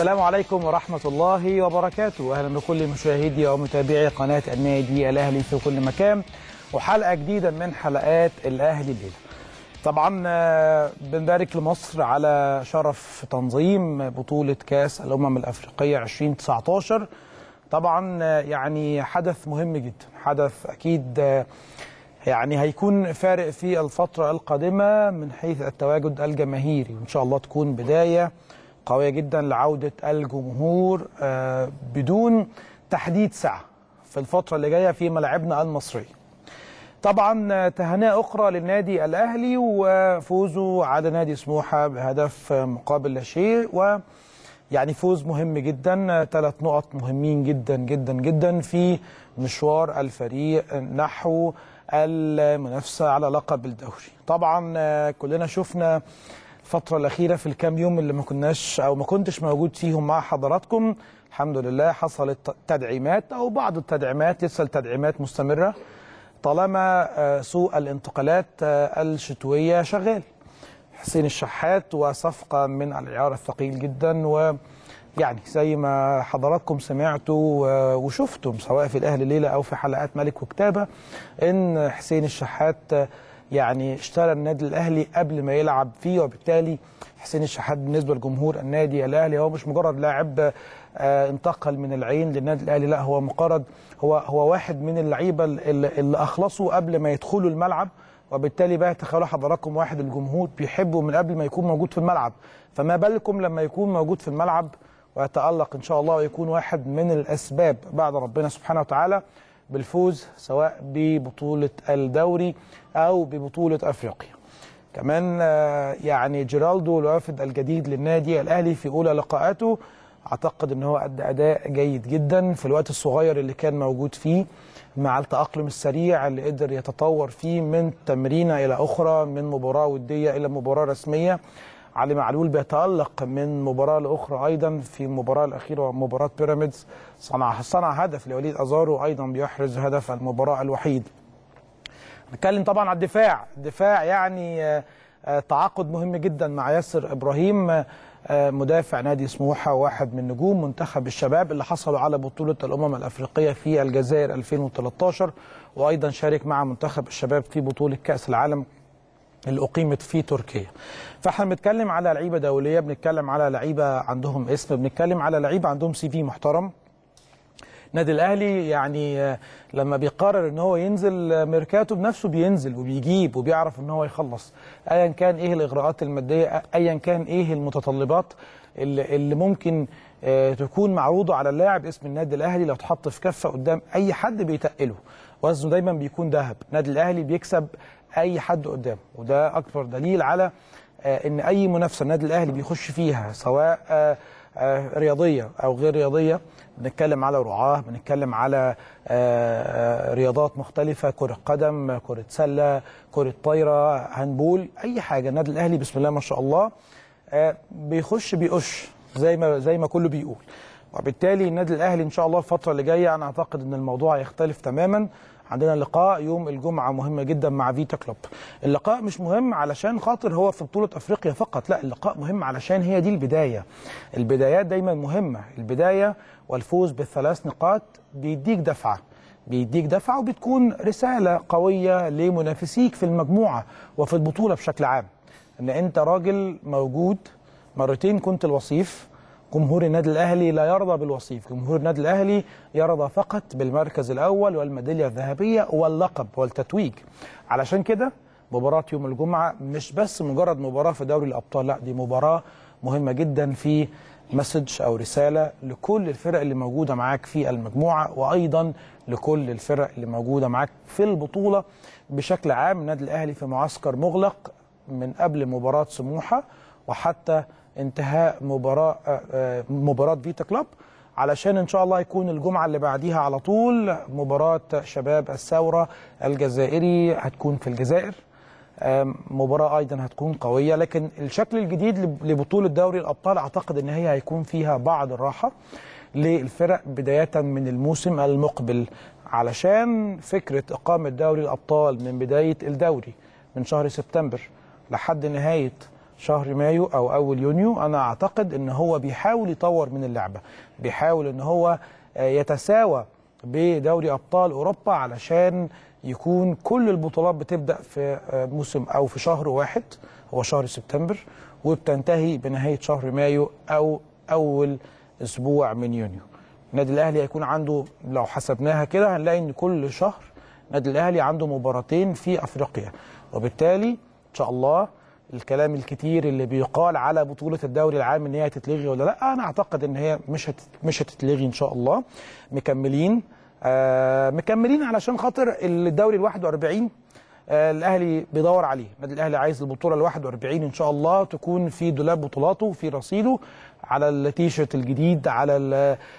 السلام عليكم ورحمة الله وبركاته. أهلا بكل مشاهدي ومتابعي قناة النادي الأهلي في كل مكان وحلقة جديدة من حلقات الأهلي الليلة. طبعا آه، بنبارك لمصر على شرف تنظيم بطولة كأس الأمم الأفريقية 2019 طبعا آه، يعني حدث مهم جدا. حدث أكيد آه، يعني هيكون فارق في الفترة القادمة من حيث التواجد الجماهيري. وإن شاء الله تكون بداية قوية جدا لعودة الجمهور آه، بدون تحديد ساعة في الفترة اللي جاية في ملاعبنا المصرية طبعا آه، تهنئة أخرى للنادي الأهلي وفوزه على نادي سموحة بهدف آه، مقابل لا شيء و يعني فوز مهم جدا. ثلاث نقط مهمين جدا جدا جدا في مشوار الفريق نحو المنافسة على لقب الدوري. طبعا آه، كلنا شفنا الفترة الأخيرة في الكام يوم اللي ما كناش أو ما كنتش موجود فيهم مع حضراتكم. الحمد لله حصلت تدعيمات أو بعض التدعيمات لسه التدعيمات مستمرة طالما آه، سوق الانتقالات آه، الشتوية شغال. حسين الشحات وصفقة من العيار الثقيل جدا ويعني زي ما حضراتكم سمعتوا و- وشفتم سواء في الأهلي ليلة أو في حلقات ملك وكتابة إن حسين الشحات يعني اشترى النادي الأهلي قبل ما يلعب فيه وبالتالي حسين الشحات بالنسبة لجمهور النادي الأهلي هو مش مجرد لاعب آه، انتقل من العين للنادي الأهلي لا هو مجرد هو هو واحد من اللعيبة اللي أخلصوا قبل ما يدخلوا الملعب وبالتالي بقى تخيلوا حضراتكم واحد الجمهور بيحبه من قبل ما يكون موجود في الملعب. فما بالكم لما يكون موجود في الملعب ويتألق إن شاء الله ويكون واحد من الأسباب بعد ربنا سبحانه وتعالى. بالفوز سواء ببطولة الدوري أو ببطولة أفريقيا. كمان آه، يعني جيرالدو الوافد الجديد للنادي الأهلي في أولى لقاءاته أعتقد أن هو أدى أداء جيد جدا في الوقت الصغير اللي كان موجود فيه مع التأقلم السريع اللي قدر يتطور فيه من تمرينة إلى أخرى من مباراة ودية إلى مباراة رسمية. علي معلول بيتألق من مباراة لأخرى أيضا في المباراة الأخيرة مباراة بيراميدز. صنع صنع هدف لوليد أزارو أيضا بيحرز هدف المباراة الوحيد. نتكلم طبعا على الدفاع. الدفاع يعني آه، آه، تعاقد مهم جدا مع ياسر إبراهيم آه، مدافع نادي سموحة واحد من نجوم منتخب الشباب اللي حصلوا على بطولة الأمم الأفريقية في الجزائر 2013 وأيضا شارك مع منتخب الشباب في بطولة كأس العالم اللي أقيمت في تركيا. فإحنا بنتكلم على لعيبة دولية بنتكلم على لعيبة عندهم اسم بنتكلم على لعيبه عندهم سي في محترم. النادي الأهلي يعني آه، لما بيقرر إن هو ينزل آه، ميركاتو بنفسه بينزل وبيجيب وبيعرف إن هو يخلص. ايا كان إيه الإغراءات المادية ايا كان إيه المتطلبات اللي, ممكن تكون معروضة على اللاعب اسم النادي الأهلي. لو اتحط في كفة قدام أي حد بيتقله. وزنه دايما بيكون ذهب. النادي الأهلي بيكسب أي حد قدامه. وده أكبر دليل على آه، إن أي منافسة النادي الأهلي بيخش فيها سواء آه، آه، رياضية أو غير رياضية. بنتكلم على رعاة بنتكلم على آه، آه، رياضات مختلفة كرة قدم كرة سلة كرة طايرة هاندبول أي حاجة. النادي الأهلي بسم الله ما شاء الله آه، بيخش بيقش. زي ما زي ما كله بيقول. وبالتالي النادي الأهلي إن شاء الله الفترة اللي جاية أنا أعتقد إن الموضوع هيختلف تماما. عندنا لقاء يوم الجمعة مهم جدا مع فيتا كلوب. اللقاء مش مهم علشان خاطر هو في بطولة أفريقيا فقط لا اللقاء مهم علشان هي دي البداية. البدايات دايما مهمة. البداية والفوز بالثلاث نقاط بيديك دفعة. بيديك دفعة وبتكون رسالة قوية لمنافسيك في المجموعة وفي البطولة بشكل عام. إن أنت راجل موجود مرتين كنت الوصيف جمهور النادي الأهلي لا يرضى بالوصيف. جمهور النادي الأهلي يرضى فقط بالمركز الأول والميدالية الذهبية واللقب والتتويج. علشان كده مباراة يوم الجمعة مش بس مجرد مباراة في دوري الأبطال لا دي مباراة مهمة جدا في مسج أو رسالة لكل الفرق اللي موجودة معاك في المجموعة وأيضا لكل الفرق اللي موجودة معاك في البطولة. بشكل عام النادي الأهلي في معسكر مغلق من قبل مباراة سموحة وحتى انتهاء مباراه آه، آه، مباراة فيتا كلوب علشان إن شاء الله يكون الجمعة اللي بعديها على طول مباراة شباب الثورة الجزائري هتكون في الجزائر. آم، مباراة أيضا هتكون قوية لكن الشكل الجديد لب- لبطولة دوري الأبطال أعتقد أن هي هيكون فيها بعض الراحة للفرق بداية من الموسم المقبل علشان فكرة إقامة دوري الأبطال من بداية الدوري من شهر سبتمبر لحد نهاية شهر مايو أو أول يونيو أنا أعتقد إن هو بيحاول يطور من اللعبة بيحاول إن هو آه، يتساوى بدوري أبطال أوروبا علشان يكون كل البطولات بتبدأ في آه، موسم أو في شهر واحد هو شهر سبتمبر وبتنتهي بنهاية شهر مايو أو أول أسبوع من يونيو. النادي الأهلي هيكون عنده لو حسبناها كده هنلاقي إن كل شهر النادي الأهلي عنده مباراتين في أفريقيا وبالتالي إن شاء الله الكلام الكتير اللي بيقال على بطولة الدوري العام إن هي هتتلغي ولا لأ؟ أنا أعتقد إن هي مش. مش هتتلغي إن شاء الله. مكملين. آه مكملين علشان خاطر الدوري ال 41 آه الأهلي بيدور عليه. النادي الأهلي عايز البطولة ال 41 إن شاء الله تكون في دولاب بطولاته في رصيده على التيشيرت الجديد على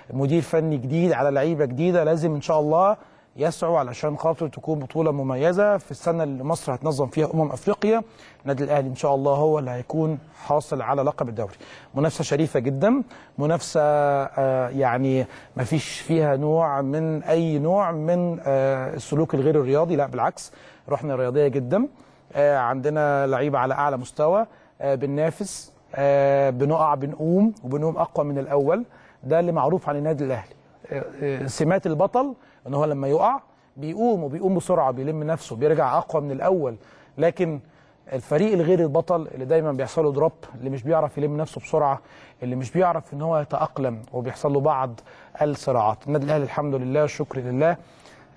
المدير فني جديد على لعيبة جديدة. لازم إن شاء الله يسعوا علشان خاطر تكون بطولة مميزة في السنة اللي مصر هتنظم فيها أمم أفريقيا. النادي الأهلي إن شاء الله هو اللي هيكون حاصل على لقب الدوري. منافسة شريفة جدا. منافسة آه يعني ما فيش فيها نوع من أي نوع من آه السلوك الغير الرياضي. لا بالعكس روحنا رياضية جدا. آه عندنا لعيبة على أعلى مستوى بننافس بنقع بنقوم وبنقوم أقوى من الأول. ده اللي معروف عن النادي الأهلي. سمات البطل إن هو لما يقع بيقوم وبيقوم بسرعة بيلم نفسه بيرجع أقوى من الأول. لكن الفريق الغير البطل اللي دايما بيحصل له دروب اللي مش بيعرف يلم نفسه بسرعة اللي مش بيعرف إن هو يتأقلم وبيحصل له بعض الصراعات. النادي الأهلي الحمد لله الشكر لله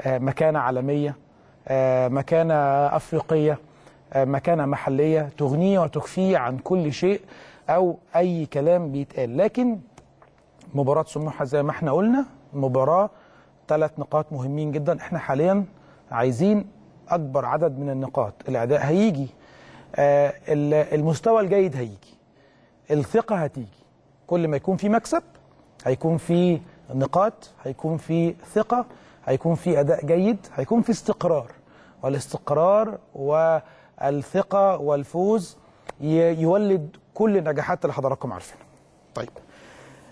آه مكانة عالمية آه مكانة أفريقية آه مكانة محلية تغنيه وتكفيه عن كل شيء أو أي كلام بيتقال. لكن مباراة سموحة زي ما إحنا قلنا مباراة ثلاث نقاط مهمين جدا. إحنا حاليا عايزين أكبر عدد من النقاط. الأداء هيجي آه المستوى الجيد هيجي الثقة هتيجي. كل ما يكون في مكسب هيكون في نقاط هيكون في ثقة هيكون في أداء جيد هيكون في استقرار. والاستقرار والثقة والفوز يولد كل النجاحات اللي حضراتكم عارفينها. طيب.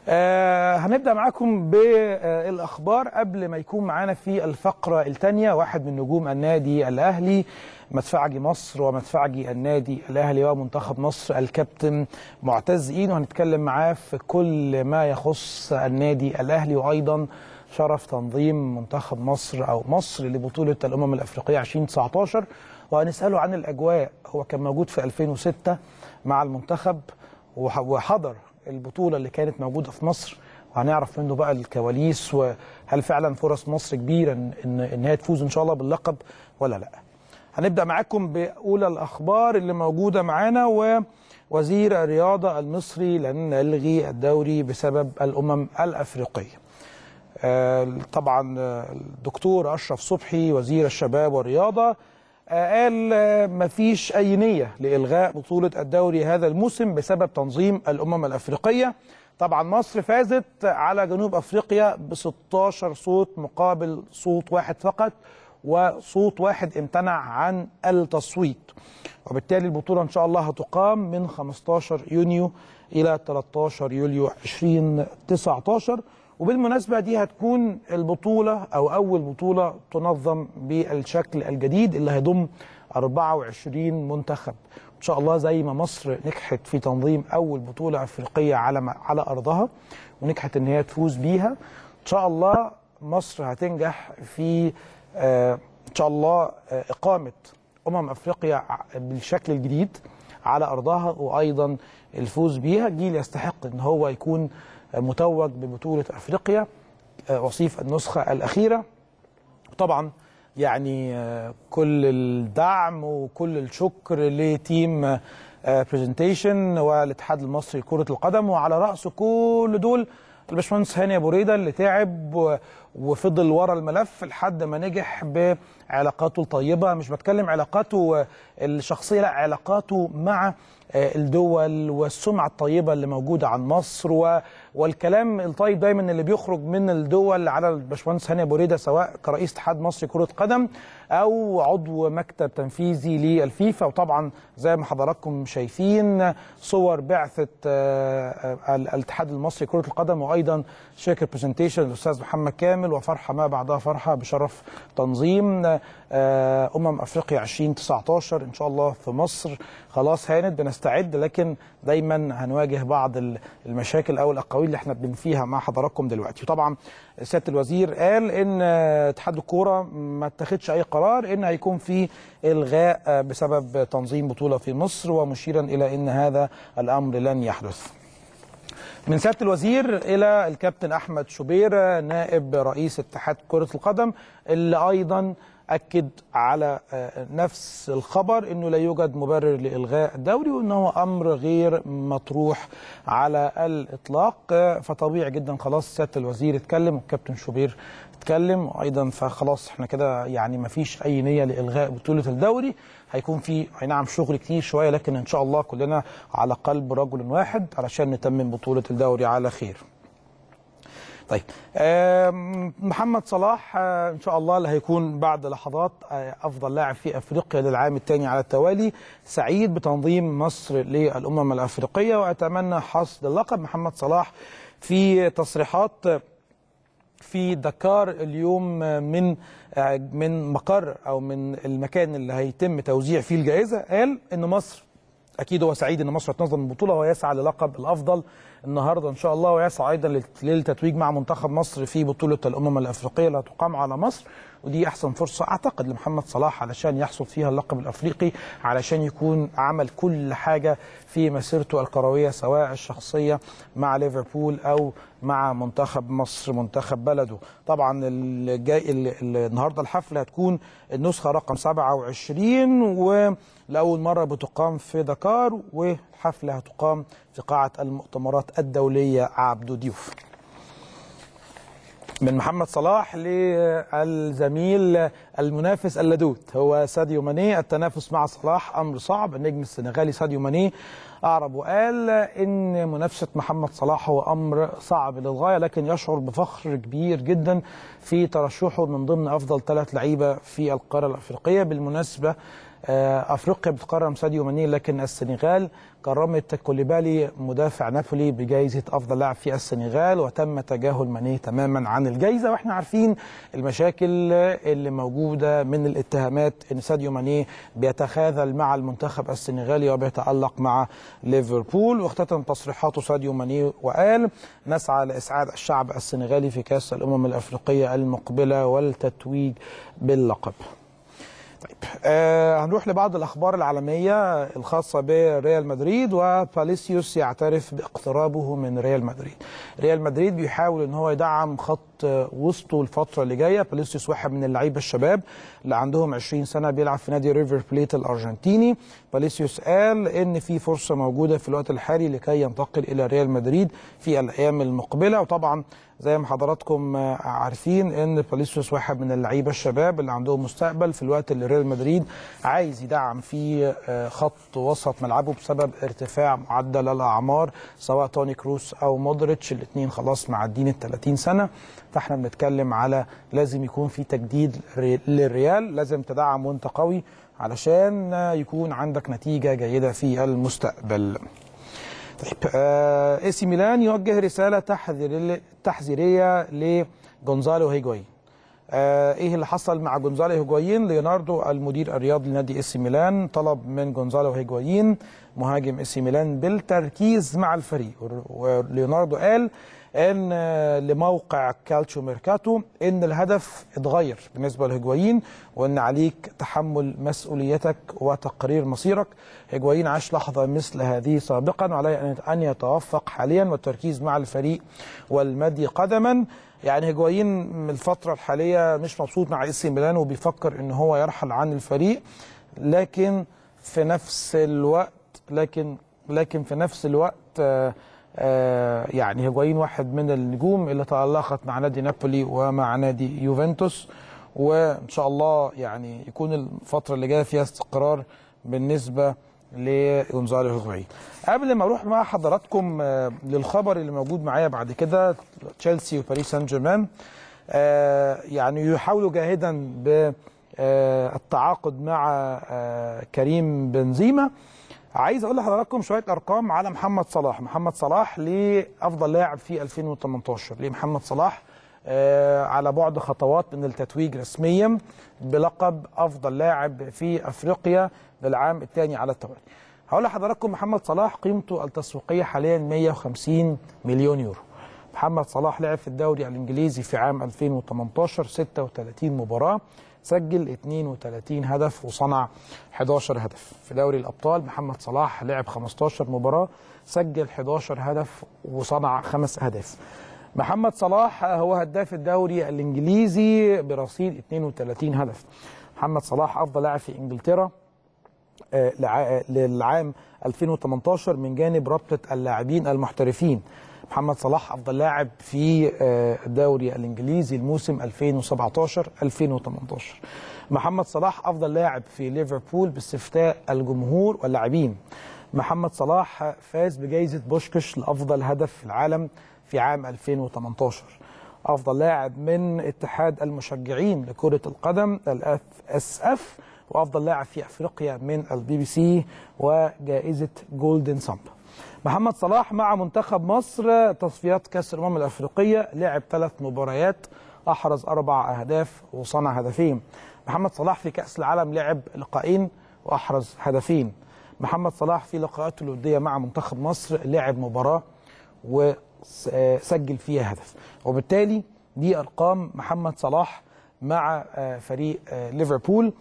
آه هنبدأ معاكم بالأخبار قبل ما يكون معانا في الفقرة الثانية واحد من نجوم النادي الأهلي مدفعجي مصر ومدفعجي النادي الأهلي ومنتخب مصر الكابتن معتز اينو هنتكلم معاه في كل ما يخص النادي الأهلي وأيضا شرف تنظيم منتخب مصر أو مصر لبطولة الأمم الأفريقية 2019 وهنسأله عن الأجواء هو كان موجود في 2006 مع المنتخب وحضر البطولة اللي كانت موجودة في مصر وهنعرف منه بقى الكواليس وهل فعلا فرص مصر كبيرة ان ان هي تفوز إن شاء الله باللقب ولا لأ. هنبدأ معاكم بأولى الأخبار اللي موجودة معانا ووزير الرياضة المصري لن نلغي الدوري بسبب الأمم الأفريقية. طبعا الدكتور أشرف صبحي وزير الشباب والرياضة قال ما فيش أي نية لإلغاء بطولة الدوري هذا الموسم بسبب تنظيم الأمم الأفريقية. طبعا مصر فازت على جنوب أفريقيا ب 16 صوت مقابل صوت واحد فقط وصوت واحد امتنع عن التصويت. وبالتالي البطولة إن شاء الله هتقام من 15 يونيو إلى 13 يوليو 2019 وبالمناسبة دي هتكون البطولة أو أول بطولة تنظم بالشكل الجديد اللي هيضم 24 منتخب. إن شاء الله زي ما مصر نجحت في تنظيم أول بطولة أفريقية على على أرضها ونجحت إن هي تفوز بيها. إن شاء الله مصر هتنجح في آه إن شاء الله آه إقامة أمم أفريقيا بالشكل الجديد على أرضها وأيضا الفوز بيها. جيل يستحق إن هو يكون متوج ببطولة أفريقيا وصيف النسخة الأخيرة. طبعا يعني كل الدعم وكل الشكر ل team Presentation والاتحاد المصري لكرة القدم. وعلى رأس كل دول الباشمهندس هاني أبو ريدة اللي تعب وفضل ورا الملف لحد ما نجح بعلاقاته الطيبة. مش بتكلم علاقاته الشخصية لا علاقاته مع الدول والسمعة الطيبة اللي موجودة عن مصر والكلام الطيب دايما اللي بيخرج من الدول على الباشمهندس هاني أبو ريدة سواء كرئيس اتحاد مصري كره قدم أو عضو مكتب تنفيذي للفيفا. وطبعا زي ما حضراتكم شايفين صور بعثة الاتحاد المصري كره القدم وأيضا شركة برزنتيشن الاستاذ محمد كامل. وفرحة ما بعدها فرحة بشرف تنظيم. آه، أمم أفريقيا 2019 إن شاء الله في مصر. خلاص هانت بنستعد لكن دايما هنواجه بعض ال- المشاكل أو الأقاويل اللي إحنا بنفيها مع حضراتكم دلوقتي. وطبعا سيادة الوزير قال إن آه، اتحاد الكورة ما اتخذش أي قرار إن هيكون في إلغاء آه، بسبب تنظيم بطولة في مصر ومشيرا إلى إن هذا الأمر لن يحدث. من سيادة الوزير إلى الكابتن أحمد شوبير نائب رئيس اتحاد كرة القدم اللي أيضا أكد على آه، نفس الخبر إنه لا يوجد مبرر لإلغاء الدوري وإنه أمر غير مطروح على الإطلاق. آه، فطبيعي جدا خلاص سيادة الوزير اتكلم والكابتن شوبير اتكلم أيضا فخلاص إحنا كده يعني ما فيش أي نية لإلغاء بطولة الدوري. هيكون في أي نعم شغل كتير شوية لكن إن شاء الله كلنا على قلب رجل واحد علشان نتمم بطولة الدوري على خير. طيب. محمد صلاح آه، إن شاء الله اللي هيكون بعد لحظات آه، أفضل لاعب في أفريقيا للعام الثاني على التوالي. سعيد بتنظيم مصر للأمم الأفريقية وأتمنى حصد اللقب. محمد صلاح في تصريحات في دكار اليوم من من مقر أو من المكان اللي هيتم توزيع فيه الجائزة. قال إن مصر أكيد هو سعيد إن مصر هتنظم البطولة ويسعى للقب الأفضل النهارده إن شاء الله ويسعى أيضا للتتويج مع منتخب مصر في بطولة الأمم الأفريقية اللي هتقام على مصر. ودي أحسن فرصة أعتقد لمحمد صلاح علشان يحصد فيها اللقب الأفريقي علشان يكون عمل كل حاجة في مسيرته الكروية سواء الشخصية مع ليفربول أو مع منتخب مصر منتخب بلده. طبعا الجاي النهارده الحفله هتكون النسخة رقم 27 ولاول مرة بتقام في دكار والحفله هتقام في قاعة المؤتمرات الدولية عبدو ديوف من محمد صلاح للزميل المنافس اللدود هو ساديو ماني. التنافس مع صلاح أمر صعب. النجم السنغالي ساديو ماني أعرب وقال إن منافسة محمد صلاح هو أمر صعب للغاية لكن يشعر بفخر كبير جدا في ترشحه من ضمن أفضل ثلاث لعيبة في القارة الأفريقية. بالمناسبة أفريقيا بتكرم ساديو ماني لكن السنغال كرمت كوليبالي مدافع نابولي بجائزة أفضل لاعب في السنغال وتم تجاهل ماني تماما عن الجائزة وإحنا عارفين المشاكل اللي موجودة من الاتهامات إن ساديو ماني بيتخاذل مع المنتخب السنغالي وبيتألق مع ليفربول واختتم تصريحاته ساديو ماني وقال نسعى لإسعاد الشعب السنغالي في كأس الأمم الأفريقية المقبلة والتتويج باللقب. آه هنروح لبعض الأخبار العالمية الخاصة بريال مدريد وباليسيوس يعترف باقترابه من ريال مدريد. ريال مدريد بيحاول إن هو يدعم خط وسطه الفترة اللي جاية، باليسيوس واحد من اللعيبة الشباب اللي عندهم 20 سنة بيلعب في نادي ريفر بليت الأرجنتيني. باليسيوس قال إن في فرصة موجودة في الوقت الحالي لكي ينتقل إلى ريال مدريد في الأيام المقبلة. وطبعا زي ما حضراتكم عارفين إن باليسيوس واحد من اللعيبة الشباب اللي عندهم مستقبل في الوقت اللي ريال مدريد عايز يدعم فيه خط وسط ملعبه بسبب ارتفاع معدل الأعمار سواء توني كروس أو مودريتش. الاثنين خلاص معدين ال 30 سنة. فاحنا بنتكلم على لازم يكون في تجديد للريال لازم تدعم وانت قوي علشان يكون عندك نتيجة جيدة في المستقبل. طيب آه إي سي ميلان يوجه رسالة تحذير تحذيرية لجونزالو هيجوين آه إيه اللي حصل مع جونزالو هيجوين ليوناردو المدير الرياضي لنادي إي سي ميلان طلب من جونزالو هيجوين مهاجم إي سي ميلان بالتركيز مع الفريق. وليوناردو قال إن لموقع كالتشو ميركاتو إن الهدف اتغير بالنسبة لهيجوايين وإن عليك تحمل مسؤوليتك وتقرير مصيرك. هيجوايين عاش لحظة مثل هذه سابقا وعليه أن يتفوق حاليا والتركيز مع الفريق والمضي قدما. يعني هيجوايين من الفترة الحالية مش مبسوط مع إي سي ميلان وبيفكر إن هو يرحل عن الفريق. لكن في نفس الوقت لكن لكن في نفس الوقت آه آه يعني هيجوايين واحد من النجوم اللي تألقت مع نادي نابولي ومع نادي يوفنتوس وإن شاء الله يعني يكون الفترة اللي جاية فيها استقرار بالنسبة لجونزالو هيجوايين. قبل ما أروح مع حضراتكم آه للخبر اللي موجود معايا بعد كده تشيلسي وباريس سان جيرمان آه يعني يحاولوا جاهدا بالتعاقد مع كريم بنزيما عايز أقول لحضراتكم شوية أرقام على محمد صلاح محمد صلاح لافضل لاعب في 2018 ليه محمد صلاح آه، على بعد خطوات من التتويج رسميا بلقب أفضل لاعب في أفريقيا للعام الثاني على التوالي. هقول لحضراتكم محمد صلاح قيمته التسويقية حاليا 150 مليون يورو. محمد صلاح لعب في الدوري الإنجليزي في عام 2018 36 مباراة سجل 32 هدف وصنع 11 هدف. في دوري الأبطال محمد صلاح لعب 15 مباراة سجل 11 هدف وصنع خمس أهداف. محمد صلاح هو هداف الدوري الإنجليزي برصيد 32 هدف. محمد صلاح أفضل لاعب في إنجلترا آه، لع- للعام 2018 من جانب رابطة اللاعبين المحترفين. محمد صلاح أفضل لاعب في آه، الدوري الإنجليزي الموسم 2017 2018 محمد صلاح أفضل لاعب في ليفربول باستفتاء الجمهور واللاعبين. محمد صلاح فاز بجائزة بوشكش لأفضل هدف في العالم في عام 2018 أفضل لاعب من اتحاد المشجعين لكرة القدم ال FSF وأفضل لاعب في أفريقيا من البي بي سي وجائزة Golden سامب محمد صلاح مع منتخب مصر تصفيات كأس الأمم الأفريقية لعب ثلاث مباريات أحرز أربع أهداف وصنع هدفين. محمد صلاح في كأس العالم لعب لقاءين وأحرز هدفين. محمد صلاح في لقاءاته الودية مع منتخب مصر لعب مباراة وسجل فيها هدف. وبالتالي دي أرقام محمد صلاح مع فريق ليفربول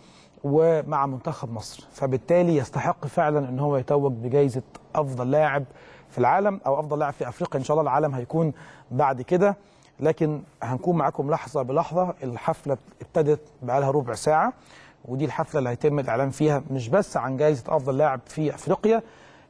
ومع منتخب مصر. فبالتالي يستحق فعلا إن هو يتوج بجائزه أفضل لاعب في العالم أو أفضل لاعب في أفريقيا. إن شاء الله العالم هيكون بعد كده. لكن هنكون معاكم لحظة بلحظة. الحفلة ابتدت بقالها ربع ساعة ودي الحفلة اللي هيتم الإعلان فيها مش بس عن جائزه أفضل لاعب في أفريقيا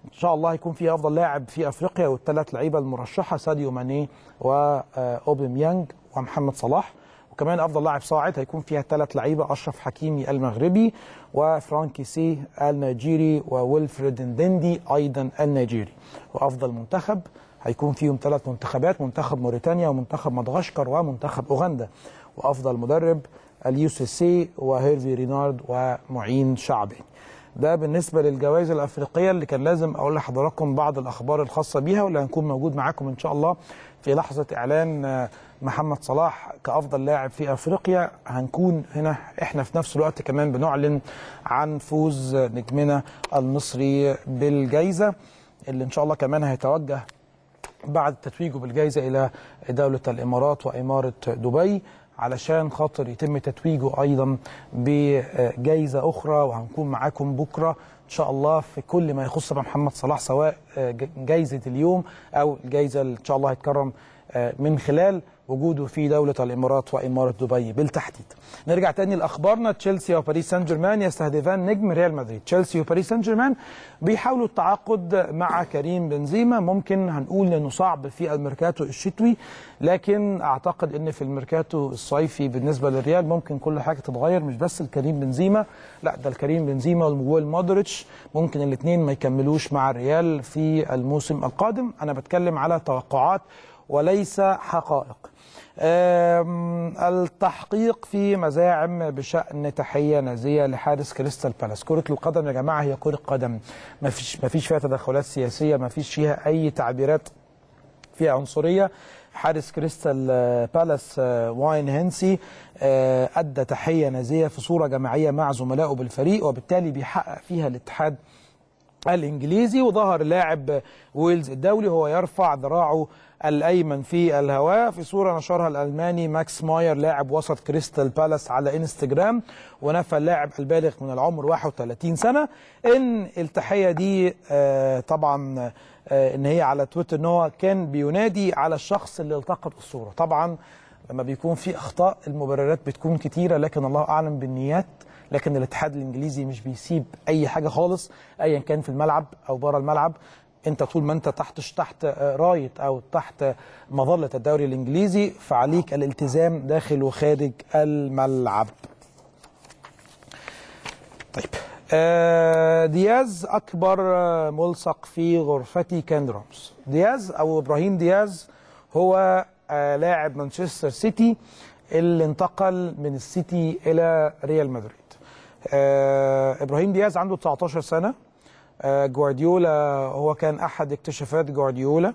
إن شاء الله هيكون فيها أفضل لاعب في أفريقيا والثلاث لعيبة المرشحة ساديو ماني واوباميانج ومحمد صلاح. وكمان أفضل لاعب صاعد هيكون فيها ثلاث لعيبة أشرف حكيمي المغربي وفرانك كيسي النيجيري وويلفريد نديدي أيضا النيجيري. وأفضل منتخب هيكون فيهم ثلاث منتخبات منتخب موريتانيا ومنتخب مدغشقر ومنتخب أوغندا. وأفضل مدرب أليو سيسيه وهيرفي رينارد ومعين شعباني ده بالنسبة للجوائز الأفريقية اللي كان لازم أقول لحضراتكم بعض الأخبار الخاصة بيها واللي هنكون موجود معاكم إن شاء الله في لحظة إعلان آه، محمد صلاح كأفضل لاعب في أفريقيا. هنكون هنا إحنا في نفس الوقت كمان بنعلن عن فوز نجمنا المصري بالجائزة اللي إن شاء الله كمان هيتوجه بعد تتويجه بالجائزة إلى دولة الإمارات وإمارة دبي. علشان خاطر يتم تتويجه أيضا بجائزة أخرى وهنكون معاكم بكرة إن شاء الله في كل ما يخص محمد صلاح سواء جائزة اليوم أو الجائزة اللي إن شاء الله هيتكرم من خلال وجوده في دولة الإمارات وإمارة دبي بالتحديد. نرجع تاني لأخبارنا. تشيلسي وباريس سان جيرمان يستهدفان نجم ريال مدريد. تشيلسي وباريس سان جيرمان بيحاولوا التعاقد مع كريم بنزيما. ممكن هنقول إنه صعب في الميركاتو الشتوي لكن أعتقد إن في الميركاتو الصيفي بالنسبة للريال ممكن كل حاجة تتغير مش بس الكريم بنزيما. لا ده الكريم بنزيما والمويل مودريتش. ممكن الاثنين ما يكملوش مع الريال في الموسم القادم. أنا بتكلم على توقعات وليس حقائق. التحقيق في مزاعم بشأن تحية نازية لحارس كريستال بالاس. كرة القدم يا جماعة هي كرة قدم. ما فيش ما فيش فيها تدخلات سياسية ما فيش فيها أي تعبيرات فيها عنصرية. حارس كريستال آه، بالاس آه، واين هنسي آه، أدى تحية نازية في صورة جماعية مع زملائه بالفريق وبالتالي بيحقق فيها الاتحاد الإنجليزي وظهر لاعب ويلز الدولي هو يرفع ذراعه الأيمن في الهواء. في صورة نشرها الألماني ماكس ماير لاعب وسط كريستال بالاس على انستجرام ونفى اللاعب البالغ من العمر 31 سنة. إن التحية دي آه، طبعا آه، إن هي على تويتر إن هو كان بينادي على الشخص اللي التقط الصورة. طبعا لما بيكون في أخطاء المبررات بتكون كتيرة لكن الله أعلم بالنيات. لكن الاتحاد الإنجليزي مش بيسيب أي حاجة خالص ايا كان في الملعب أو بره الملعب. انت طول ما انت تحت تحت راية أو تحت مظلة الدوري الانجليزي فعليك الالتزام داخل وخارج الملعب. طيب آه، دياز أكبر آه، ملصق في غرفتي كان رامز. دياز أو إبراهيم دياز هو آه، لاعب مانشستر سيتي اللي انتقل من السيتي إلى ريال مدريد. آه، إبراهيم دياز عنده 19 سنة. آه، جوارديولا هو كان أحد اكتشافات جوارديولا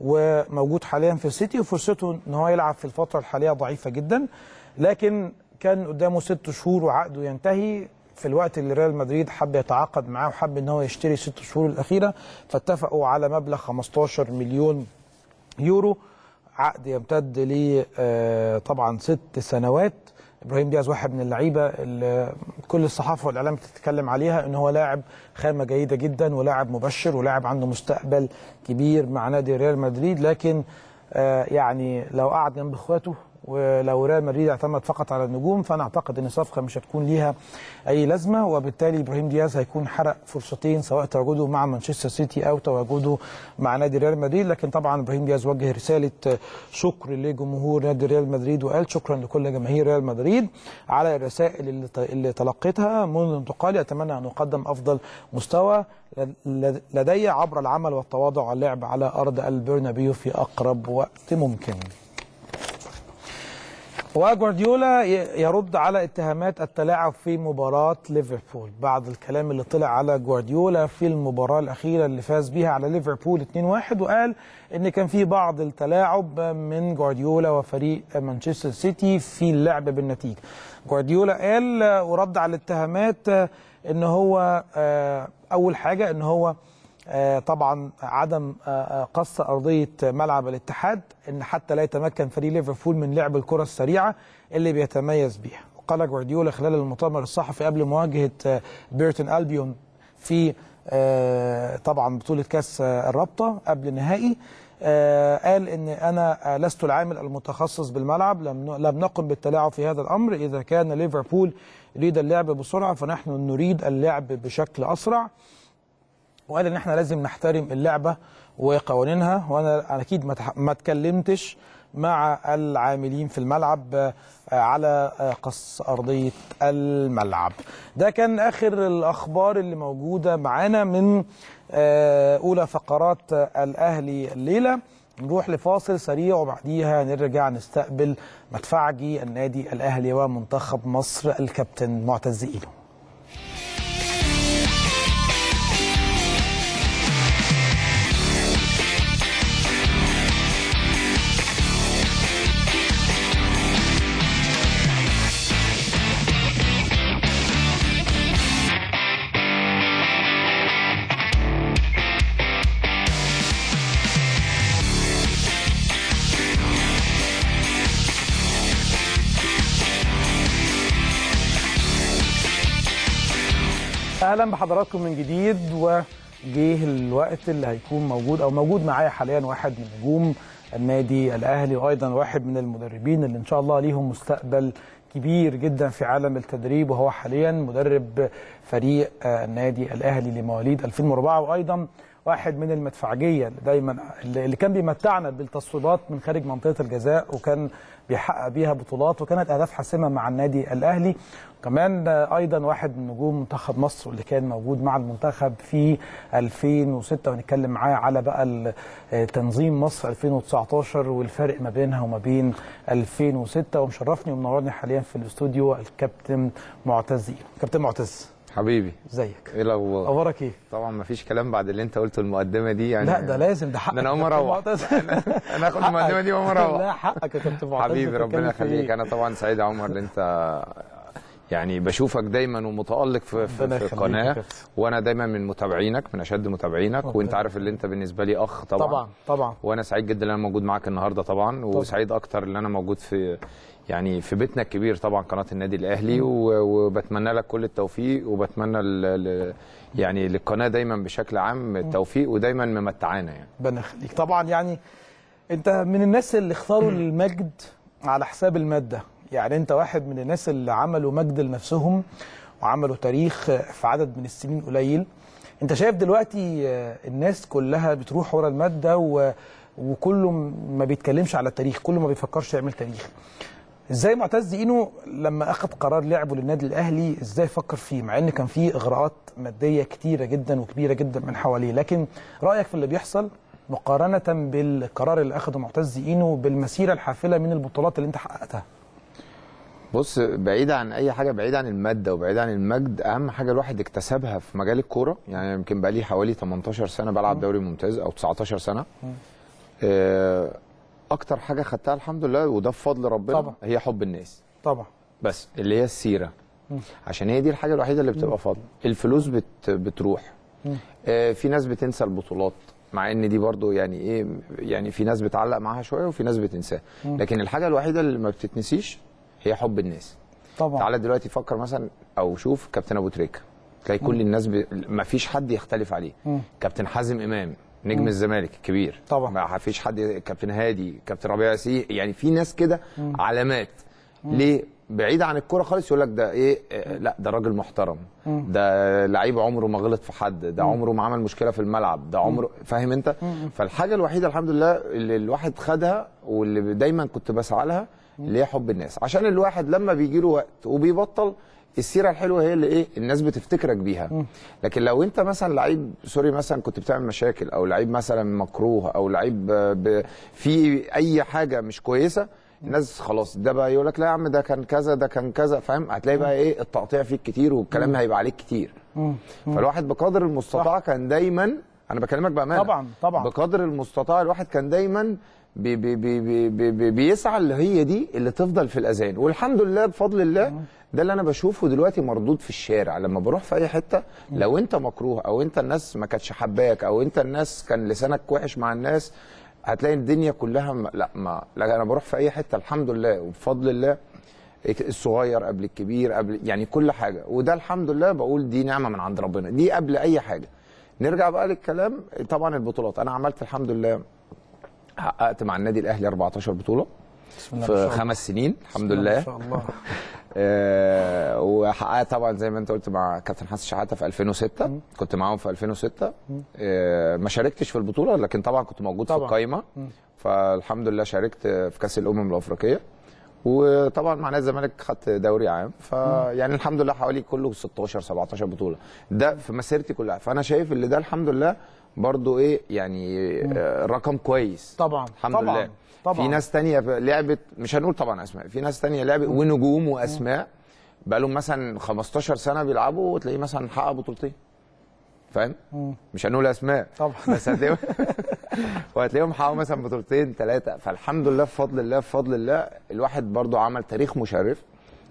وموجود حاليا في السيتي وفرصته إن هو يلعب في الفترة الحالية ضعيفة جدا لكن كان قدامه ست شهور وعقده ينتهي. في الوقت اللي ريال مدريد حب يتعاقد معاه وحب إن هو يشتري ست شهور الأخيرة فاتفقوا على مبلغ 15 مليون يورو. عقد يمتد ل آه، طبعا ست سنوات. إبراهيم دياز واحد من اللعيبة اللي كل الصحافة والإعلام بتتكلم عليها إن هو لاعب خامة جيدة جدا ولاعب مبشر ولاعب عنده مستقبل كبير مع نادي ريال مدريد لكن آه، يعني لو قعد جنب إخواته ولو ريال مدريد اعتمد فقط على النجوم فأنا أعتقد إن الصفقه مش هتكون ليها أي لازمة وبالتالي إبراهيم دياز هيكون حرق فرصتين سواء تواجده مع مانشستر سيتي أو تواجده مع نادي ريال مدريد لكن طبعا إبراهيم دياز وجه رسالة شكر لجمهور نادي ريال مدريد وقال شكرا لكل جماهير ريال مدريد على الرسائل اللي اللي تلقيتها منذ انتقالي اتمنى أن اقدم أفضل مستوى لدي عبر العمل والتواضع واللعب على أرض البرنابيو في أقرب وقت ممكن. وجوارديولا يرد على اتهامات التلاعب في مباراة ليفربول. بعد الكلام اللي طلع على جوارديولا في المباراة الأخيرة اللي فاز بيها على ليفربول 2-1 وقال إن كان في بعض التلاعب من جوارديولا وفريق مانشستر سيتي في اللعب بالنتيجة. جوارديولا قال ورد على الاتهامات إن هو أول حاجة إن هو آه طبعا عدم آه قص أرضية ملعب الاتحاد إن حتى لا يتمكن فريق ليفربول من لعب الكرة السريعة اللي بيتميز بيها. وقال جوارديولا خلال المؤتمر الصحفي قبل مواجهة آه بيرتون ألبيون في طبعا بطولة كأس الرابطة قبل النهائي قال إن أنا لست العامل المتخصص بالملعب لم لم نقم بالتلاعب في هذا الأمر. إذا كان ليفربول يريد اللعب بسرعة فنحن نريد اللعب بشكل أسرع. وقال إن إحنا لازم نحترم اللعبة وقوانينها وأنا أكيد ما اتكلمتش مع العاملين في الملعب على قص أرضية الملعب. ده كان آخر الأخبار اللي موجودة معانا من أولى فقرات الأهلي الليلة. نروح لفاصل سريع وبعديها نرجع نستقبل مدفعجي النادي الأهلي ومنتخب مصر الكابتن معتز إيلو. أهلا بحضراتكم من جديد وجه الوقت اللي هيكون موجود أو موجود معايا حاليا واحد من نجوم النادي الأهلي وأيضا واحد من المدربين اللي إن شاء الله ليهم مستقبل كبير جدا في عالم التدريب وهو حاليا مدرب فريق النادي الأهلي لمواليد 2004 وأيضا واحد من المدفعجية اللي دايما اللي كان بيمتعنا بالتصويبات من خارج منطقة الجزاء وكان بيحقق بيها بطولات وكانت أهداف حاسمة مع النادي الأهلي. كمان أيضا واحد من نجوم منتخب مصر واللي كان موجود مع المنتخب في 2006 ونتكلم معاه على بقى تنظيم مصر 2019 والفرق ما بينها وما بين 2006 ومشرفني ومنورني حاليا في الاستوديو الكابتن معتز كابتن معتز. حبيبي. ازيك؟ إيه الأخبار؟ أخبارك إيه؟ طبعا ما فيش كلام بعد اللي أنت قلته المقدمة دي يعني لا ده لازم ده حقك ده أنا أقوم أروح. أنا آخد المقدمة دي وأقوم أروح. لا حقك يا كابتن معتز. حبيبي ربنا يخليك. أنا طبعا سعيد يا عمر اللي أنت يعني بشوفك دايما ومتألق في, في, في القناة. وأنا دايما من متابعينك من أشد متابعينك. وأنت عارف اللي أنت بالنسبة لي أخ طبعا. طبعا طبعا. وأنا سعيد جدا إن أنا موجود معاك النهارده طبعا, طبعا. وسعيد أكتر إن أنا موجود في يعني في بيتنا الكبير طبعا قناة النادي الأهلي وبتمنى لك كل التوفيق وبتمنى ل... يعني للقناة دايما بشكل عام التوفيق ودايما ممتعانا يعني. ربنا يخليك. طبعا يعني أنت من الناس اللي اختاروا المجد على حساب المادة. يعني أنت واحد من الناس اللي عملوا مجد لنفسهم وعملوا تاريخ في عدد من السنين قليل. أنت شايف دلوقتي الناس كلها بتروح ورا المادة و... وكله ما بيتكلمش على التاريخ كله ما بيفكرش يعمل تاريخ. إزاي معتز اينو لما اخذ قرار لعبه للنادي الاهلي إزاي فكر فيه مع ان كان فيه اغراءات مادية كتيرة جدا وكبيرة جدا من حواليه. لكن رأيك في اللي بيحصل مقارنة بالقرار اللي اخذه معتز اينو بالمسيرة الحافلة من البطولات اللي انت حققتها؟ بص بعيد عن أي حاجة بعيد عن المادة وبعيد عن المجد أهم حاجة الواحد اكتسبها في مجال الكورة. يعني يمكن بقى لي حوالي 18 سنة بلعب دوري ممتاز أو 19 سنة. آه، أكتر حاجة خدتها الحمد لله وده بفضل ربنا طبعا. هي حب الناس. طبعا. بس اللي هي السيرة. عشان هي دي الحاجة الوحيدة اللي بتبقى فضل. الفلوس بت بتروح. آه، في ناس بتنسى البطولات مع إن دي برضو يعني إيه يعني في ناس بتعلق معاها شوية وفي ناس بتنساها. لكن الحاجة الوحيدة اللي ما بتتنسيش هي حب الناس. طبعا. تعالى دلوقتي فكر مثلا أو شوف كابتن أبو تريكة. تلاقي كل الناس ب... ما فيش حد يختلف عليه. كابتن حازم إمام. نجم الزمالك الكبير طبعا. ما فيش حد كابتن هادي كابتن ربيع ياسين يعني في ناس كده علامات. ليه؟ بعيد عن الكورة خالص يقول لك ده إيه؟ آه، لا ده راجل محترم. ده لعيب عمره ما غلط في حد. ده عمره ما عمل مشكلة في الملعب. ده عمره فاهم أنت؟ فالحاجة الوحيدة الحمد لله اللي الواحد خدها واللي دايما كنت بسعى لها اللي هي حب الناس. عشان الواحد لما بيجي له وقت وبيبطل السيرة الحلوة هي اللي إيه؟ الناس بتفتكرك بيها. لكن لو أنت مثلا لعيب سوري مثلا كنت بتعمل مشاكل أو لعيب مثلا مكروه أو لعيب في أي حاجة مش كويسة الناس خلاص ده بقى يقول لك لا يا عم ده كان كذا ده كان كذا فاهم؟ هتلاقي بقى إيه؟ التقطيع فيك كتير والكلام هيبقى عليك كتير. فالواحد بقدر المستطاع كان دايما أنا بكلمك بأمانة طبعا، طبعا. بقدر المستطاع الواحد كان دايما بي بي بي بي بي بي بيسعى اللي هي دي اللي تفضل في الاذهان والحمد لله بفضل الله ده اللي أنا بشوفه دلوقتي مردود في الشارع. لما بروح في أي حتة لو أنت مكروه أو أنت الناس ما كانتش حباك أو أنت الناس كان لسانك وحش مع الناس هتلاقي الدنيا كلها ما لا ما لا أنا بروح في أي حتة الحمد لله وبفضل الله. الصغير قبل الكبير قبل يعني كل حاجة. وده الحمد لله بقول دي نعمة من عند ربنا. دي قبل أي حاجة. نرجع بقى للكلام طبعا البطولات. أنا عملت الحمد لله حققت مع النادي الأهلي 14 بطولة بسم الله ما في. خمس سنين الحمد بسم لله. ما شاء الله. آه، وحققت طبعا زي ما أنت قلت مع كابتن حسن شحاتة في 2006 كنت معاهم في 2006 آه، ما شاركتش في البطولة لكن طبعا كنت موجود طبعا. في القايمه فالحمد لله شاركت في كأس الأمم الأفريقية. وطبعا مع نادي الزمالك خدت دوري عام. فيعني الحمد لله حوالي كله 16 17 بطولة. ده في مسيرتي كلها. فأنا شايف اللي ده الحمد لله برضو إيه يعني آه، رقم كويس. طبعا الحمد طبعا لله. طبعا. في ناس تانية لعبت مش هنقول طبعا أسماء في ناس تانية لعبت ونجوم وأسماء. بقى لهم مثلا 15 سنة بيلعبوا وتلاقيه مثلا حقق بطولتين. فاهم؟ مش هنقول أسماء. طبعا. بس هتلاقيهم وهتلاقيهم حققوا مثلا بطولتين ثلاثة فالحمد لله بفضل الله بفضل الله. الواحد برضو عمل تاريخ مشرف.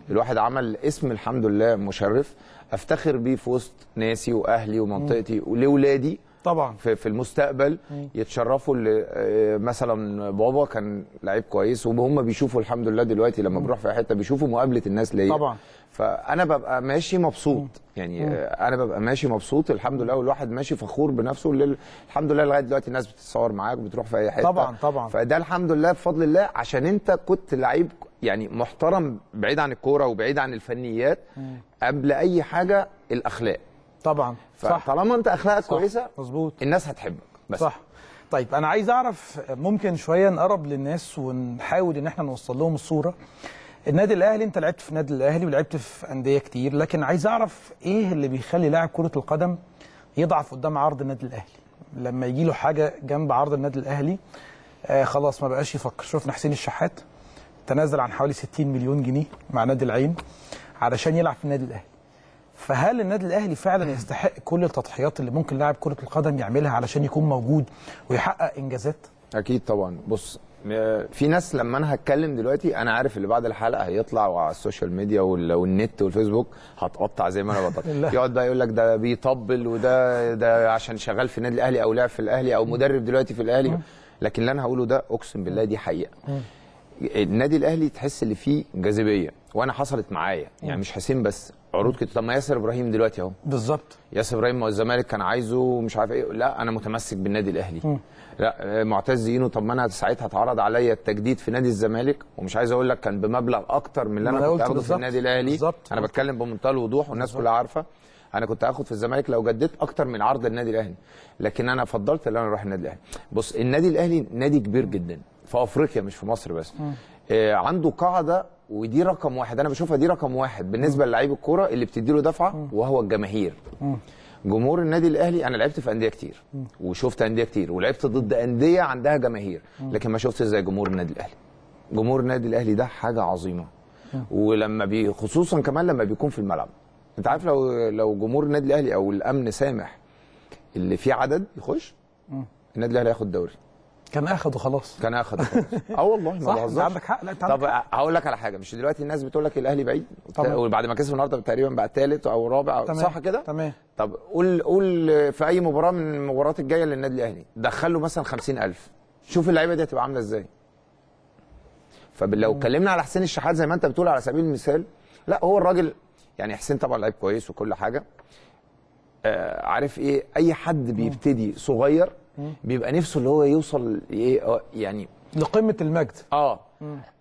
الواحد عمل اسم الحمد لله مشرف. أفتخر بيه في وسط ناسي وأهلي ومنطقتي ولاولادي طبعا. في, في المستقبل يتشرفوا اللي آه، مثلا بابا كان لعيب كويس وهم بيشوفوا الحمد لله دلوقتي لما بروح في حتة بيشوفوا مقابلة الناس ليا. طبعا. فأنا ببقى ماشي مبسوط. يعني آه، أنا ببقى ماشي مبسوط الحمد لله والواحد ماشي فخور بنفسه لل... الحمد لله لغاية دلوقتي الناس بتتصور معاك بتروح في أي حتة. طبعا، طبعا. فده الحمد لله بفضل الله عشان أنت كنت لعيب يعني محترم بعيد عن الكورة وبعيد عن الفنيات قبل أي حاجة الأخلاق. طبعا. صح. فطالما انت أخلاقك صح. كويسة مظبوط. الناس هتحبك. بس صح. طيب أنا عايز أعرف ممكن شوية نقرب للناس ونحاول إن إحنا نوصل لهم الصورة. النادي الأهلي أنت لعبت في النادي الأهلي ولعبت في أندية كتير لكن عايز أعرف إيه اللي بيخلي لاعب كرة القدم يضعف قدام عرض النادي الأهلي؟ لما يجي له حاجة جنب عرض النادي الأهلي آه خلاص ما بقاش يفكر. شفنا حسين الشحات تنازل عن حوالي 60 مليون جنيه مع نادي العين علشان يلعب في النادي الأهلي. فهل النادي الأهلي فعلا يستحق كل التضحيات اللي ممكن لاعب كرة القدم يعملها علشان يكون موجود ويحقق إنجازات؟ أكيد طبعا. بص في ناس لما أنا هتكلم دلوقتي أنا عارف اللي بعد الحلقة هيطلع على ال social media وال- والنت والفيسبوك هتقطع زي ما أنا بقطع. يقعد بقى يقول لك ده بيطبل وده ده عشان شغال في النادي الأهلي أو لعب في الأهلي أو مدرب دلوقتي في الأهلي. لكن اللي أنا هقوله ده أقسم بالله دي حقيقة. النادي الأهلي تحس اللي فيه جاذبية وأنا حصلت معايا. يعني مش حسين بس. عروض كده طب ما ياسر إبراهيم دلوقتي أهو. بالظبط. ياسر إبراهيم الزمالك كان عايزه مش عارف إيه. لا أنا متمسك بالنادي الأهلي. لا آه، معتز اينو طب ما أنا ساعتها اتعرض عليا التجديد في نادي الزمالك. ومش عايز أقول لك كان بمبلغ أكتر من اللي أنا كنت اخده في. النادي الأهلي. بالظبط. أنا بتكلم بمنتهى الوضوح والناس كلها عارفة. أنا كنت هاخد في الزمالك لو جددت أكتر من عرض النادي الأهلي. لكن أنا فضلت إن أنا أروح النادي الأهلي. بص النادي الأهلي نادي كبير جدا. في أفريقيا مش في مصر بس. آه عنده قاعدة ودي رقم واحد. أنا بشوفها دي رقم واحد بالنسبة للعيب الكورة اللي بتدي له دفعه وهو الجماهير. جمهور النادي الأهلي أنا لعبت في أندية كتير وشفت أندية كتير ولعبت ضد أندية عندها جماهير لكن ما شفتش زي جمهور النادي الأهلي. جمهور النادي الأهلي ده حاجة عظيمة. ولما بي خصوصا كمان لما بيكون في الملعب. أنت عارف لو لو جمهور النادي الأهلي أو الأمن سامح اللي فيه عدد يخش النادي الأهلي هياخد دوري كان آخده خلاص. كان اخد خلاص. آه والله ما بهزرش. عندك حق. لا انت طب. هقول لك على حاجة مش دلوقتي الناس بتقول لك الأهلي بعيد؟ طبعا. وبعد ما كسب النهارده تقريبا بقى ثالث أو رابع. صح كده؟ تمام. طب قول قول في أي مباراة من المباريات الجاية للنادي الأهلي دخل له مثلا 50000 شوف اللعيبة دي هتبقى عاملة إزاي. فلو اتكلمنا على حسين الشحات زي ما انت بتقول على سبيل المثال لا هو الراجل يعني حسين طبعا لعيب كويس وكل حاجة. آه عارف إيه؟ أي حد بيبتدي صغير بيبقى نفسه اللي هو يوصل إيه يعني لقمة المجد. آه.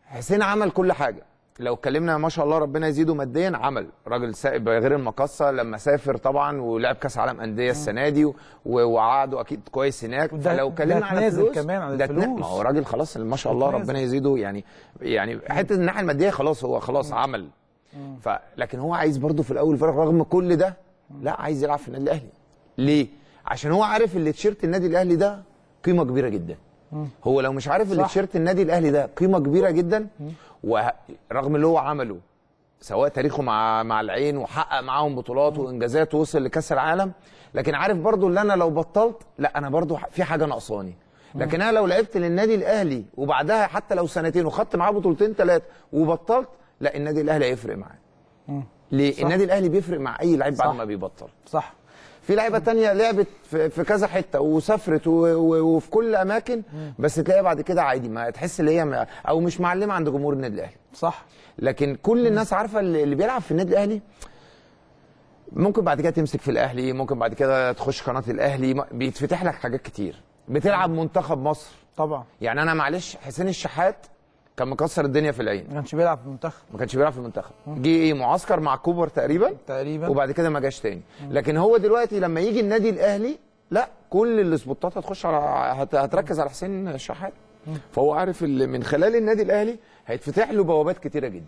حسين عمل كل حاجة. لو اتكلمنا ما شاء الله ربنا يزيده ماديا عمل. راجل سائب غير المقصة لما سافر طبعا ولعب كأس عالم أندية السنة دي وقعده أكيد كويس هناك. فلو اتكلمنا على الفلوس كمان ده اتنا- الفلوس. ما هو راجل خلاص ما شاء الله. ربنا يزيده. يعني يعني حتة الناحية المادية خلاص هو خلاص عمل. ف لكن هو عايز برضه في الأول والفرق رغم كل ده لا عايز يلعب في النادي الأهلي. ليه؟ عشان هو عارف اللي تيشيرت النادي الاهلي ده قيمة كبيرة جدا. هو لو مش عارف اللي. تيشيرت النادي الاهلي ده قيمة كبيرة جدا ورغم اللي هو عمله سواء تاريخه مع مع العين وحقق معاهم بطولات وانجازات ووصل لكأس العالم لكن عارف برضو اللي أنا لو بطلت لا أنا برضو في حاجة ناقصاني. لكن أنا لو لعبت للنادي الأهلي وبعدها حتى لو سنتين وخدت معاه بطولتين ثلاثة وبطلت لا النادي الأهلي هيفرق معاه ليه. النادي الأهلي بيفرق مع أي لعيب بعد. ما بيبطل. صح. في لعيبة تانية لعبت في كذا حتة وسافرت وفي كل أماكن بس تلاقيها بعد كده عادي. ما تحس ان هي أو مش معلمة عند جمهور النادي الأهلي. صح. لكن كل الناس عارفة اللي بيلعب في النادي الأهلي ممكن بعد كده تمسك في الأهلي ممكن بعد كده تخش قناة الأهلي بيتفتح لك حاجات كتير. بتلعب منتخب مصر. طبعا. يعني أنا معلش حسين الشحات كان مكسر الدنيا في العين. ما كانش بيلعب في المنتخب. ما كانش بيلعب في المنتخب. جه إيه؟ معسكر مع كوبر تقريبا. تقريبا. وبعد كده ما جاش تاني. لكن هو دلوقتي لما يجي النادي الأهلي لا كل السبوتات هتخش على هت- هتركز على حسين الشحات فهو عارف اللي من خلال النادي الأهلي هيتفتح له بوابات كتيرة جدا.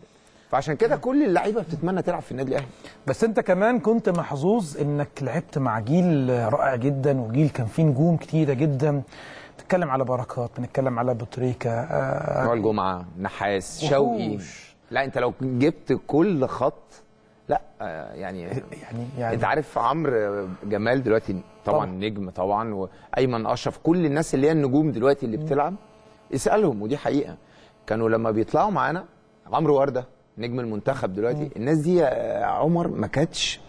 فعشان كده كل اللعيبة بتتمنى تلعب في النادي الأهلي. بس أنت كمان كنت محظوظ إنك لعبت مع جيل رائع جدا وجيل كان فيه نجوم كتيرة جدا. بنتكلم على بركات بنتكلم على أبو تريكة آه وائل جمعه نحاس. شوقي. لا انت لو جبت كل خط لا آه، يعني يعني يعني انت عارف عمرو جمال دلوقتي طبعا, طبعا. نجم طبعا وايمن اشرف كل الناس اللي هي النجوم دلوقتي اللي بتلعب اسألهم ودي حقيقة. كانوا لما بيطلعوا معانا عمرو وردة نجم المنتخب دلوقتي الناس دي يا عمر ما كانتش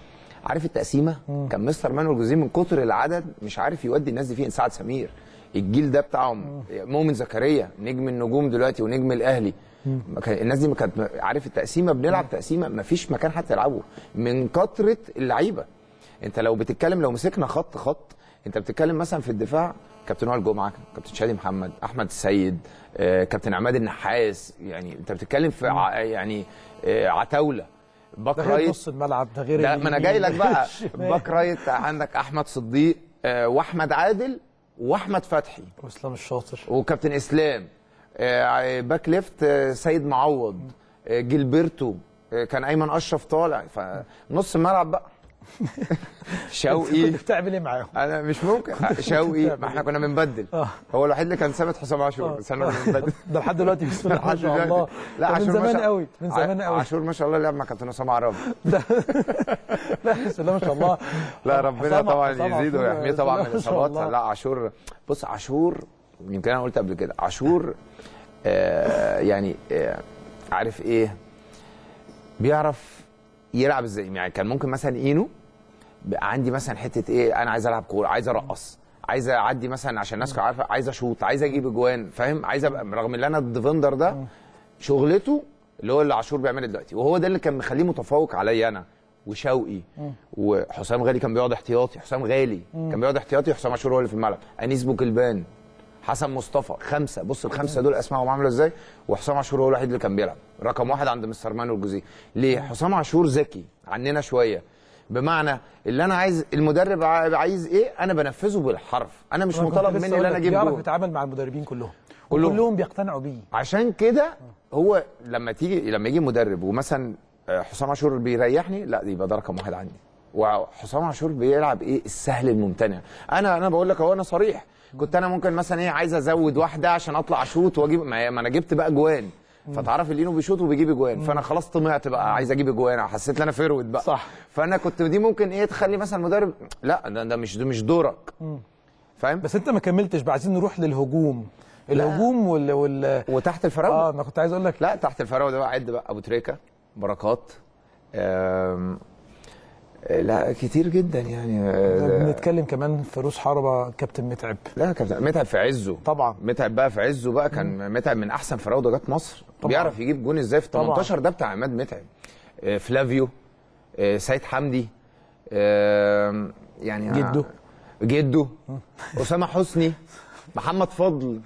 عارف التقسيمة. كان مستر مانويل جوزيه من كتر العدد مش عارف يودي الناس دي فين سعد سمير. الجيل ده بتاعهم مؤمن زكريا نجم النجوم دلوقتي ونجم الأهلي. الناس دي ما كانت عارف التقسيمة بنلعب تقسيمة ما فيش مكان حتى يلعبوا. من كترة اللعيبة. انت لو بتتكلم لو مسكنا خط خط انت بتتكلم مثلا في الدفاع كابتن وائل جمعة كابتن شادي محمد أحمد السيد آه، كابتن عماد النحاس. يعني انت بتتكلم في ع... يعني آه، عتاولة. back right. نص الملعب ده غير ده ما أنا جاي لك بقى. back right عندك أحمد صديق آه، وأحمد عادل. وأحمد فتحي. وإسلام الشاطر. وكابتن إسلام. آه، back left آه، سيد معوض. آه، آه، كان أيمن أشرف طالع. فنص الملعب بقى. شوقي. كنت بتعمل إيه معاهم؟ أنا مش ممكن. شوقي. ما إحنا كنا بنبدل. آه. هو الوحيد اللي كان ثابت حسام عاشور بس إحنا كنا بنبدل. ده لحد دلوقتي بسم الله ما شاء. الله. لا من زمان قوي من زمان قوي. عاشور ما شاء الله لعب مع كابتن اسامه عرابي لا بسم الله ما شاء الله. لا ربنا طبعا يزيده ويحميه طبعا من الإصابات. لا عاشور. بص عاشور يمكن أنا قلت قبل كده. عاشور آه يعني آه عارف إيه؟ بيعرف يلعب إزاي؟ يعني كان ممكن مثلا اينو عندي مثلا حتة إيه أنا عايز ألعب كورة عايز أرقص عايز أعدي مثلا عشان الناس عارفة عايز أشوط عايز أجيب اجوان فاهم؟ عايز أبقى رغم إن أنا ال defender ده شغلته اللي هو اللي عاشور بيعمله دلوقتي. وهو ده اللي كان مخليه متفوق عليا أنا وشوقي وحسام غالي كان بيقعد احتياطي حسام غالي كان بيقعد احتياطي وحسام عاشور هو اللي في الملعب. أنيس بوكلبان حسن مصطفى. خمسة. بص الخمسة دول اسمائهم عاملة إزاي؟ وحسام عاشور هو الوحيد اللي كان بيلعب. رقم واحد عند مستر مانو الجوزيه ليه؟ حسام عاشور ذكي عننا شوية. بمعنى اللي أنا عايز المدرب عايز إيه؟ أنا بنفذه بالحرف. أنا مش مطالب مني إن أنا أجيب بيعرف جول يتعامل مع المدربين كلهم. كلهم. كلهم بيقتنعوا بيه. عشان كده هو لما تيجي لما يجي مدرب ومثلا آه، حسام عاشور بيريحني لا يبقى ده رقم واحد عندي. وحسام عاشور بيلعب إيه؟ السهل الممتنع. أنا أنا بقول لك أهو أنا صريح. كنت أنا ممكن مثلا إيه عايز أزود واحدة عشان أطلع أشوط واجيب ما ما أنا جبت بقى جوان. فتعرف إن إينو بيشوط وبيجيب اجوان فأنا خلاص طمعت بقى عايز أجيب اجوان حسيت إن أنا forward بقى. صح. فأنا كنت دي ممكن إيه تخلي مثلا مدرب لا ده, ده مش ده مش دورك. فاهم؟ بس أنت ما كملتش بقى عايزين نروح للهجوم. الهجوم وال, وال... وتحت الفراوده آه أنا كنت عايز أقول لك. لا تحت الفراوده بقى عد بقى أبو تريكة. بركات. لا كتير جدا يعني آه، بنتكلم كمان في روس حربة كابتن متعب. لا كابتن متعب في عزه. طبعا. متعب بقى في عزه بقى كان متعب من أحسن فراوده جت مصر. طبعا. بيعرف يجيب جون إزاي في طبعا. 18 ده بتاع عماد متعب. آه، فلافيو آه، سيد حمدي آه، يعني جده. جده أسامة حسني محمد فضل.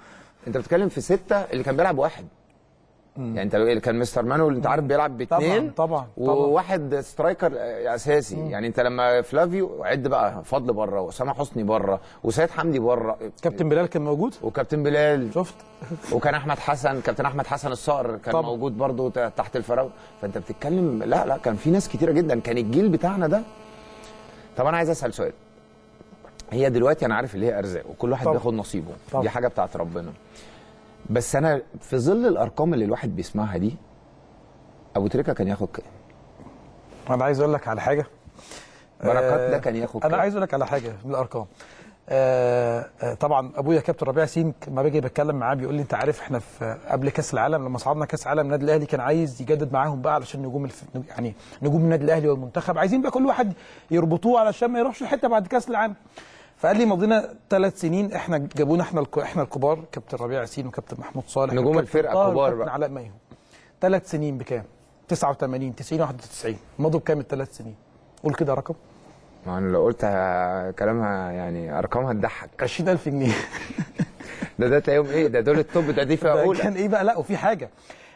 أنت بتتكلم في ستة اللي كان بيلعب واحد. يعني انت اللي كان مستر مانويل انت عارف بيلعب باثنين طبعا، طبعا. وواحد striker أساسي. يعني انت لما فلافيو عد بقى فضل بره واسامه حسني بره وسيد حمدي بره. كابتن بلال كان موجود؟ وكابتن بلال. شفت. وكان أحمد حسن كابتن أحمد حسن الصقر كان طبعا. موجود برضو ت- تحت الفراوده فأنت بتتكلم لا لا كان في ناس كتيرة جدا. كان الجيل بتاعنا ده. طب أنا عايز أسأل سؤال. هي دلوقتي أنا عارف اللي هي أرزاق وكل واحد. بياخد نصيبه. طبعا. دي حاجة بتاعت ربنا. بس أنا في ظل الأرقام اللي الواحد بيسمعها دي أبو تريكة كان ياخد كام؟ أنا عايز أقول لك على حاجة. بركات ده كان ياخد أنا عايز أقول لك على حاجة من الارقام آه آه، طبعا أبويا كابتن ربيع سين لما باجي بتكلم معاه بيقول لي أنت عارف إحنا في قبل كأس العالم لما صعدنا كأس العالم النادي الأهلي كان عايز يجدد معاهم بقى علشان نجوم الف... يعني نجوم النادي الأهلي والمنتخب. عايزين بقى كل واحد يربطوه علشان ما يروحش حتة بعد كأس العالم. فقال لي مضينا ثلاث سنين إحنا جابونا إحنا. إحنا الكبار كابتن ربيع ياسين وكابتن محمود صالح نجوم طاهر كبار بقى. علاء ميهو ثلاث سنين بكام؟ 89 90 91 مضوا بكام الثلاث سنين؟ قول كده رقم. ما أنا لو قلت كلامها يعني ارقامها تضحك 20000 جنيه. ده ده تلاقيهم إيه؟ ده دول التوب ده دي فيها أولى. كان إيه بقى؟ لا وفي حاجة.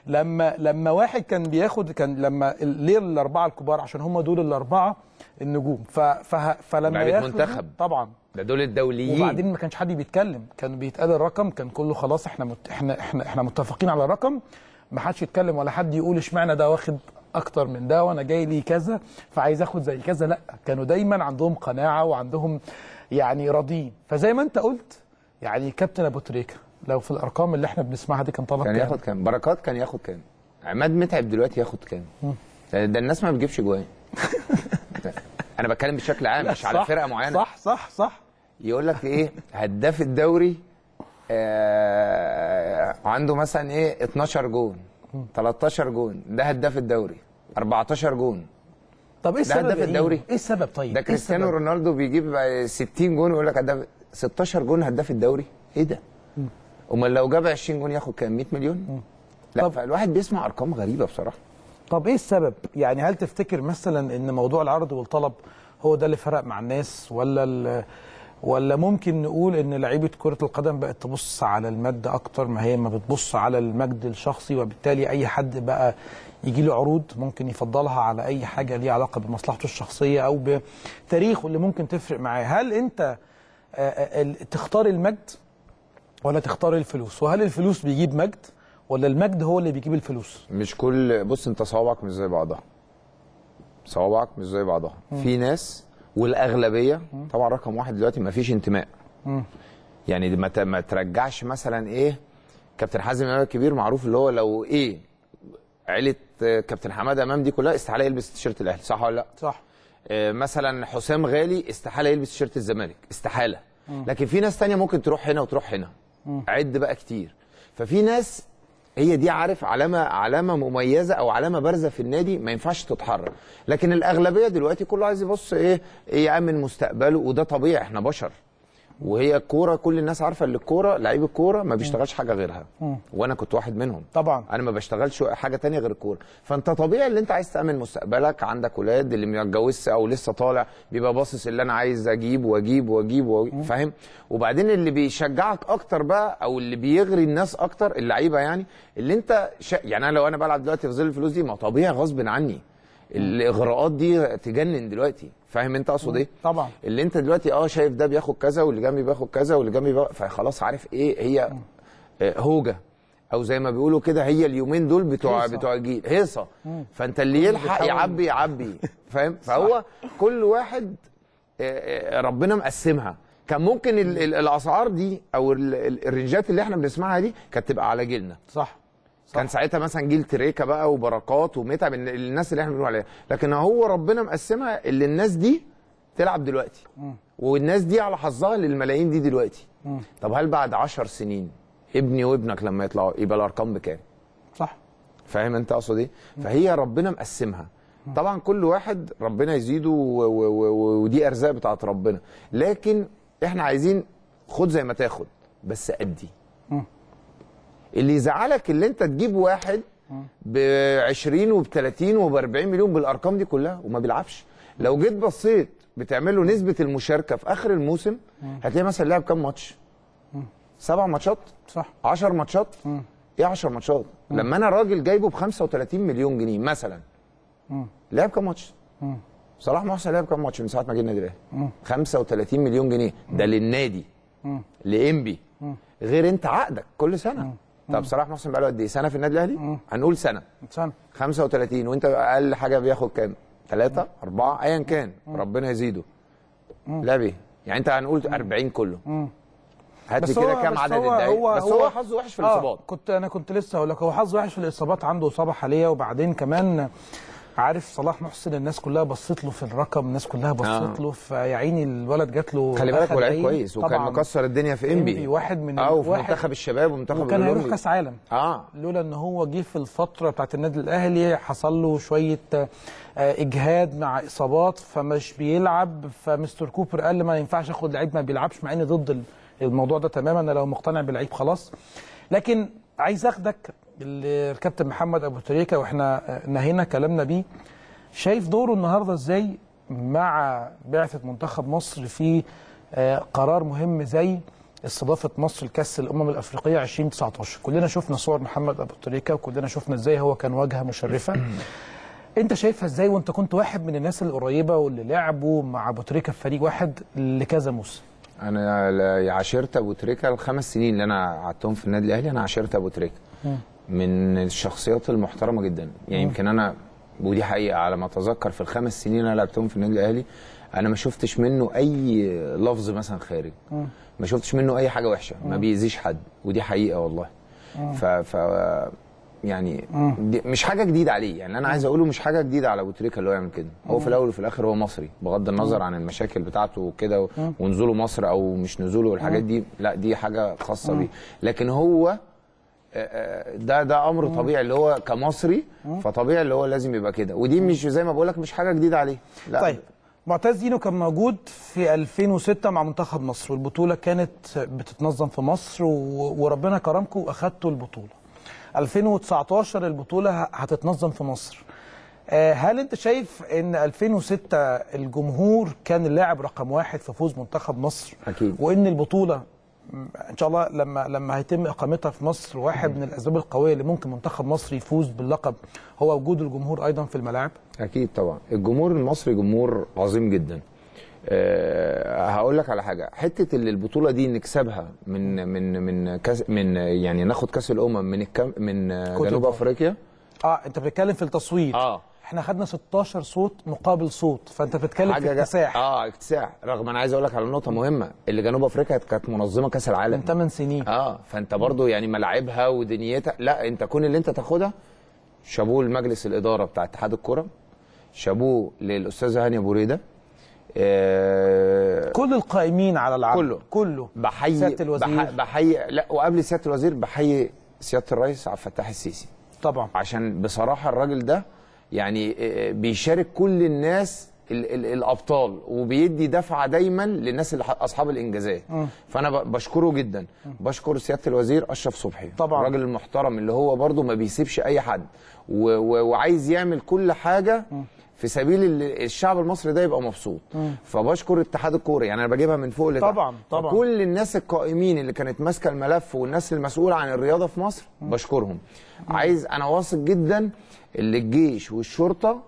لما لما واحد كان بياخد كان لما ليه الأربعة الكبار؟ عشان هم دول الأربعة النجوم. ف فه فلما لعيبة ياخد منتخب. طبعا. ده دول الدوليين. وبعدين ما كانش حد بيتكلم. كان بيتقال الرقم كان كله خلاص إحنا مت... إحنا إحنا إحنا متفقين على الرقم. ما حدش يتكلم ولا حد يقول إشمعنى ده واخد أكتر من ده وأنا جاي لي كذا فعايز آخد زي كذا. لأ كانوا دايما عندهم قناعة وعندهم يعني راضيين فزي ما أنت قلت يعني كابتن أبو تريكة لو في الأرقام اللي إحنا بنسمعها دي كان طلب كان؟ ياخد كام؟ بركات كان ياخد كام؟ عماد متعب دلوقتي ياخد كام؟ ده, ده الناس ما بتجيبش جوان. أنا بتكلم بشكل عام مش على فرقة معينة. صح صح صح. يقول لك إيه؟ هداف الدوري آه عنده مثلا إيه؟ 12 جون 13 جون ده هداف الدوري 14 جون. طب إيه السبب هداف يا الدوري. إيه السبب طيب؟ ده إيه كريستيانو السبب؟ رونالدو بيجيب 60 جون ويقول لك هداف 16 جون هداف الدوري؟ إيه ده؟ أمال لو جاب 20 جون ياخد كام؟ 100 مليون؟ لا طب- فالواحد بيسمع أرقام غريبة بصراحة. طب إيه السبب؟ يعني هل تفتكر مثلا إن موضوع العرض والطلب هو ده اللي فرق مع الناس ولا ولا ممكن نقول إن لعيبة كرة القدم بقت تبص على المادة أكتر ما هي ما بتبص على المجد الشخصي وبالتالي أي حد بقى يجي له عروض ممكن يفضلها على أي حاجة ليها علاقة بمصلحته الشخصية أو بتاريخه اللي ممكن تفرق معاه، هل أنت تختار المجد ولا تختار الفلوس؟ وهل الفلوس بيجيب مجد ولا المجد هو اللي بيجيب الفلوس؟ مش كل بص انت صوابعك مش زي بعضها. صوابعك مش زي بعضها. في ناس والأغلبية طبعا رقم واحد دلوقتي ما فيش انتماء يعني ما ما ترجعش مثلا إيه كابتن حازم إمام الكبير معروف اللي هو لو إيه عيلة كابتن حمادة إمام دي كلها استحالة يلبس تيشيرت الأهلي صح ولا لأ؟ صح. آه، مثلا حسام غالي استحالة يلبس تيشيرت الزمالك استحالة. لكن في ناس تانية ممكن تروح هنا وتروح هنا. عد بقى كتير. ففي ناس هي دي عارف علامة علامة مميزة أو علامة بارزة في النادي ما ينفعش تتحرك لكن الأغلبية دلوقتي كله عايز يبص إيه, يأمن مستقبله وده طبيعي إحنا بشر. وهي الكورة كل الناس عارفة إن الكورة لعيب الكورة ما بيشتغلش حاجة غيرها. وأنا كنت واحد منهم. طبعا. أنا ما بشتغلش حاجة تانية غير الكورة. فأنت طبيعي اللي أنت عايز تامن مستقبلك. عندك ولاد اللي ما اتجوزش أو لسه طالع بيبقى باصص اللي أنا عايز أجيب وأجيب وأجيب, وأجيب فاهم؟ وبعدين اللي بيشجعك أكتر بقى أو اللي بيغري الناس أكتر اللعيبة يعني اللي أنت شا... يعني أنا لو أنا بلعب دلوقتي في ظل الفلوس دي ما طبيعي غصب عني. الإغراءات دي تجنن دلوقتي. فاهم أنت أقصد إيه؟ طبعا. اللي أنت دلوقتي آه شايف ده بياخد كذا واللي جنبي بياخد كذا واللي جنبي بياخد فخلاص عارف إيه هي؟ آه، هوجة. أو زي ما بيقولوا كده هي اليومين دول بتوع هيصة. بتوع الجيل. هيصة. فأنت اللي يلحق يعبي يعبي. فاهم؟ فهو كل واحد آه، آه، ربنا مقسمها. كان ممكن ال- ال- الأسعار دي أو ال- ال- الرنجات اللي إحنا بنسمعها دي كانت تبقى على جيلنا. صح. كان ساعتها مثلا جيل تريكا بقى وبركات ومتعب الن- الناس اللي إحنا بنقول عليها. لكن هو ربنا مقسمها اللي الناس دي تلعب دلوقتي. والناس دي على حظها للملايين دي دلوقتي. طب هل بعد عشر سنين ابني وابنك لما يطلعوا يبقى الأرقام بكام؟ صح. فاهم أنت أقصد إيه؟ فهي ربنا مقسمها. طبعا كل واحد ربنا يزيده ودي أرزاق بتاعت ربنا. لكن إحنا عايزين خد زي ما تاخد بس أدي. اللي يزعلك اللي انت تجيب واحد ب 20 وب 30 وب 40 مليون بالارقام دي كلها وما بيلعبش. لو جيت بصيت بتعمل له نسبة المشاركة في آخر الموسم هتلاقي مثلا لعب كام ماتش؟ سبع ماتشات؟ صح. 10 ماتشات؟ إيه 10 ماتشات؟ لما أنا راجل جايبه ب 35 مليون جنيه مثلا لعب كام ماتش؟ صلاح محسن لعب كام ماتش من ساعة ما جه النادي الأهلي؟ 35 مليون جنيه. ده للنادي لإنبي. غير انت عقدك كل سنة. طب صلاح محسن بقى له قد إيه؟ سنة في النادي الأهلي؟ هنقول سنة. سنة. 35 وأنت أقل حاجة بياخد كام؟ ثلاثة أربعة؟ أيا كان. ربنا يزيده. لعب إيه؟ يعني أنت هنقول 40 كله. هات لي كده كام عدد الدقايق؟ بس هو- حظه وحش في آه الإصابات. كنت أنا كنت لسه هقول لك هو حظ وحش في الإصابات عنده إصابة حالية وبعدين كمان عارف صلاح محسن الناس كلها بصت له في الرقم الناس كلها بصت آه. له فيا عيني الولد جات له خلي بالك هو لعيب. كويس وكان. مكسر الدنيا في إنبي واحد من آه وفي واحد- منتخب الشباب ومنتخب وكان هيروح. كأس عالم آه لولا إن هو جه في الفترة بتاعت النادي الأهلي حصل له شوية آه، إجهاد مع إصابات فمش بيلعب فمستر كوبر قال ما ينفعش آخد لعيب ما بيلعبش مع إني ضد ال- الموضوع ده تماما أنا لو مقتنع بلعيب خلاص لكن عايز أخدك الكابتن محمد أبو تريكة وإحنا نهينا كلامنا بيه. شايف دوره النهارده إزاي مع بعثة منتخب مصر في آه، قرار مهم زي استضافة مصر لكأس الأمم الأفريقية 2019 كلنا شفنا صور محمد أبو تريكة وكلنا شفنا إزاي هو كان واجهة مشرفة. انت شايفها إزاي وانت كنت واحد من الناس القريبة واللي لعبوا مع أبو تريكة في فريق واحد لكذا موسم؟ أنا عاشرت أبو تريكة الخمس سنين اللي أنا قعدتهم في النادي الأهلي أنا عاشرت أبو تريكة. من الشخصيات المحترمة جدا. يعني يمكن أنا ودي حقيقة على ما أتذكر في الخمس سنين اللي أنا لعبتهم في النادي الأهلي أنا ما شفتش منه أي لفظ مثلا خارج ما شفتش منه أي حاجة وحشة. ما بيأذيش حد. ودي حقيقة والله. ف, ف يعني دي مش حاجة جديدة عليه. يعني أنا عايز أقوله مش حاجة جديدة على أبو تريكة اللي هو يعمل كده. هو في الأول وفي الآخر هو مصري. بغض النظر عن المشاكل بتاعته وكده ونزوله مصر أو مش نزوله والحاجات دي لا دي حاجة خاصة بيه. لكن هو آه، آه، ده ده أمر طبيعي اللي هو كمصري فطبيعي اللي هو لازم يبقى كده. ودي مش زي ما بقول لك مش حاجة جديدة عليه. لا. طيب معتز دينو كان موجود في 2006 مع منتخب مصر والبطولة كانت بتتنظم في مصر وربنا كرمكم وأخدتوا البطولة. 2019 البطولة ه- هتتنظم في مصر. آه، هل أنت شايف إن 2006 الجمهور كان اللاعب رقم واحد في فوز منتخب مصر؟ أكيد. وإن البطولة م، إن شاء الله لما لما هيتم إقامتها في مصر واحد من الأسباب القوية اللي ممكن منتخب مصر يفوز باللقب هو وجود الجمهور أيضا في الملاعب أكيد طبعا. الجمهور المصري جمهور عظيم جدا. أه هقول لك على حاجة. حتة اللي البطولة دي نكسبها من من من كاس من يعني ناخد كاس الأمم من الكام من جنوب. أفريقيا؟ آه أنت بتتكلم في التصويت. آه. إحنا خدنا 16 صوت مقابل صوت فأنت بتتكلم في اكتساح. آه اكتساح. رغم أنا عايز أقول لك على نقطة مهمة اللي جنوب أفريقيا كانت منظمة كأس العالم. من 8 سنين. آه فأنت برضو يعني ملاعبها ودنيتها لا أنت كون اللي أنت تاخدها شابوه لمجلس الإدارة بتاع اتحاد الكرة شابوه للاستاذ هاني ابو ريده آه كل القائمين على العمل كله. كله. بحيي سيادة الوزير. بح- بحيي لا وقبل سيادة الوزير بحيي سيادة الرئيس عبد الفتاح السيسي. طبعا. عشان بصراحة الراجل ده يعني آه، بيشارك كل الناس ال ال الأبطال وبيدي دفعة دايما للناس اللي أصحاب الإنجازات. فأنا ب- بشكره جدا. بشكر سيادة الوزير أشرف صبحي طبعا. الراجل المحترم اللي هو برده ما بيسيبش أي حد وعايز يعمل كل حاجة في سبيل ال- الشعب المصري ده يبقى مبسوط. فبشكر اتحاد الكورة. يعني أنا بجيبها من فوق لتحت طبعا، طبعا. فكل الناس القائمين اللي كانت ماسكة الملف والناس المسؤولة عن الرياضة في مصر بشكرهم. عايز أنا واثق جدا اللي الجيش والشرطة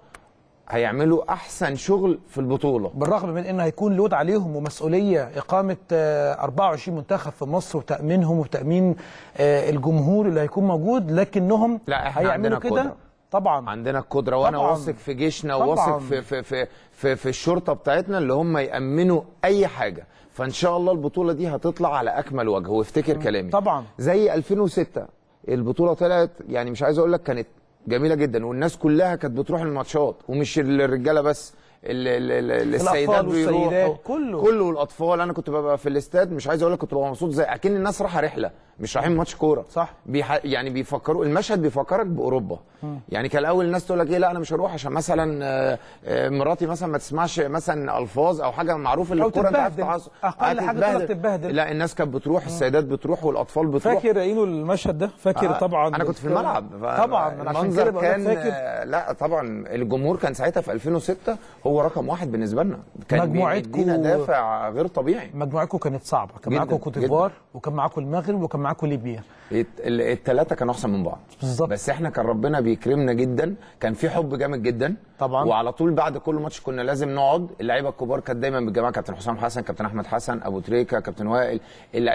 هيعملوا أحسن شغل في البطولة. بالرغم من إن هيكون لود عليهم ومسؤولية إقامة آه، 24 منتخب في مصر وتأمينهم وتأمين آه، الجمهور اللي هيكون موجود لكنهم لا، إحنا هيعملوا كده. طبعا عندنا القدرة وأنا. واثق في جيشنا. وواثق في في, في في في الشرطة بتاعتنا اللي هم يأمنوا أي حاجة فإن شاء الله البطولة دي هتطلع على أكمل وجه وافتكر كلامي طبعاً. زي 2006 البطولة طلعت يعني مش عايز أقول لك كانت جميلة جدا والناس كلها كانت بتروح الماتشات ومش الرجاله بس السيدات والسيدات، بيروحوا كله. كله الاطفال أنا كنت ببقى في الاستاد مش عايز أقول لك كنت ببقى مبسوط زي أكن الناس رايحة رحلة مش رايحين ماتش كورة. صح. بيح... يعني بيفكروا المشهد بيفكرك بأوروبا. يعني كان الأول الناس تقول لك إيه لا أنا مش هروح عشان مثلا آه، آه، مراتي مثلا ما تسمعش مثلا ألفاظ أو حاجة معروفة اللي الكورة أنت عارف. تعصب تقول لك تتبهدل. لا الناس كانت بتروح السيدات بتروح والأطفال بتروح. فاكر عينه المشهد ده؟ فاكر آه، طبعا أنا كنت في الملعب. طبعا المنظر كان فاكر. آه، لا طبعا الجمهور كان ساعتها في 2006 هو رقم واحد بالنسبة لنا. كان بيدينا دافع غير طبيعي. مجموعتكم كانت صعبة. كان معاكم كوت. ديفوار وكان معاكم المغرب وكان معاكم ليبيا. الثلاثه كانوا أحسن من بعض. بالظبط. بس إحنا كان ربنا بيكرمنا جدا. كان في حب جامد جدا. طبعاً. وعلى طول بعد كل ماتش كنا لازم نقعد. اللعيبة الكبار كانت دايما بالجماعة كابتن حسام حسن كابتن أحمد حسن أبو تريكة كابتن وائل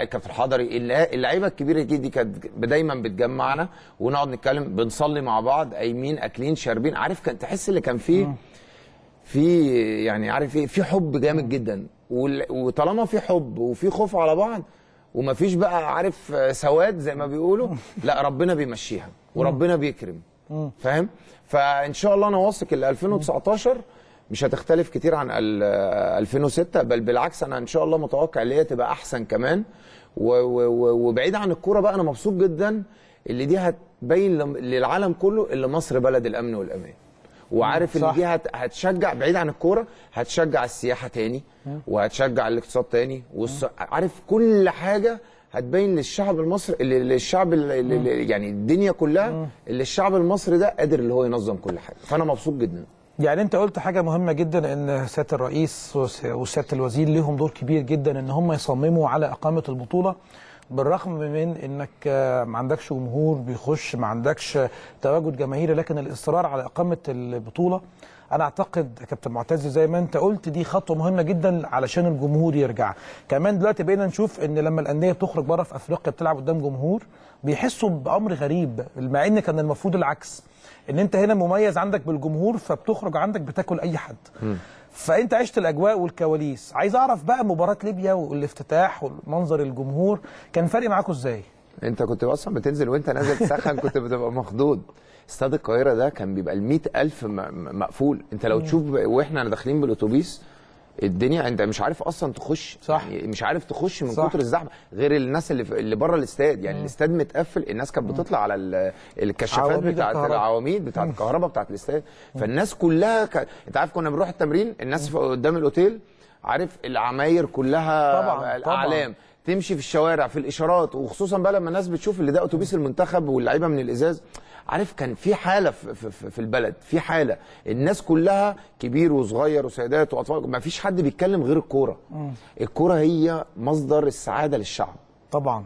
كابتن حضري اللع- اللعيبة الكبيرة دي, دي كانت دايما بتجمعنا. ونقعد نتكلم بنصلي مع بعض قايمين أكلين شاربين. عارف كان تحس اللي كان فيه في يعني عارف إيه في حب جامد جدا. وطالما في حب وفي خوف على بعض ومفيش بقى عارف سواد زي ما بيقولوا لا ربنا بيمشيها وربنا بيكرم. فاهم؟ فإن شاء الله أنا واثق إن 2019 مش هتختلف كتير عن ال- آه، 2006 بل بالعكس أنا إن شاء الله متوقع إن هي تبقى أحسن كمان. وبعيد عن الكورة بقى أنا مبسوط جدا اللي دي هتبين لم- للعالم كله اللي مصر بلد الأمن والأمان. وعارف إن. دي هت- هتشجع بعيد عن الكورة هتشجع السياحة تاني وهتشجع الاقتصاد تاني والص... عارف كل حاجة هتبين للشعب المصري اللي- للشعب اللي يعني الدنيا كلها اللي الشعب المصري ده قادر اللي هو ينظم كل حاجة. فأنا مبسوط جدا. يعني أنت قلت حاجة مهمة جدا إن سيادة الرئيس وس- وسيادة الوزير ليهم دور كبير جدا إن هم يصمموا على إقامة البطولة. بالرغم من إنك ما عندكش جمهور بيخش ما عندكش تواجد جماهيري لكن الإصرار على إقامة البطولة أنا أعتقد يا كابتن معتز زي ما أنت قلت دي خطوة مهمة جدا علشان الجمهور يرجع. كمان دلوقتي بقينا نشوف إن لما الأندية بتخرج بره في أفريقيا بتلعب قدام جمهور بيحسوا بأمر غريب مع إن كان المفروض العكس إن أنت هنا مميز عندك بالجمهور فبتخرج عندك بتاكل أي حد. فأنت عشت الأجواء والكواليس. عايز أعرف بقى مباراة ليبيا والافتتاح ومنظر الجمهور كان فارق معاكم إزاي؟ أنت كنت أصلا بتنزل وأنت نازل تسخن كنت بتبقى مخضوض. استاد القاهرة ده كان بيبقى ال ألف مقفول. أنت لو تشوف وإحنا داخلين بالأتوبيس الدنيا انت مش عارف أصلا تخش صح. يعني مش عارف تخش من صح. كتر الزحمة غير الناس اللي في- اللي بره الاستاد يعني الاستاد متقفل الناس كانت بتطلع على ال- الكشافات بتاعت. العواميد بتاعت الكهرباء بتاعت الاستاد فالناس كلها ك... انت عارف كنا بنروح التمرين الناس في- قدام الأوتيل عارف العماير كلها طبعاً، طبعاً. الأعلام تمشي في الشوارع في الإشارات وخصوصا بقى لما الناس بتشوف اللي ده أتوبيس المنتخب واللعيبة من الإزاز عارف كان في حالة في, في, في البلد في حالة الناس كلها كبير وصغير وسيدات وأطفال ما فيش حد بيتكلم غير الكورة. الكورة هي مصدر السعادة للشعب. طبعا.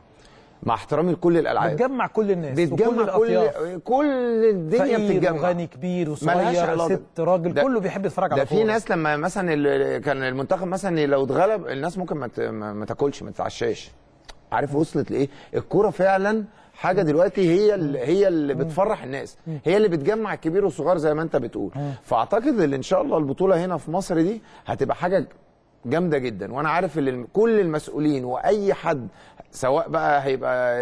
مع احترامي لكل الألعاب. بتجمع كل الناس وكل بتجمع كل الأطياف. كل الدنيا بتتجمع. وغني كبير وصغير. ست راجل ده- كله بيحب يتفرج على ده في. ناس لما مثلا كان المنتخب مثلا لو اتغلب الناس ممكن ما تاكلش ما تتعشاش. عارف وصلت لإيه؟ الكورة فعلا حاجة دلوقتي هي اللي هي اللي بتفرح الناس. هي اللي بتجمع الكبير والصغير زي ما انت بتقول. فأعتقد إن إن شاء الله البطولة هنا في مصر دي هتبقى حاجة جامدة جدا. وأنا عارف إن كل المسؤولين وأي حد سواء بقى هيبقى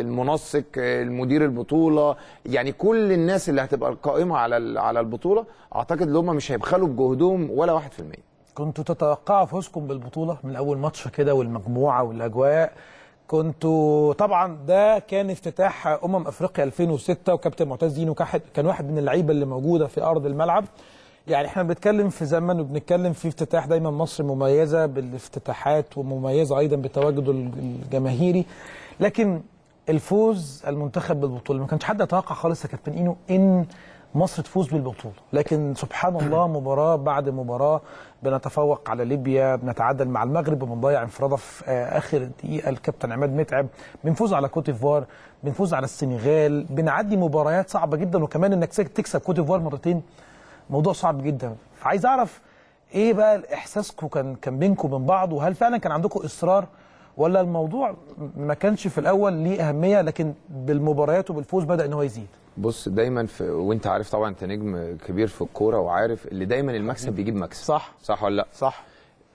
المنسق المدير البطولة يعني كل الناس اللي هتبقى القائمة على على البطولة أعتقد إن هم مش هيبخلوا بجهدهم ولا 1% كنتوا تتوقعوا فوزكم بالبطولة من أول ماتش كده والمجموعة والأجواء؟ كنتوا طبعا ده كان افتتاح أمم أفريقيا 2006 وكابتن معتز دينو كان واحد من اللعيبة اللي موجودة في أرض الملعب. يعني إحنا بنتكلم في زمن وبنتكلم في افتتاح دايما مصر مميزة بالافتتاحات ومميزة أيضا بالتواجد الجماهيري. لكن الفوز المنتخب بالبطولة ما كانش حد يتوقع خالص يا كابتن إينو إن مصر تفوز بالبطولة. لكن سبحان الله مباراة بعد مباراة بنتفوق على ليبيا بنتعادل مع المغرب وبنضيع انفرادة في آه، آخر دقيقة الكابتن عماد متعب بنفوز على كوت ديفوار بنفوز على السنغال بنعدي مباريات صعبة جدا. وكمان إنك تكسب كوت ديفوار مرتين موضوع صعب جدا. فعايز أعرف إيه بقى احساسكم كان كان بينكم وبين بعض؟ وهل فعلا كان عندكم إصرار؟ ولا الموضوع ما كانش في الأول ليه أهمية لكن بالمباريات وبالفوز بدأ إن هو يزيد؟ بص دايما في وانت عارف طبعا انت نجم كبير في الكورة وعارف اللي دايما المكسب بيجيب مكسب. صح. صح ولا لا؟ صح.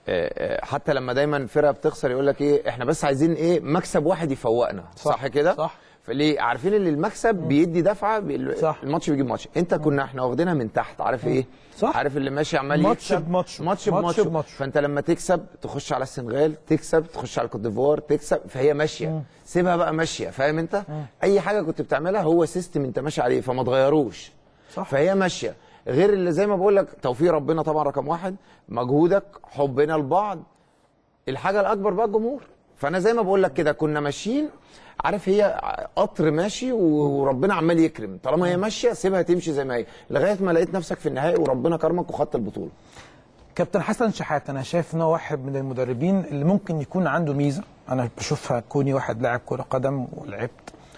آه، آه، حتى لما دايما فرقة بتخسر يقول لك إيه إحنا بس عايزين إيه مكسب واحد يفوقنا. صح, صح، صح كده؟ صح. فليه؟ عارفين ان المكسب بيدي دفعة بي- صح. الماتش بيجيب ماتش. انت كنا إحنا واخدينها من تحت عارف إيه؟ صح. عارف اللي ماشي عمال ماتش بماتش. ماتش ماتش بماتش. بماتش. فانت لما تكسب تخش على السنغال تكسب تخش على الكوت ديفوار تكسب فهي ماشية. سيبها بقى ماشية فاهم انت؟ أي حاجة كنت بتعملها هو سيستم انت ماشي عليه فما تغيروش. صح. فهي ماشية. غير اللي زي ما بقول لك توفيق ربنا طبعا رقم واحد. مجهودك حبنا لبعض. الحاجة الأكبر بقى الجمهور. فأنا زي ما بقول لك كده كنا ماشيين عارف هي قطر ماشي وربنا عمال يكرم. طالما هي ماشية سيبها تمشي زي ما هي. لغاية ما لقيت نفسك في النهائي وربنا كرمك وخدت البطولة. كابتن حسن شحات أنا شايف إن هو واحد من المدربين اللي ممكن يكون عنده ميزة. أنا بشوفها كوني واحد لاعب كرة قدم ولعبت.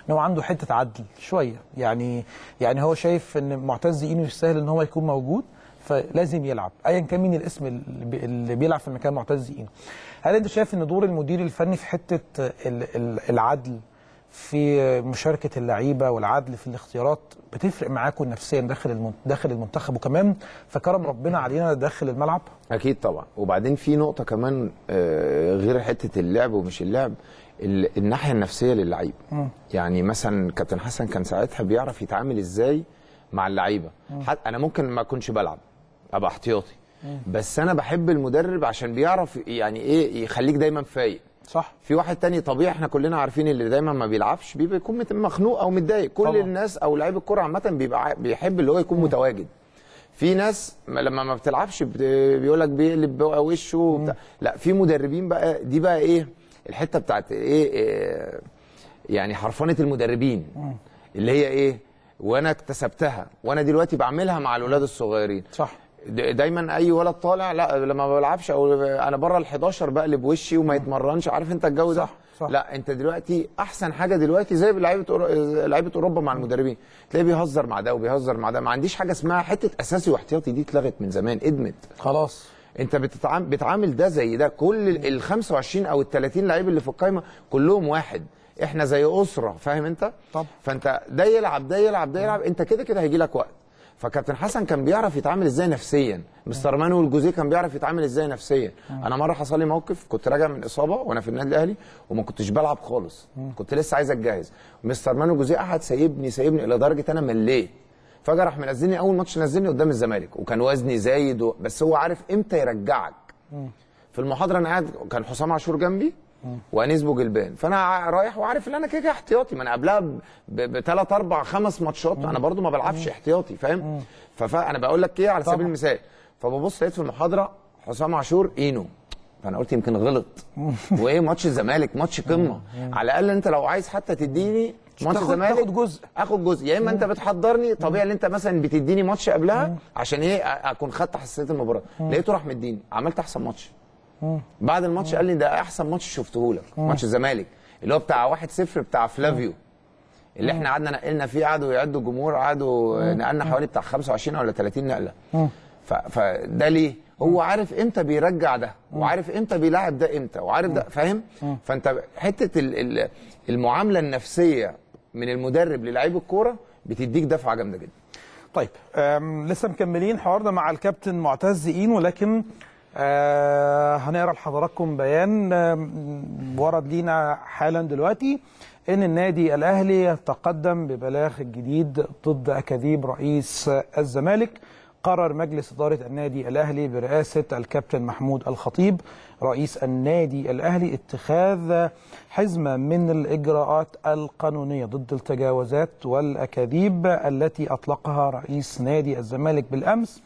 إن هو عنده حتة عدل شوية. يعني يعني هو شايف إن معتز إينو يستاهل إن هو يكون موجود فلازم يلعب. ايا كان مين الاسم اللي بي- اللي بيلعب في مكان معتز إينو. هل أنت شايف إن دور المدير الفني في حتة ال- ال- العدل في مشاركة اللعيبة والعدل في الاختيارات بتفرق معاكم نفسيا داخل داخل المنتخب. وكمان فكرم ربنا علينا داخل الملعب. أكيد طبعا. وبعدين في نقطة كمان آه، غير حتة اللعب ومش اللعب ال- الناحية النفسية للعيب. يعني مثلا كابتن حسن كان ساعتها بيعرف يتعامل إزاي مع اللعيبة. حتى أنا ممكن ما أكونش بلعب أبقى احتياطي. بس أنا بحب المدرب عشان بيعرف يعني إيه يخليك دايما فايق. صح. في واحد تاني طبيعي إحنا كلنا عارفين اللي دايما ما بيلعبش بيبقى يكون مت- مخنوق أو متضايق. كل طبعا. الناس أو لعيب الكوره عامة بيبقى بيحب اللي هو يكون متواجد. في ناس ما- لما ما بتلعبش بت- بيقول لك بيقلب بقى وشه. لا في مدربين بقى دي بقى إيه؟ الحتة بتاعت إيه, إيه يعني حرفنة المدربين. اللي هي إيه؟ وأنا اكتسبتها. وأنا دلوقتي بعملها مع الاولاد الصغيرين. صح. دايما أي ولد طالع لا لما ما بلعبش أو أنا بره ال11 بقلب وشي وما يتمرنش. عارف أنت الجو ده؟ صح، صح. لا أنت دلوقتي أحسن حاجة دلوقتي زي لعيبة لعيبة أوروبا مع المدربين. تلاقيه بيهزر مع ده وبيهزر مع ده. ما عنديش حاجة اسمها حتة أساسي واحتياطي دي اتلغت من زمان ادمت. خلاص. أنت بتتعامل بتعامل ده زي ده. كل ال 25 أو ال 30 لعيب اللي في القايمة كلهم واحد. إحنا زي أسرة فاهم أنت؟ طبعا. فأنت ده يلعب ده يلعب ده يلعب. أنت كده كده هيجي لك وقت. فكابتن حسن كان بيعرف يتعامل إزاي نفسيا. مستر مانويل جوزيه كان بيعرف يتعامل إزاي نفسيا. أنا مرة حصل لي موقف كنت راجع من إصابة وأنا في النادي الأهلي وما كنتش بلعب خالص. كنت لسه عايز أتجهز. مستر مانويل جوزيه قعد سايبني سايبني إلى درجة أنا مليت. فجأة راح منزلني أول ماتش نزلني قدام الزمالك. وكان وزني زايد و... بس هو عارف إمتى يرجعك. في المحاضرة أنا قاعد كان حسام عاشور جنبي. وانيس بوجلبان فأنا رايح وعارف إن أنا كده احتياطي. ما أنا قبلها بثلاث أربع خمس ماتشات. أنا برضو ما بلعبش احتياطي فاهم؟ فانا بقول لك إيه على سبيل. المثال. فببص لقيت في المحاضرة حسام عاشور إينو. فأنا قلت يمكن غلط. وإيه؟ ماتش الزمالك ماتش قمة. على الأقل أنت لو عايز حتى تديني ماتش الزمالك تاخد جزء. آخد جزء. يا إما أنت بتحضرني طبيعي إن أنت مثلا بتديني ماتش قبلها عشان إيه؟ أكون خدت حساسية المباراة. لقيته راح مديني. عملت أحسن ماتش. بعد الماتش قال لي ده أحسن ماتش شفته لك ماتش الزمالك اللي هو بتاع 1-0 بتاع فلافيو. اللي إحنا قعدنا نقلنا فيه قعدوا يعدوا الجمهور قعدوا نقلنا حوالي بتاع 25 ولا 30 نقلة. فده ليه؟ هو عارف إمتى بيرجع ده وعارف إمتى بيلاعب ده إمتى وعارف ده فاهم؟ فأنت حتة ال- ال- المعاملة النفسية من المدرب للعيب الكورة بتديك دفعة جامدة جدا. طيب لسه مكملين حوارنا مع الكابتن معتز اين ولكن أه هنقرأ لحضراتكم بيان آم، ورد لينا حالا دلوقتي إن النادي الأهلي يتقدم ببلاغ جديد ضد أكاذيب رئيس الزمالك. قرر مجلس إدارة النادي الأهلي برئاسة الكابتن محمود الخطيب رئيس النادي الأهلي اتخاذ حزمه من الإجراءات القانونية ضد التجاوزات والأكاذيب التي أطلقها رئيس نادي الزمالك بالأمس.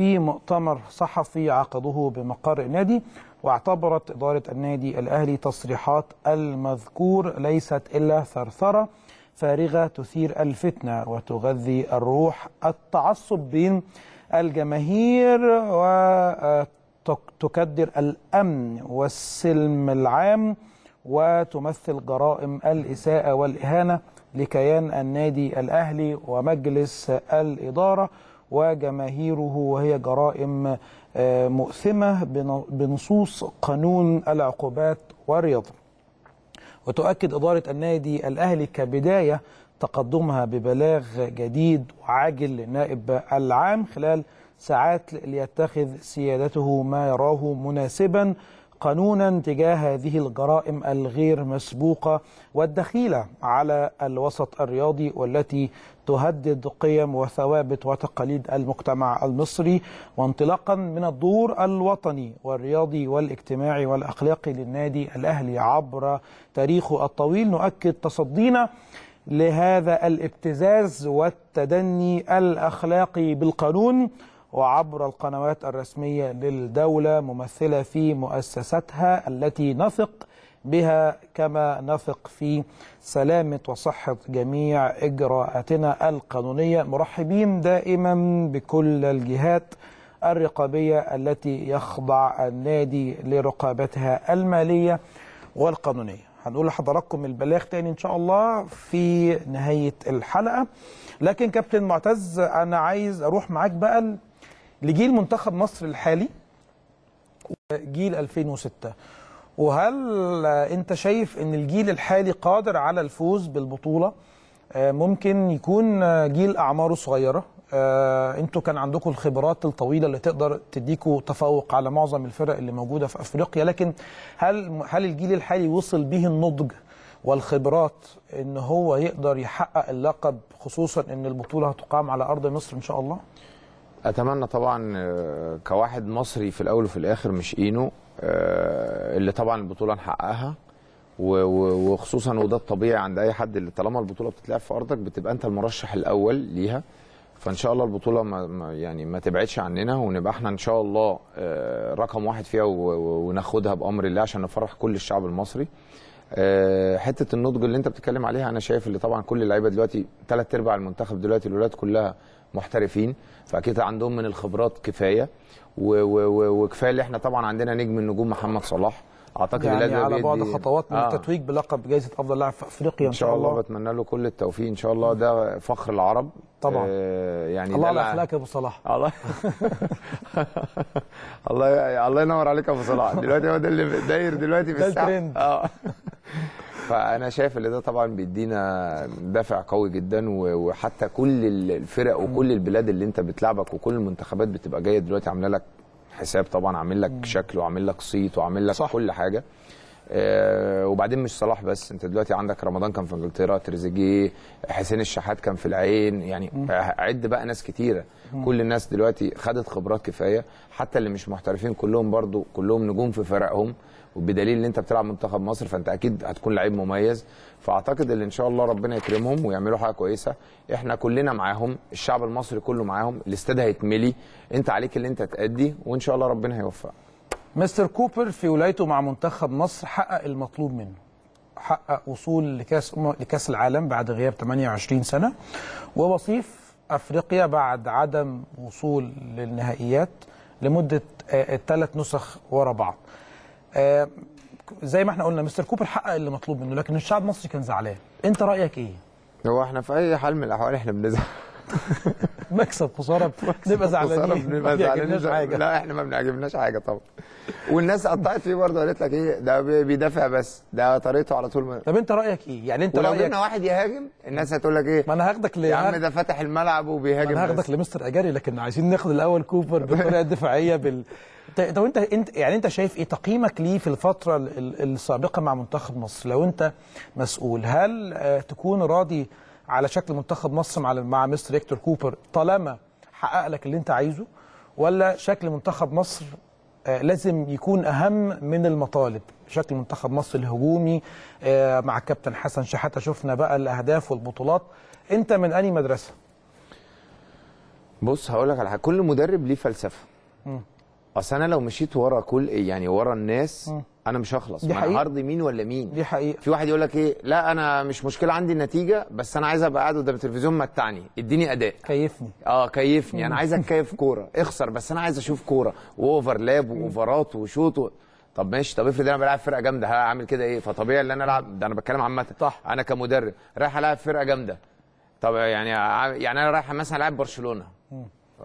في مؤتمر صحفي عقده بمقر النادي واعتبرت إدارة النادي الأهلي تصريحات المذكور ليست إلا ثرثرة فارغة تثير الفتنة وتغذي الروح التعصب بين الجماهير وتكدر الأمن والسلم العام وتمثل جرائم الإساءة والإهانة لكيان النادي الأهلي ومجلس الإدارة وجماهيره وهي جرائم آه، مؤثمة بن- بنصوص قانون العقوبات والرياضة وتؤكد إدارة النادي الأهلي كبداية تقدمها ببلاغ جديد وعاجل للنائب العام خلال ساعات ليتخذ سيادته ما يراه مناسبا قانونا تجاه هذه الجرائم الغير مسبوقة والدخيلة على الوسط الرياضي والتي تهدد قيم وثوابت وتقاليد المجتمع المصري وانطلاقا من الدور الوطني والرياضي والاجتماعي والأخلاقي للنادي الأهلي عبر تاريخه الطويل. نؤكد تصدينا لهذا الابتزاز والتدني الأخلاقي بالقانون وعبر القنوات الرسمية للدولة ممثلة في مؤسستها التي نثق بها كما نثق في سلامة وصحة جميع إجراءاتنا القانونية. مرحبين دائما بكل الجهات الرقابية التي يخضع النادي لرقابتها المالية والقانونية. هنقول لحضراتكم البلاغ تاني إن شاء الله في نهاية الحلقة. لكن كابتن معتز أنا عايز أروح معاك بقى لجيل منتخب مصر الحالي جيل 2006 وهل انت شايف ان الجيل الحالي قادر على الفوز بالبطولة؟ ممكن يكون جيل أعماره صغيرة. أنتوا كان عندكم الخبرات الطويلة اللي تقدر تديكوا تفوق على معظم الفرق اللي موجودة في أفريقيا لكن هل هل الجيل الحالي وصل به النضج والخبرات إن هو يقدر يحقق اللقب خصوصا إن البطولة هتقام على أرض مصر إن شاء الله؟ أتمنى طبعا كواحد مصري في الأول وفي الآخر مش إينو. اللي طبعا البطولة نحققها. وخصوصا وده الطبيعي عند أي حد اللي طالما البطولة بتتلعب في أرضك بتبقى أنت المرشح الأول ليها. فإن شاء الله البطولة ما يعني ما تبعدش عننا ونبقى إحنا إن شاء الله رقم واحد فيها وناخدها بأمر الله عشان نفرح كل الشعب المصري. حتة النضج اللي أنت بتتكلم عليها أنا شايف اللي طبعا كل اللعيبة دلوقتي ثلاث أرباع المنتخب دلوقتي الولاد كلها محترفين فأكيد عندهم من الخبرات كفاية. وكفاية اللي إحنا طبعا عندنا نجم النجوم محمد صلاح. أعتقد يعني على بعد خطوات من آه. التتويج بلقب جائزه أفضل لاعب في أفريقيا إن شاء الله بتمنى له كل التوفيق. إن شاء الله ده فخر العرب. طبعا. آه يعني الله على اخلاقك يا أبو صلاح. الله. الله الله ينور عليك يا أبو صلاح. دلوقتي هو ده اللي داير دلوقتي في الساحة. آه. فأنا شايف إن ده طبعا بيدينا دافع قوي جدا وحتى كل الفرق وكل البلاد اللي أنت بتلعبك وكل المنتخبات بتبقى جاية دلوقتي عاملة لك حساب طبعا عامل لك شكل وعامل لك صيت وعامل لك صح. كل حاجة آه وبعدين مش صلاح بس انت دلوقتي عندك رمضان كان في انجلترا تريزيجيه حسين الشحات كان في العين يعني م. عد بقى ناس كتيرة م. كل الناس دلوقتي خدت خبرات كفاية حتى اللي مش محترفين كلهم برضو كلهم نجوم في فرقهم وبدليل إن أنت بتلعب منتخب مصر فأنت أكيد هتكون لعيب مميز. فأعتقد إن إن شاء الله ربنا يكرمهم ويعملوا حاجة كويسة. إحنا كلنا معاهم الشعب المصري كله معاهم. الاستاد هيتملي. أنت عليك اللي أنت تأدي وإن شاء الله ربنا هيوفقك. مستر كوبر في ولايته مع منتخب مصر حقق المطلوب منه. حقق وصول لكاس لكاس العالم بعد غياب 28 سنة. ووصيف أفريقيا بعد عدم وصول للنهائيات لمدة ثلاث نسخ ورا بعض. آه زي ما إحنا قلنا مستر كوبر حقق اللي مطلوب منه لكن الشعب المصري كان زعلان. انت رأيك إيه؟ هو إحنا في أي حال من الأحوال إحنا بنزعل. مكسب خسارة بنبقى زعلانين. بنبقى زعلانين. حاجة. لا إحنا ما بنعجبناش حاجة طبعا. والناس قطعت فيه برضه قالت لك إيه ده بيدافع بس ده طريقته على طول. ما. طب انت رأيك إيه؟ يعني انت ولو رايك جبنا واحد يهاجم الناس هتقول لك إيه ما أنا هاخدك ل يا عم ده فاتح الملعب وبيهاجم أنا هاخدك لمستر أجاري لكن عايزين ناخد الأول كوبر بالطريقة الدفاعيه بال طب انت انت يعني انت شايف إيه تقييمك ليه في الفترة السابقة مع منتخب مصر؟ لو انت مسؤول هل تكون راضي على شكل منتخب مصر مع مع مستر هيكتور كوبر طالما حقق لك اللي انت عايزه؟ ولا شكل منتخب مصر لازم يكون أهم من المطالب؟ شكل منتخب مصر الهجومي مع الكابتن حسن شحاتة شفنا بقى الأهداف والبطولات. انت من أنهي مدرسة؟ بص هقول لك على حاجة. كل مدرب ليه فلسفة. أصل أنا لو مشيت ورا كل يعني ورا الناس م. أنا مش هخلص. دي حقيقة. هرضي مين ولا مين؟ دي حقيقة. في واحد يقول لك إيه؟ لا أنا مش مشكلة عندي النتيجة بس أنا عايز أبقى قاعد قدام التلفزيون متعني. إديني أداء. كيفني. آه كيفني. أنا عايز اتكيف كورة. اخسر بس أنا عايز أشوف كورة. واوفرلاب وأوفرات وشوط و... طب ماشي. طب افرض أنا بلعب فرقة جامدة هعمل كده إيه؟ فطبيعي إن أنا ألعب. ده أنا بتكلم عامة. صح. أنا كمدرب رايح ألعب فرقة جامدة. طب يعني يعني أنا رايح مثلا ألعب برشلونة.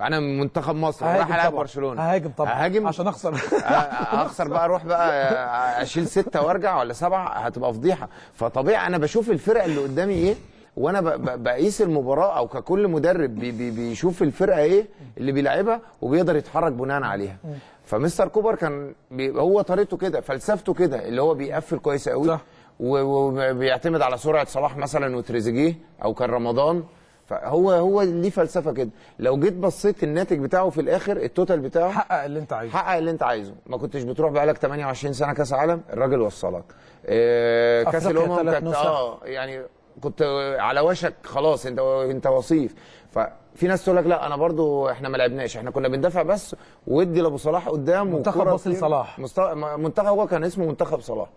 أنا من منتخب مصر رايح ألعب برشلونة. ههاجم طبعا. ههاجم عشان أخسر. أخسر بقى أروح بقى أشيل ستة وأرجع ولا سبعة هتبقى فضيحة. فطبيعي أنا بشوف الفرق اللي قدامي إيه وأنا بقيس المباراة أو ككل مدرب بي بي بيشوف الفرقة إيه اللي بيلعبها وبيقدر يتحرك بناء عليها. فمستر كوبر كان هو طريقته كده فلسفته كده اللي هو بيقفل كويس قوي صح. وبيعتمد على سرعة صلاح مثلا وتريزيجيه أو كان رمضان. فهو هو ليه فلسفة كده لو جيت بصيت الناتج بتاعه في الآخر ال total بتاعه حقق اللي انت عايزه حقق اللي انت عايزه ما كنتش بتروح بقالك 28 سنة كأس عالم الراجل وصلك آه، كأس الأمم كانت. آه يعني كنت على وشك خلاص انت انت وصيف ففي ناس تقول لك لا أنا برضو إحنا ما لعبناش إحنا كنا بندافع بس وادي لأبو صلاح قدام منتخب كتير. لصلاح. منتخب هو كان اسمه منتخب صلاح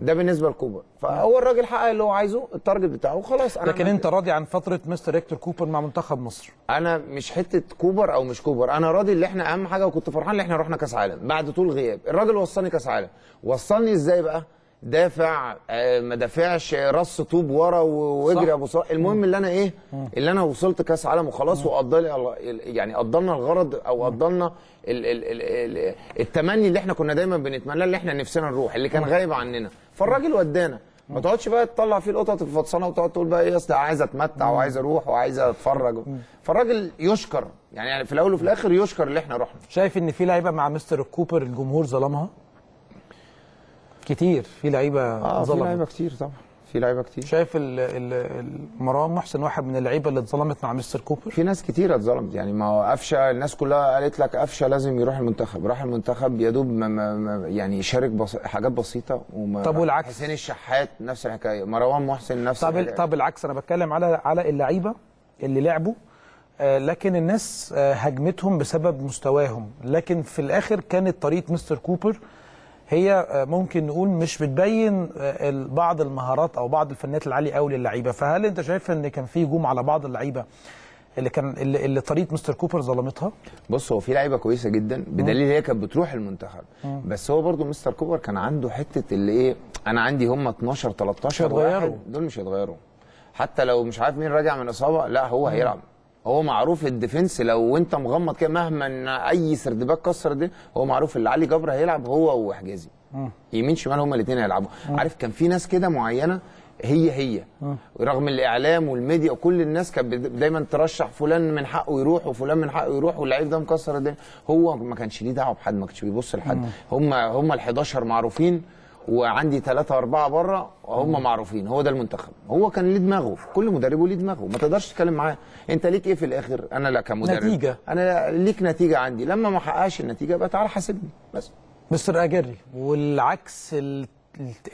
ده بالنسبة لكوبر. فهو الراجل حقق اللي هو عايزه ال target بتاعه وخلاص أنا لكن أنت راضي عن فترة مستر هيكتور كوبر مع منتخب مصر؟ أنا مش حتة كوبر أو مش كوبر أنا راضي اللي إحنا أهم حاجة وكنت فرحان إن إحنا رحنا كأس عالم بعد طول غياب. الراجل وصلني كأس عالم. وصلني إزاي بقى؟ دافع آه، ما دافعش رص طوب ورا واجري أبو صلاح المهم اللي أنا إيه؟ اللي أنا وصلت كأس عالم وخلاص وقضى لي يعني قضلنا الغرض أو ال ال التمني اللي إحنا كنا دايما بنتمناه اللي إحنا نفسنا نروح اللي كان غايب عننا. فالراجل ودانا. ما تقعدش بقى تطلع فيه القطط الفطسانه وتقعد تقول بقى إيه أصل عايز أتمتع وعايز أروح وعايز أتفرج. فالراجل يشكر. يعني في الأول وفي الآخر يشكر اللي إحنا رحنا. شايف إن في لعيبة مع مستر كوبر الجمهور ظلمها؟ كتير. في لعيبة آه في لعيبة كتير طبعا. في لعيبة كتير. شايف مروان محسن واحد من اللعيبة اللي اتظلمت مع مستر كوبر؟ في ناس كتيرة اتظلمت يعني ما هو قفشة الناس كلها قالت لك قفشة لازم يروح المنتخب. راح المنتخب يا دوب يعني يشارك بس حاجات بسيطة وما طب والعكس؟ حسين الشحات نفس الحكاية مروان محسن نفس طب الحكاية. طب العكس أنا بتكلم على على اللعيبة اللي لعبوا آه، لكن الناس آه، هجمتهم بسبب مستواهم. لكن في الآخر كانت طريقه مستر كوبر هي آه، ممكن نقول مش بتبين آه، بعض المهارات أو بعض الفنيات العالية قوي للعيبة. فهل أنت شايف إن كان في هجوم على بعض اللعيبة اللي كان اللي, اللي طريقة مستر كوبر ظلمتها؟ بص هو في لعيبة كويسة جدا بدليل هي كانت بتروح المنتخب. بس هو برضو مستر كوبر كان عنده حتة اللي إيه أنا عندي هم 12 13 مش هيتغيروا. واحد دول مش هيتغيروا. حتى لو مش عارف مين راجع من إصابة لا هو هيلعب. هو معروف ال defense لو انت مغمض كده مهما إن أي third back كسر دي هو معروف اللي علي جبر هيلعب هو وحجازي. يمين شمال هما الاثنين هيلعبوا. عارف كان في ناس كده معينة هي هي. رغم الإعلام والميديا وكل الناس كانت دايما ترشح فلان من حقه يروح وفلان من حقه يروح واللعيب ده مكسر الدنيا. هو ما كانش ليه دعوة بحد ما كانش بيبص لحد. هم هم ال 11 معروفين وعندي ثلاثة أربعة بره وهم معروفين هو ده المنتخب. هو كان ليه دماغه كل مدرب ليه دماغه ما تقدرش تتكلم معاه. أنت ليك إيه في الآخر؟ أنا لا كمدرب. نتيجة. أنا ليك نتيجة عندي لما ما حققش النتيجة يبقى تعالى حاسبني بس. مستر أجيري والعكس ال- ال-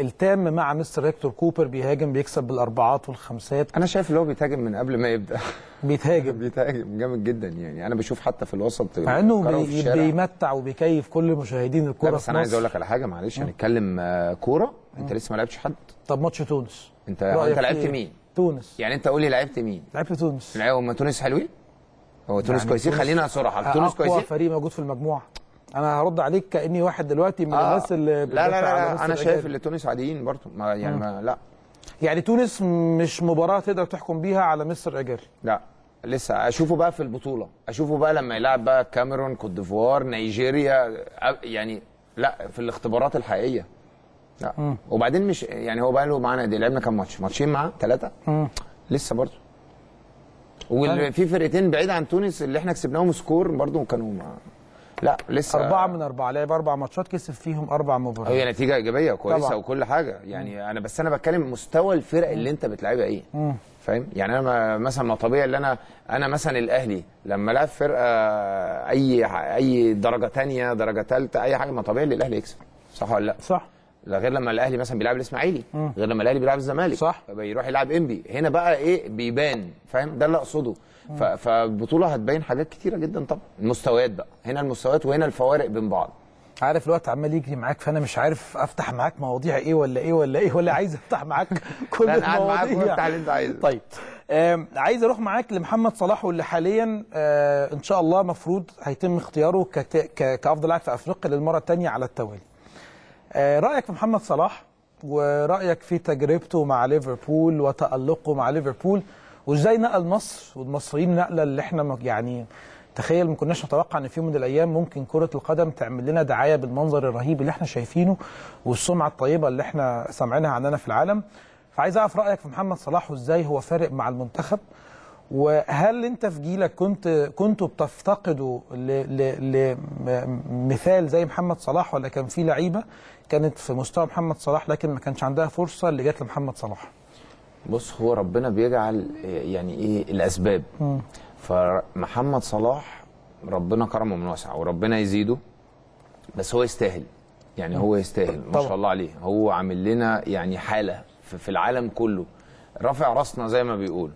التام مع مستر هيكتور كوبر بيهاجم بيكسب بالأربعات والخمسات. أنا شايف اللي هو بيتهاجم من قبل ما يبدأ. بيتهاجم. بيتهاجم جامد جدا يعني. أنا بشوف حتى في الوسط مع إنه بي. بيمتع وبيكيف كل مشاهدين الكوره بس أنا عايز أقول لك على حاجة معلش هنتكلم آه، كورة. أنت لسه ما لعبتش حد؟ طب ماتش تونس. انت أنت لعبت فيه؟ مين؟ تونس. يعني أنت قول لي لعبت مين؟ لعبت تونس. لعبوا هم تونس حلوين؟ هو تونس يعني كويسين؟ خلينا صراحة. تونس اقوى كويسين؟ فريق موجود في المجموعة. أنا هرد عليك كأني واحد دلوقتي من آه. الناس اللي لا لا لا, لا أنا شايف. إن تونس عاديين برضه. ما يعني ما لا. يعني تونس مش مباراة تقدر تحكم بيها على مستر اجيري لا لسه. أشوفه بقى في البطولة. أشوفه بقى لما يلعب بقى الكاميرون كوت ديفوار نيجيريا يعني لا في الاختبارات الحقيقية. لا. وبعدين مش يعني هو بقى له معانا دي لعبنا كام ماتش؟ ماتشين معاه؟ ثلاثة لسه برضه. وفي فرقتين بعيد عن تونس اللي إحنا كسبناهم سكور برضه كانوا. لا لسه أربعة من أربعة لعب أربع ماتشات كسب فيهم أربع مباريات. هي نتيجة إيجابية كويسه طبعا. وكل حاجة. يعني أنا بس أنا بتكلم مستوى الفرق اللي أنت بتلعبها إيه. فاهم؟ يعني ما- مثلا ما طبيعي اللي أنا أنا مثلا الأهلي لما لعب فرقة أي أي درجة تانية درجة ثالثه أي حاجة ما طبيعي اللي الأهلي يكسب. صح ولا لا؟ صح. لا غير لما الأهلي مثلا بيلعب الإسماعيلي. غير لما الأهلي بيلعب الزمالك. صح. يروح يلعب إنبي. هنا بقى إيه؟ بيبان. فاهم؟ ده اللي أقصده. فالبطولة هتبين حاجات كتيرة جدا طبعا. المستويات بقى. هنا المستويات وهنا الفوارق بين بعض. عارف الوقت عمال يجري معاك فأنا مش عارف أفتح معاك مواضيع إيه ولا إيه ولا إيه ولا عايز أفتح معاك كل المواضيع. وأفتح اللي أنت عايزه. طيب عايز أروح معاك لمحمد صلاح واللي حاليا آه، إن شاء الله مفروض هيتم اختياره كت- ك- كأفضل لاعب في أفريقيا للمرة الثانية على التوالي. آه، رأيك في محمد صلاح ورأيك في تجربته مع ليفربول وتألقه مع ليفربول وازاي نقل مصر والمصريين نقلة اللي إحنا يعني تخيل ما كناش نتوقع إن في يوم من الأيام ممكن كرة القدم تعمل لنا دعاية بالمنظر الرهيب اللي إحنا شايفينه والسمعة الطيبة اللي إحنا سامعينها عننا في العالم. فعايز أعرف رأيك في محمد صلاح وإزاي هو فارق مع المنتخب وهل أنت في جيلك كنت كنتوا بتفتقدوا لمثال زي محمد صلاح ولا كان في لعيبة كانت في مستوى محمد صلاح لكن ما كانش عندها فرصة اللي جت لمحمد صلاح؟ بص هو ربنا بيجعل يعني إيه الأسباب. فمحمد صلاح ربنا كرمه من واسع وربنا يزيده بس هو يستاهل. يعني هو يستاهل ما. شاء الله عليه. هو عامل لنا يعني حالة في في العالم كله. رافع راسنا زي ما بيقول.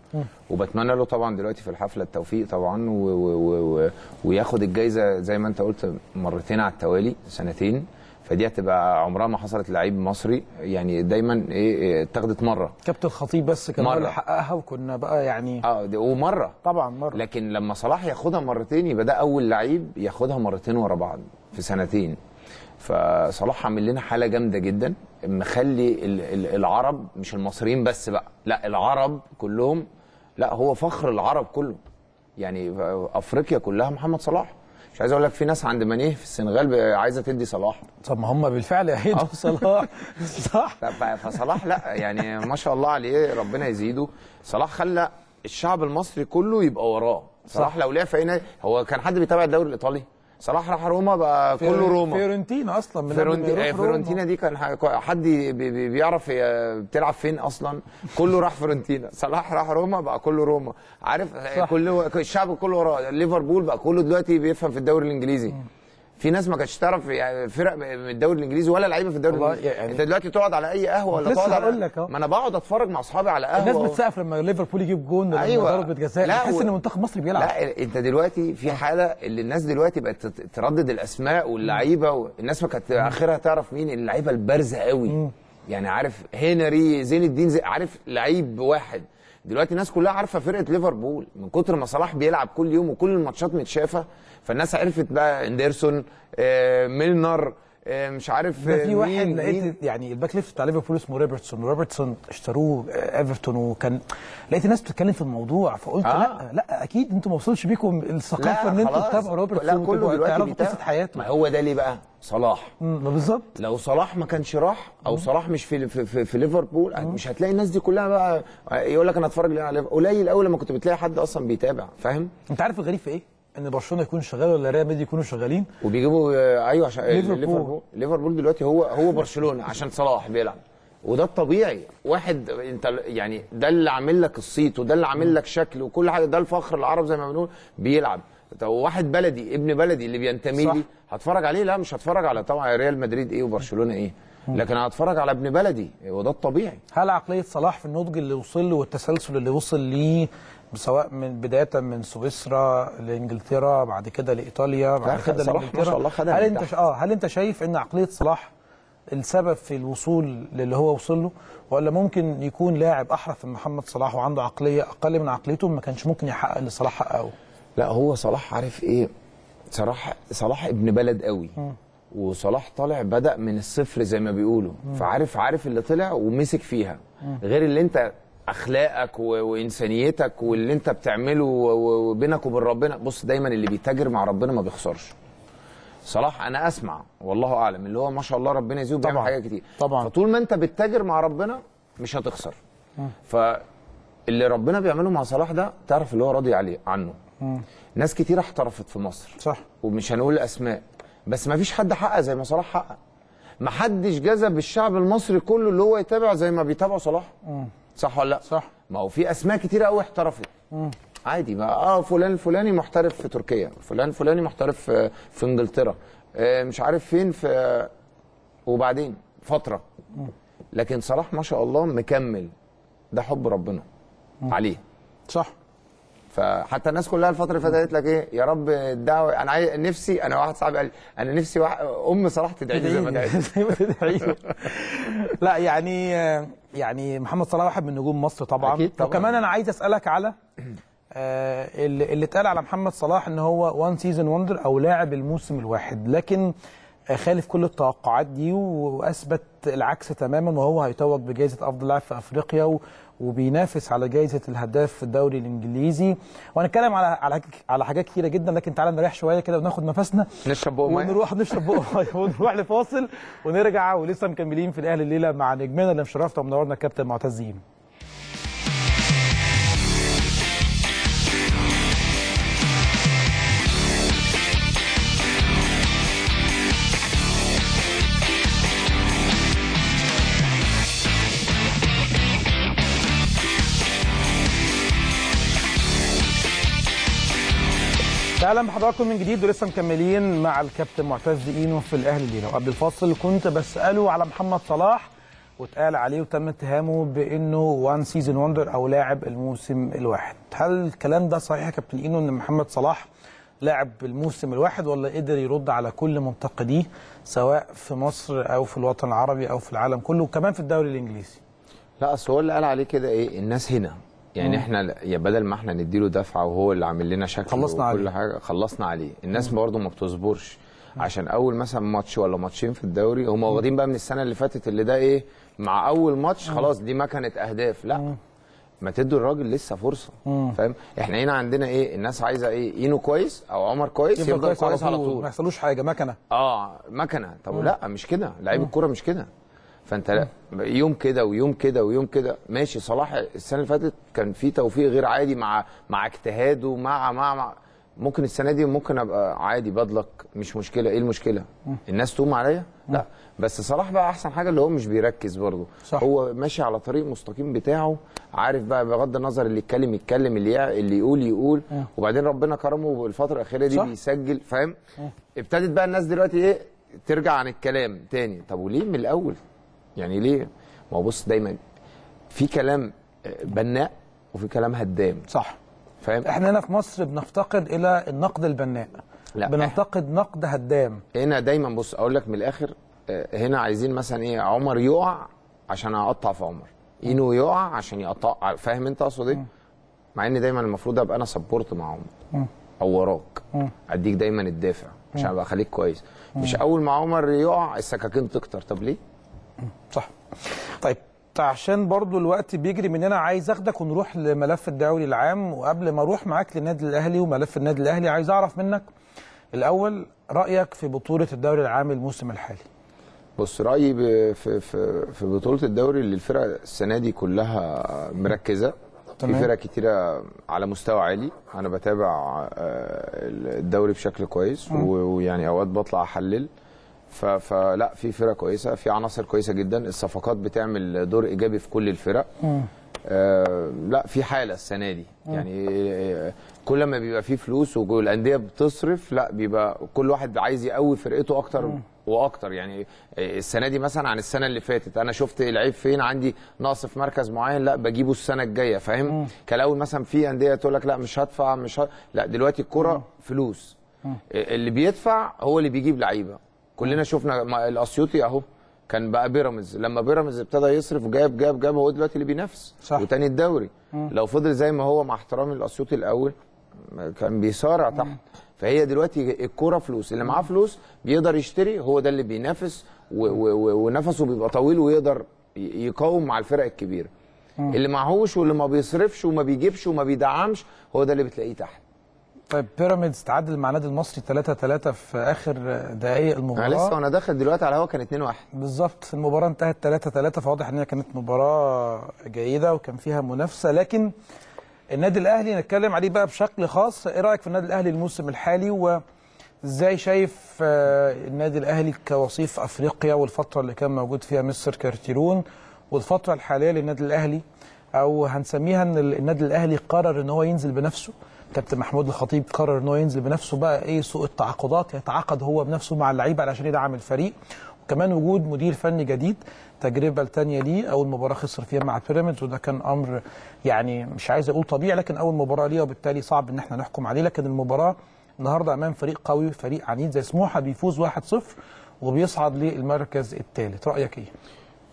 وبتمنى له طبعا دلوقتي في الحفلة التوفيق طبعا و و و و وياخد الجايزة زي ما أنت قلت مرتين على التوالي سنتين. فدي هتبقى عمرها ما حصلت لعيب مصري. يعني دايما إيه إيه، اتاخدت مرة. كابتن الخطيب بس كان هو مرة. اللي حققها وكنا بقى يعني آه ومرة. طبعا مرة. لكن لما صلاح ياخدها مرتين يبقى ده أول لعيب ياخدها مرتين ورا بعض في سنتين. فصلاح عامل لنا حالة جامدة جدا مخلي ال- ال- العرب مش المصريين بس بقى لا العرب كلهم لا هو فخر العرب كله. يعني أفريقيا كلها محمد صلاح. مش عايز أقول لك في ناس عند مانيه في السنغال عايزة تدي صلاح. طب ما هم بالفعل هيدوا صلاح. صح. فصلاح لا يعني ما شاء الله عليه ربنا يزيده. صلاح خلى الشعب المصري كله يبقى وراه. صلاح لو لعب في هو كان حد بيتابع الدوري الإيطالي؟ صلاح راح روما بقى كله روما. فيورنتينا أصلا من آه، روما. فيورنتينا دي كان حد بي- بي- بيعرف هي بتلعب فين أصلا؟ كله راح فيورنتينا. صلاح راح روما بقى كله روما. عارف صح. كله الشعب كله وراه. ليفربول بقى كله دلوقتي بيفهم في الدوري الإنجليزي. في ناس ما كانتش تعرف يعني فرق من الدوري الإنجليزي ولا لعيبة في الدوري الإنجليزي. يعني- أنت دلوقتي تقعد على أي قهوة ولا تقعد على لك. ما أنا بقعد أتفرج مع أصحابي على قهوه الناس و- بتسقف لما ليفربول يجيب جون أيوة. ضربة جزاء تحس و- إن منتخب مصر بيلعب. لا أنت دلوقتي في حالة اللي الناس دلوقتي بقت تردد الأسماء واللعيبة والناس ما كانت آخرها تعرف مين؟ اللعيبة البارزة قوي. يعني عارف هنري زين الدين زيدان عارف لعيب واحد. دلوقتي الناس كلها عارفة فرقة ليفربول. من كتر ما صلاح بيلعب كل يوم وكل الماتشات متشافة فالناس عرفت بقى إندرسون آه ميلنر آه مش عارف ده في آه، واحد. لقيت يعني ال back left بتاع ليفربول اسمه روبرتسون روبرتسون اشتروه إيفرتون وكان لقيت الناس بتتكلم في الموضوع فقلت آه. لا لا أكيد أنتوا ما وصلش بيكم الثقافة إن أنتوا. تتابعوا روبرتسون كله وتبقوا دلوقتي تعرفوا بيتابع. قصه حياته ما هو ده ليه بقى صلاح ما بالظبط لو صلاح ما كانش راح أو صلاح مش في في, في, في ليفربول مش هتلاقي الناس دي كلها بقى يقول لك أنا اتفرج على قليل قوي لما كنت بتلاقي حد أصلا بيتابع فاهم أنت عارف الغريب في إيه؟ إن برشلونة يكون شغال ولا ريال مدريد يكونوا شغالين؟ وبيجيبوا آه، أيوه عشان ليفربول. ليفربول. ليفربول دلوقتي هو هو برشلونة عشان صلاح بيلعب. وده الطبيعي. واحد انت يعني ده اللي عامل لك الصيت وده اللي عامل لك شكل وكل حاجة. ده الفخر العرب زي ما بنقول بيلعب. طب واحد بلدي ابن بلدي اللي بينتمي. لي هتفرج عليه؟ لا مش هتفرج على طبعا ريال مدريد إيه وبرشلونة إيه. لكن هتفرج على ابن بلدي. وده الطبيعي. هل عقلية صلاح في النضج اللي وصل له والتسلسل اللي وصل ليه سواء من بداية من سويسرا لإنجلترا بعد كده لإيطاليا بعد كده صلاح ما لإنجلترا. شاء الله خدها هل أنت. آه هل أنت شايف إن عقلية صلاح السبب في الوصول للي هو وصل له؟ ولا ممكن يكون لاعب أحرف من محمد صلاح وعنده عقلية أقل من عقليته ما كانش ممكن يحقق اللي صلاح حققه؟ لا هو صلاح عارف إيه؟ صلاح صلاح ابن بلد قوي. وصلاح طالع بدأ من الصفر زي ما بيقولوا. فعارف عارف اللي طلع ومسك فيها. غير اللي أنت أخلاقك. وإنسانيتك واللي أنت بتعمله وبينك وبين ربنا. بص دايما اللي بيتاجر مع ربنا ما بيخسرش. صلاح أنا أسمع والله أعلم اللي هو ما شاء الله ربنا يزيده بيعمل. حاجات كتير. طبعاً. فطول ما أنت بتتاجر مع ربنا مش هتخسر. فاللي ربنا بيعمله مع صلاح ده تعرف اللي هو راضي عليه عنه. ناس كتير احترفت في مصر. صح. ومش هنقول أسماء بس ما فيش حد حقق زي ما صلاح حقق. ما حدش جذب الشعب المصري كله اللي هو يتابع زي ما بيتابعوا صلاح. صح ولا لا؟ صح. ما هو في أسماء كتير قوي احترفت. عادي بقى. آه فلان الفلاني محترف في تركيا. فلان الفلاني محترف في, في إنجلترا. آه مش عارف فين في وبعدين فترة. لكن صلاح ما شاء الله مكمل. ده حب ربنا. عليه. صح. فحتى الناس كلها الفترة اللي فاتت قالت لك إيه يا رب الدعوة. أنا عايز نفسي أنا واحد صاحبي قال أنا نفسي واحد ام صلاح تدعي لي زي ما دعيت تدعي. لا يعني يعني محمد صلاح واحد من نجوم مصر طبعا. أكيد طبعاً. وكمان أنا عايز أسألك على آه، اللي اللي اتقال على محمد صلاح إن هو one season wonder أو لاعب الموسم الواحد. لكن خالف كل التوقعات دي وأثبت العكس تماما وهو هيتوج بجائزة أفضل لاعب في أفريقيا وبينافس على جائزة الهداف في الدوري الإنجليزي. وهنتكلم على على على حاجات كتيرة جدا لكن تعالى نريح شوية كده وناخد نفسنا نشرب بقى ونروح نشرب بقى ونروح لفاصل ونرجع ولسه مكملين في الأهلي الليلة مع نجمنا اللي مشرفنا ومنورنا الكابتن معتز أهلا بحضراتكم من جديد ولسه مكملين مع الكابتن معتز إينو في الأهلي الليلة وقبل الفاصل كنت بسأله على محمد صلاح واتقال عليه وتم اتهامه بإنه one season wonder أو لاعب الموسم الواحد. هل الكلام ده صحيح يا كابتن إينو إن محمد صلاح لاعب الموسم الواحد ولا قدر يرد على كل منتقديه سواء في مصر أو في الوطن العربي أو في العالم كله وكمان في الدوري الإنجليزي؟ لا اصل هو اللي قال عليه كده إيه؟ الناس هنا. يعني إحنا يا بدل ما إحنا نديله دفعة وهو اللي عامل لنا شكل خلصنا وكل عليه. حاجة خلصنا عليه. الناس برضه ما بتصبرش. عشان أول مثلا ماتش ولا ماتشين في الدوري هم واخدين بقى من السنة اللي فاتت اللي ده إيه؟ مع أول ماتش خلاص دي مكنه أهداف. لا. ما تدوا الراجل لسه فرصة. فاهم؟ إحنا هنا عندنا إيه؟ الناس عايزة إيه؟ إينو كويس أو عمر كويس يفضل كويس على طول. ما يحصلوش حاجة مكنة. آه مكنة. طب لا مش كده. لعيب الكورة مش كده. فانت لا يوم كده ويوم كده ويوم كده. ماشي صلاح السنة اللي فاتت كان في توفيق غير عادي مع مع اجتهاده مع مع, مع. ممكن السنة دي ممكن أبقى عادي بدلك مش مشكلة. إيه المشكلة؟ الناس تقوم عليا؟ لا. بس صلاح بقى أحسن حاجة اللي هو مش بيركز برضه. صح. هو ماشي على طريق مستقيم بتاعه عارف بقى بغض النظر اللي يتكلم يتكلم اللي اللي يقول يقول. وبعدين ربنا كرمه الفترة الأخيرة دي صح. بيسجل فاهم؟ ابتدت بقى الناس دلوقتي إيه؟ ترجع عن الكلام تاني. طب وليه من الأول؟ يعني ليه؟ ما هو بص دايما في كلام بناء وفي كلام هدام. صح. فاهم؟ إحنا هنا في مصر بنفتقد إلى النقد البناء. لا، بننتقد نقد هدام. هنا دايما بص أقول لك من الآخر آه، هنا عايزين مثلا إيه عمر يقع عشان أقطع في عمر. إينو يقع عشان يقطع فاهم أنت أقصد إيه؟ مع إن دايما المفروض أبقى أنا سبورت مع عمر. أو وراك. أديك دايما الدافع عشان أبقى أخليك كويس. مش أول ما عمر يقع السكاكين تكتر. طب ليه؟ صح. طيب عشان برضو الوقت بيجري مننا عايز أخدك ونروح لملف الدوري العام وقبل ما أروح معاك للنادي الأهلي وملف النادي الأهلي عايز أعرف منك الأول رأيك في بطولة الدوري العام الموسم الحالي. بص رأيي في في في بطولة الدوري اللي الفرق السنة دي كلها مركزة. في تمام. فرق كتيرة على مستوى عالي. أنا بتابع آه، الدوري بشكل كويس. ويعني أوقات بطلع أحلل. فلا في فرق كويسة في عناصر كويسة جدا. الصفقات بتعمل دور إيجابي في كل الفرق. آه لا في حالة السنة دي. يعني آه، كل ما بيبقى فيه فلوس والأندية بتصرف لا بيبقى كل واحد عايز يقوي فرقته أكتر وأكتر. يعني آه، السنة دي مثلا عن السنة اللي فاتت أنا شفت العيب فين عندي نقص في مركز معين لا بجيبه السنة الجاية فاهم؟ كان الأول مثلا في أندية تقول لك لا مش هدفع مش ه... لا دلوقتي الكرة فلوس. اللي بيدفع هو اللي بيجيب لعيبة. كلنا شفنا الأسيوطي أهو كان بقى بيراميدز. لما بيراميدز ابتدى يصرف جاب جاب جاب هو دلوقتي اللي بينافس. صح. وتاني الدوري. لو فضل زي ما هو مع احترامي للأسيوطي الأول كان بيصارع تحت. فهي دلوقتي الكورة فلوس. اللي معاه فلوس بيقدر يشتري هو ده اللي بينافس ونفسه بيبقى طويل ويقدر يقاوم مع الفرق الكبيرة. اللي معهوش واللي ما بيصرفش وما بيجيبش وما بيدعمش هو ده اللي بتلاقيه تحت. طيب بيراميدز تعادل مع النادي المصري 3 3 في آخر دقائق أنا المباراه لسه وأنا داخل دلوقتي على الهوا كان 2 1 بالظبط المباراة انتهت 3 3 فواضح إن هي كانت مباراة جيدة وكان فيها منافسة. لكن النادي الأهلي نتكلم عليه بقى بشكل خاص. إيه رأيك في النادي الأهلي الموسم الحالي؟ وإزاي شايف آه، النادي الأهلي كوصيف أفريقيا والفترة اللي كان موجود فيها مستر كارتيرون والفترة الحالية للنادي الأهلي؟ أو هنسميها إن النادي الأهلي قرر إن هو ينزل بنفسه كابتن محمود الخطيب قرر ان هو ينزل بنفسه بقى إيه سوء التعاقدات يتعاقد هو بنفسه مع اللعيبة علشان يدعم الفريق. وكمان وجود مدير فني جديد تجربة الثانية ليه أول مباراة خسر فيها مع بيراميدز وده كان أمر يعني مش عايز أقول طبيعي لكن أول مباراة ليه وبالتالي صعب إن إحنا نحكم عليه. لكن المباراة النهارده أمام فريق قوي فريق عنيد زي سموحة بيفوز 1-0 وبيصعد للمركز الثالث رأيك إيه؟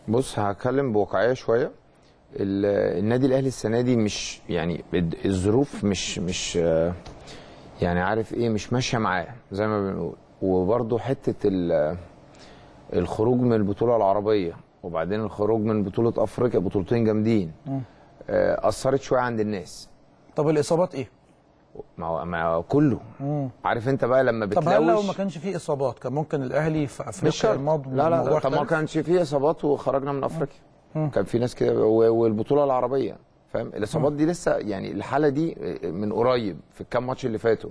بص هتكلم بواقعية شوية. النادي الأهلي السنة دي مش يعني الظروف مش مش آه، يعني عارف إيه مش ماشية معاه زي ما بنقول. وبرضه حتة ال- الخروج من البطولة العربية وبعدين الخروج من بطولة أفريقيا بطولتين جامدين آه، أثرت شوية عند الناس. طب الإصابات إيه؟ ما هو ما كله. عارف أنت بقى لما طب هل لو بتلوش ما كانش فيه إصابات كان ممكن الأهلي في أفريقيا الماضي لا لا, لا طب ما؟ كانش فيه إصابات وخرجنا من أفريقيا. كان في ناس كده والبطولة العربية فاهم؟ الإصابات دي لسه يعني الحالة دي من قريب في الكام ماتش اللي فاتوا.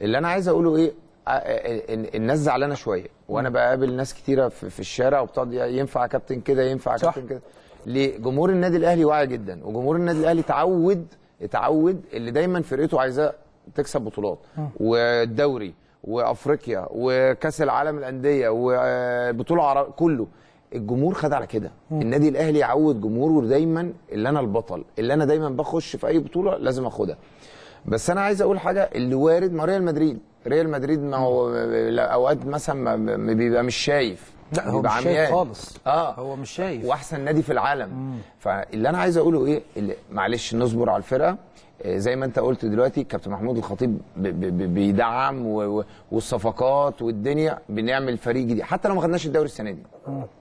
اللي أنا عايز أقوله إيه؟ آه، آه، الناس زعلانة شوية وأنا بقابل ناس كتيرة في الشارع وبتقعد ينفع كابتن كده ينفع صح. كابتن كده. ليه؟ جمهور النادي الأهلي واعي جدا وجمهور النادي الأهلي اتعود اتعود اللي دايما فرقته عايزاه تكسب بطولات. والدوري وأفريقيا وكأس العالم الانديه وبطولة عرب كله. الجمهور خد على كده. النادي الأهلي عود جمهوره دايما اللي أنا البطل. اللي أنا دايما بخش في أي بطولة لازم أخدها. بس أنا عايز أقول حاجة اللي وارد مع ريال مدريد. ريال مدريد ما هو أوقات مثلا ما- بيبقى مش شايف. لا هو مش شايف عميان. خالص. آه. هو مش شايف. وأحسن نادي في العالم. فاللي أنا عايز أقوله إيه اللي معلش نصبر على الفرقة. زي ما انت قلت دلوقتي كابتن محمود الخطيب بيدعم والصفقات والدنيا بنعمل فريق جديد. حتى لو ما خدناش الدوري السنة دي.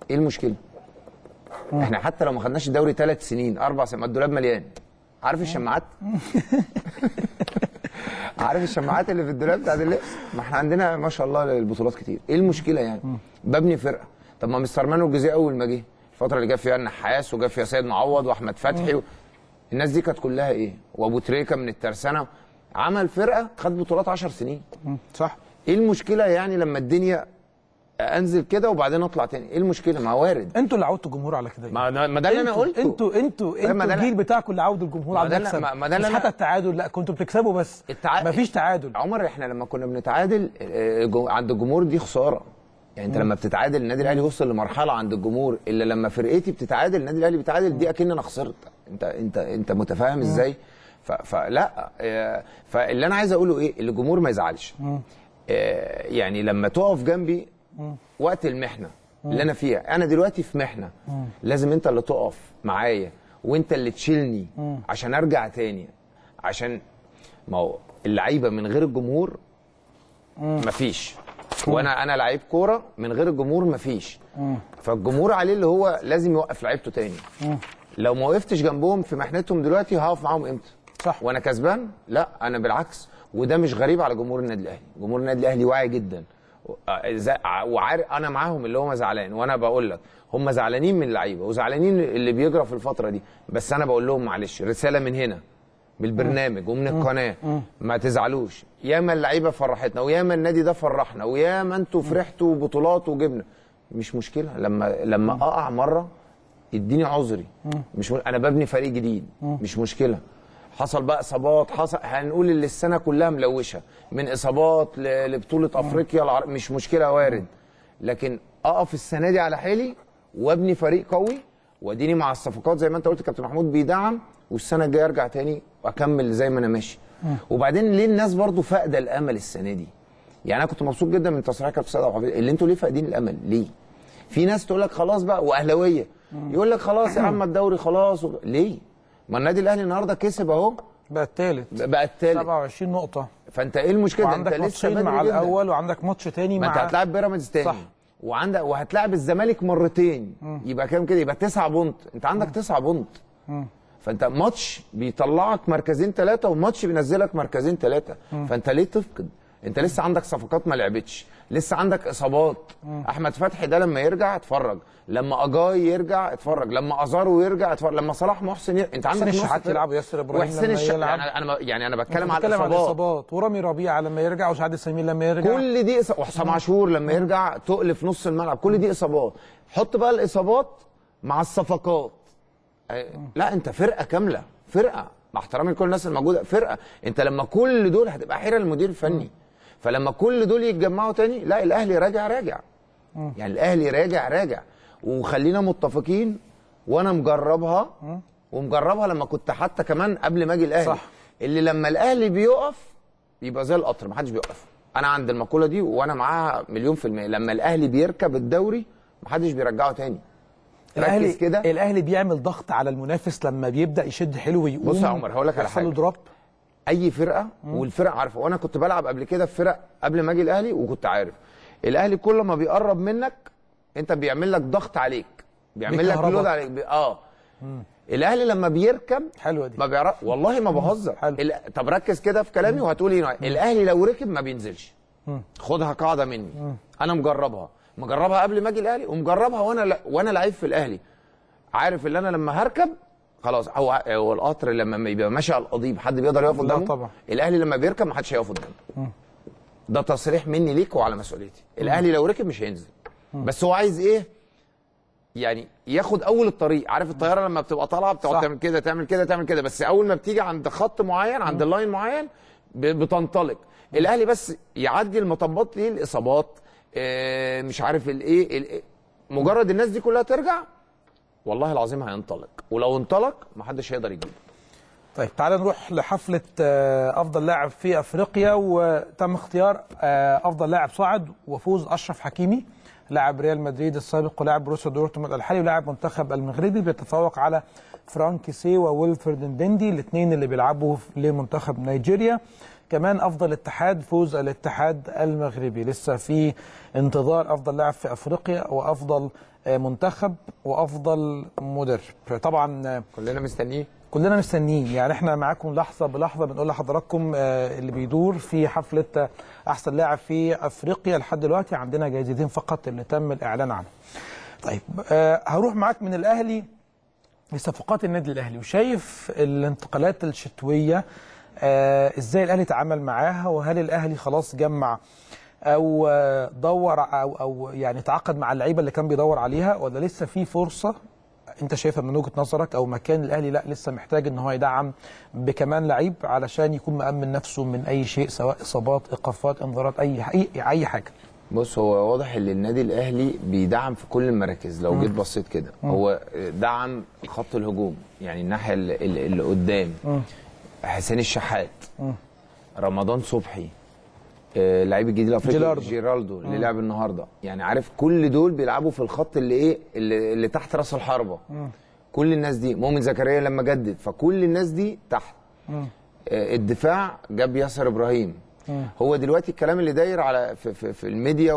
إيه المشكلة؟ إحنا حتى لو ما خدناش الدوري ثلاث سنين أربع سنين ما الدولاب مليان. عارف الشماعات؟ عارف الشماعات اللي في الدولاب بتاعت اللبس ما إحنا عندنا ما شاء الله البطولات كتير. إيه المشكلة يعني؟ ببني فرقة. طب ما مستر مانو الجزيرة أول ما جه؟ الفترة اللي جاب فيها النحاس وجاب فيها سيد معوض وأحمد فتحي. الناس دي كانت كلها إيه؟ وأبو تريكة من الترسانة عمل فرقة خد بطولات 10 سنين. صح. إيه المشكلة يعني لما الدنيا أنزل كده وبعدين أطلع تاني؟ إيه المشكلة؟ ما وارد. أنتوا اللي عودتوا الجمهور على كده ما ده ما ده اللي أنا قلته. أنتوا أنتوا ما أنتوا الجيل بتاعكم اللي عودوا الجمهور ما على ده اللي- المكسب. ما- ما ده مش حتى التعادل لا كنتوا بتكسبوا بس. التع... مفيش تعادل. عمر إحنا لما كنا بنتعادل آه، عند الجمهور دي خسارة. يعني انت لما بتتعادل النادي الاهلي وصل لمرحلة عند الجمهور إلا لما فرقتي بتتعادل النادي الاهلي بيتعادل دي أكن أنا خسرت. انت انت انت متفاهم إزاي. فلا آه، فاللي أنا عايز أقوله إيه؟ اللي الجمهور ما يزعلش. آه، يعني لما تقف جنبي وقت المحنة اللي أنا فيها. أنا دلوقتي في محنة. لازم أنت اللي تقف معايا وأنت اللي تشيلني عشان أرجع تاني. عشان ما هو اللعيبة من غير الجمهور مفيش وأنا أنا لعيب كوره من غير الجمهور مفيش. فالجمهور عليه اللي هو لازم يوقف لعيبته تاني. لو ما وقفتش جنبهم في محنتهم دلوقتي هقف معاهم إمتى؟ صح. وأنا كسبان؟ لا أنا بالعكس. وده مش غريب على جمهور النادي الاهلي. جمهور النادي الاهلي واعي جدا. وعارف أنا معاهم اللي هم زعلان. وأنا بقول لك هم زعلانين من اللعيبة وزعلانين اللي بيجرى في الفترة دي. بس أنا بقول لهم معلش رسالة من هنا. بالبرنامج ومن القناة. ما تزعلوش. ياما اللعيبة فرحتنا وياما النادي ده فرحنا وياما أنتوا فرحتوا بطولات وجبنا. مش مشكلة. لما لما أقع مرة اديني عذري. مش م... أنا ببني فريق جديد. مش مشكلة. حصل بقى إصابات حصل هنقول اللي السنة كلها ملوشة. من إصابات ل... لبطولة أفريقيا العر... مش مشكلة وارد. لكن أقف السنة دي على حيلي وأبني فريق قوي واديني مع الصفقات زي ما انت قلت كابتن محمود بيدعم والسنة الجاية ارجع تاني واكمل زي ما أنا ماشي. وبعدين ليه الناس برضو فاقدة الأمل السنة دي؟ يعني أنا كنت مبسوط جدا من تصريح كابتن سيد عبد اللي أنتوا ليه فاقدين الأمل؟ ليه؟ في ناس تقول لك خلاص بقى وأهلاوية. يقول لك خلاص يا عم الدوري خلاص و... ليه؟ ما النادي الأهلي النهارده كسب أهو. بقى الثالث بقى الثالث 27 نقطة. فأنت إيه المشكلة؟ ده أنت لسه مع جدا. الأول وعندك ماتش تاني ما مع انت هتلاعب بيراميدز تاني. صح. وعندك وهتلاعب الزمالك مرتين. يبقى كام كده؟ يبقى تسعة point. انت عندك تسعة point. فانت ماتش بيطلعك مركزين ثلاثة وماتش بينزلك مركزين ثلاثة فانت ليه تفقد؟ انت لسه عندك صفقات ما لعبتش. لسه عندك إصابات. أحمد فتحي ده لما يرجع اتفرج. لما أجاي يرجع اتفرج. لما أزارو يرجع اتفرج. لما صلاح محسن ير... أنت عندك الشحات. يلعب وياسر إبراهيم وحسين الش... يلعب. يعني أنا يعني أنا بتكلم على الإصابات. الإصابات. ورامي ربيعة لما يرجع وسعد سمير لما يرجع. كل دي إص... وحسام عاشور لما يرجع تقل في نص الملعب. كل دي إصابات. حط بقى الإصابات مع الصفقات. لا أنت فرقة كاملة. فرقة. مع احترامي لكل الناس الموجودة. فرقة. أنت لما كل دول هتبقى حيرة للمدير الفني. فلما كل دول يتجمعوا تاني لا الأهلي راجع راجع. يعني الأهلي راجع راجع. وخلينا متفقين وأنا مجربها ومجربها لما كنت حتى كمان قبل ما أجي الأهلي. صح. اللي لما الأهلي بيقف يبقى زي القطر محدش بيوقف أنا عند المقولة دي وأنا معاها مليون في المية. لما الأهلي بيركب الدوري محدش بيرجعه تاني. الأهلي ركز كده. الأهلي بيعمل ضغط على المنافس لما بيبدأ يشد حلو ويقوم. بص يا عمر، هقول لك على. drop. أي فرقة والفرق عارفة. وأنا كنت بلعب قبل كده في فرق قبل ما أجي الأهلي وكنت عارف. الأهلي كل ما بيقرب منك أنت بيعمل لك ضغط عليك. بيعمل لك. load عليك. بي... آه. الأهلي لما بيركب حلوة دي. ما بيعرف والله ما بهزر. ال... طب ركز كده في كلامي وهتقول إيه؟ الأهلي لو ركب ما بينزلش. خدها قاعدة مني. أنا مجربها. مجربها قبل ما أجي الأهلي ومجربها وأنا ل... وأنا لعيب في الأهلي. عارف ان أنا لما هركب خلاص هو هو القطر لما يبقى ماشي على القضيب حد بيقدر يقف لا قدامه؟ طبعا. الأهلي لما بيركب ما حدش هيقف قدامه. ده تصريح مني ليك وعلى مسؤوليتي. الأهلي لو ركب مش هينزل. بس هو عايز إيه؟ يعني ياخد أول الطريق. عارف الطيارة لما بتبقى طالعة. بتقعد تعمل كده تعمل كده تعمل كده. بس أول ما بتيجي عند خط معين عند اللاين معين بتنطلق. الأهلي بس يعدي المطبات ليه؟ الإصابات آه، مش عارف الايه ال- مجرد الناس دي كلها ترجع والله العظيم هينطلق. ولو انطلق محدش هيقدر يجيبه. طيب تعال نروح لحفلة آه، أفضل لاعب في أفريقيا وتم اختيار آه، أفضل لاعب صاعد وفوز أشرف حكيمي لاعب ريال مدريد السابق ولاعب بروسيا دورتموند الحالي ولاعب منتخب المغربي بيتفوق على فرانك كيسي وويلفرد ندندي الاثنين اللي بيلعبوا لمنتخب نيجيريا. كمان أفضل اتحاد فوز الاتحاد المغربي. لسه في انتظار أفضل لاعب في أفريقيا وأفضل منتخب وأفضل مدرب طبعا كلنا مستنيين. كلنا مستنيين. يعني إحنا معاكم لحظة بلحظة بنقول لحضراتكم آه، اللي بيدور في حفلة أحسن لاعب في أفريقيا لحد دلوقتي عندنا جايزتين فقط اللي تم الإعلان عنهم. طيب آه، هروح معاك من الأهلي لصفقات النادي الأهلي. وشايف الانتقالات الشتوية آه، إزاي الأهلي تعامل معاها؟ وهل الأهلي خلاص جمع أو دور أو أو يعني تعاقد مع اللعيبة اللي كان بيدور عليها ولا لسه في فرصة؟ أنت شايفها من وجهة نظرك أو مكان الأهلي لأ لسه محتاج إن هو يدعم بكمان لعيب علشان يكون مأمن نفسه من أي شيء سواء إصابات إيقافات انذارات اي اي حاجة؟ بص هو واضح إن النادي الأهلي بيدعم في كل المراكز لو جيت بصيت كده. هو دعم خط الهجوم يعني الناحية اللي قدام. حسين الشحات. رمضان صبحي. آه، لعيب الجديد الأفريقي جيراردو. جيرالدو اللي لعب النهارده. يعني عارف كل دول بيلعبوا في الخط اللي إيه؟ اللي, اللي تحت رأس الحربة. كل الناس دي مؤمن زكريا لما جدد فكل الناس دي تحت. آه، الدفاع جاب ياسر إبراهيم. هو دلوقتي الكلام اللي داير على في, في, في الميديا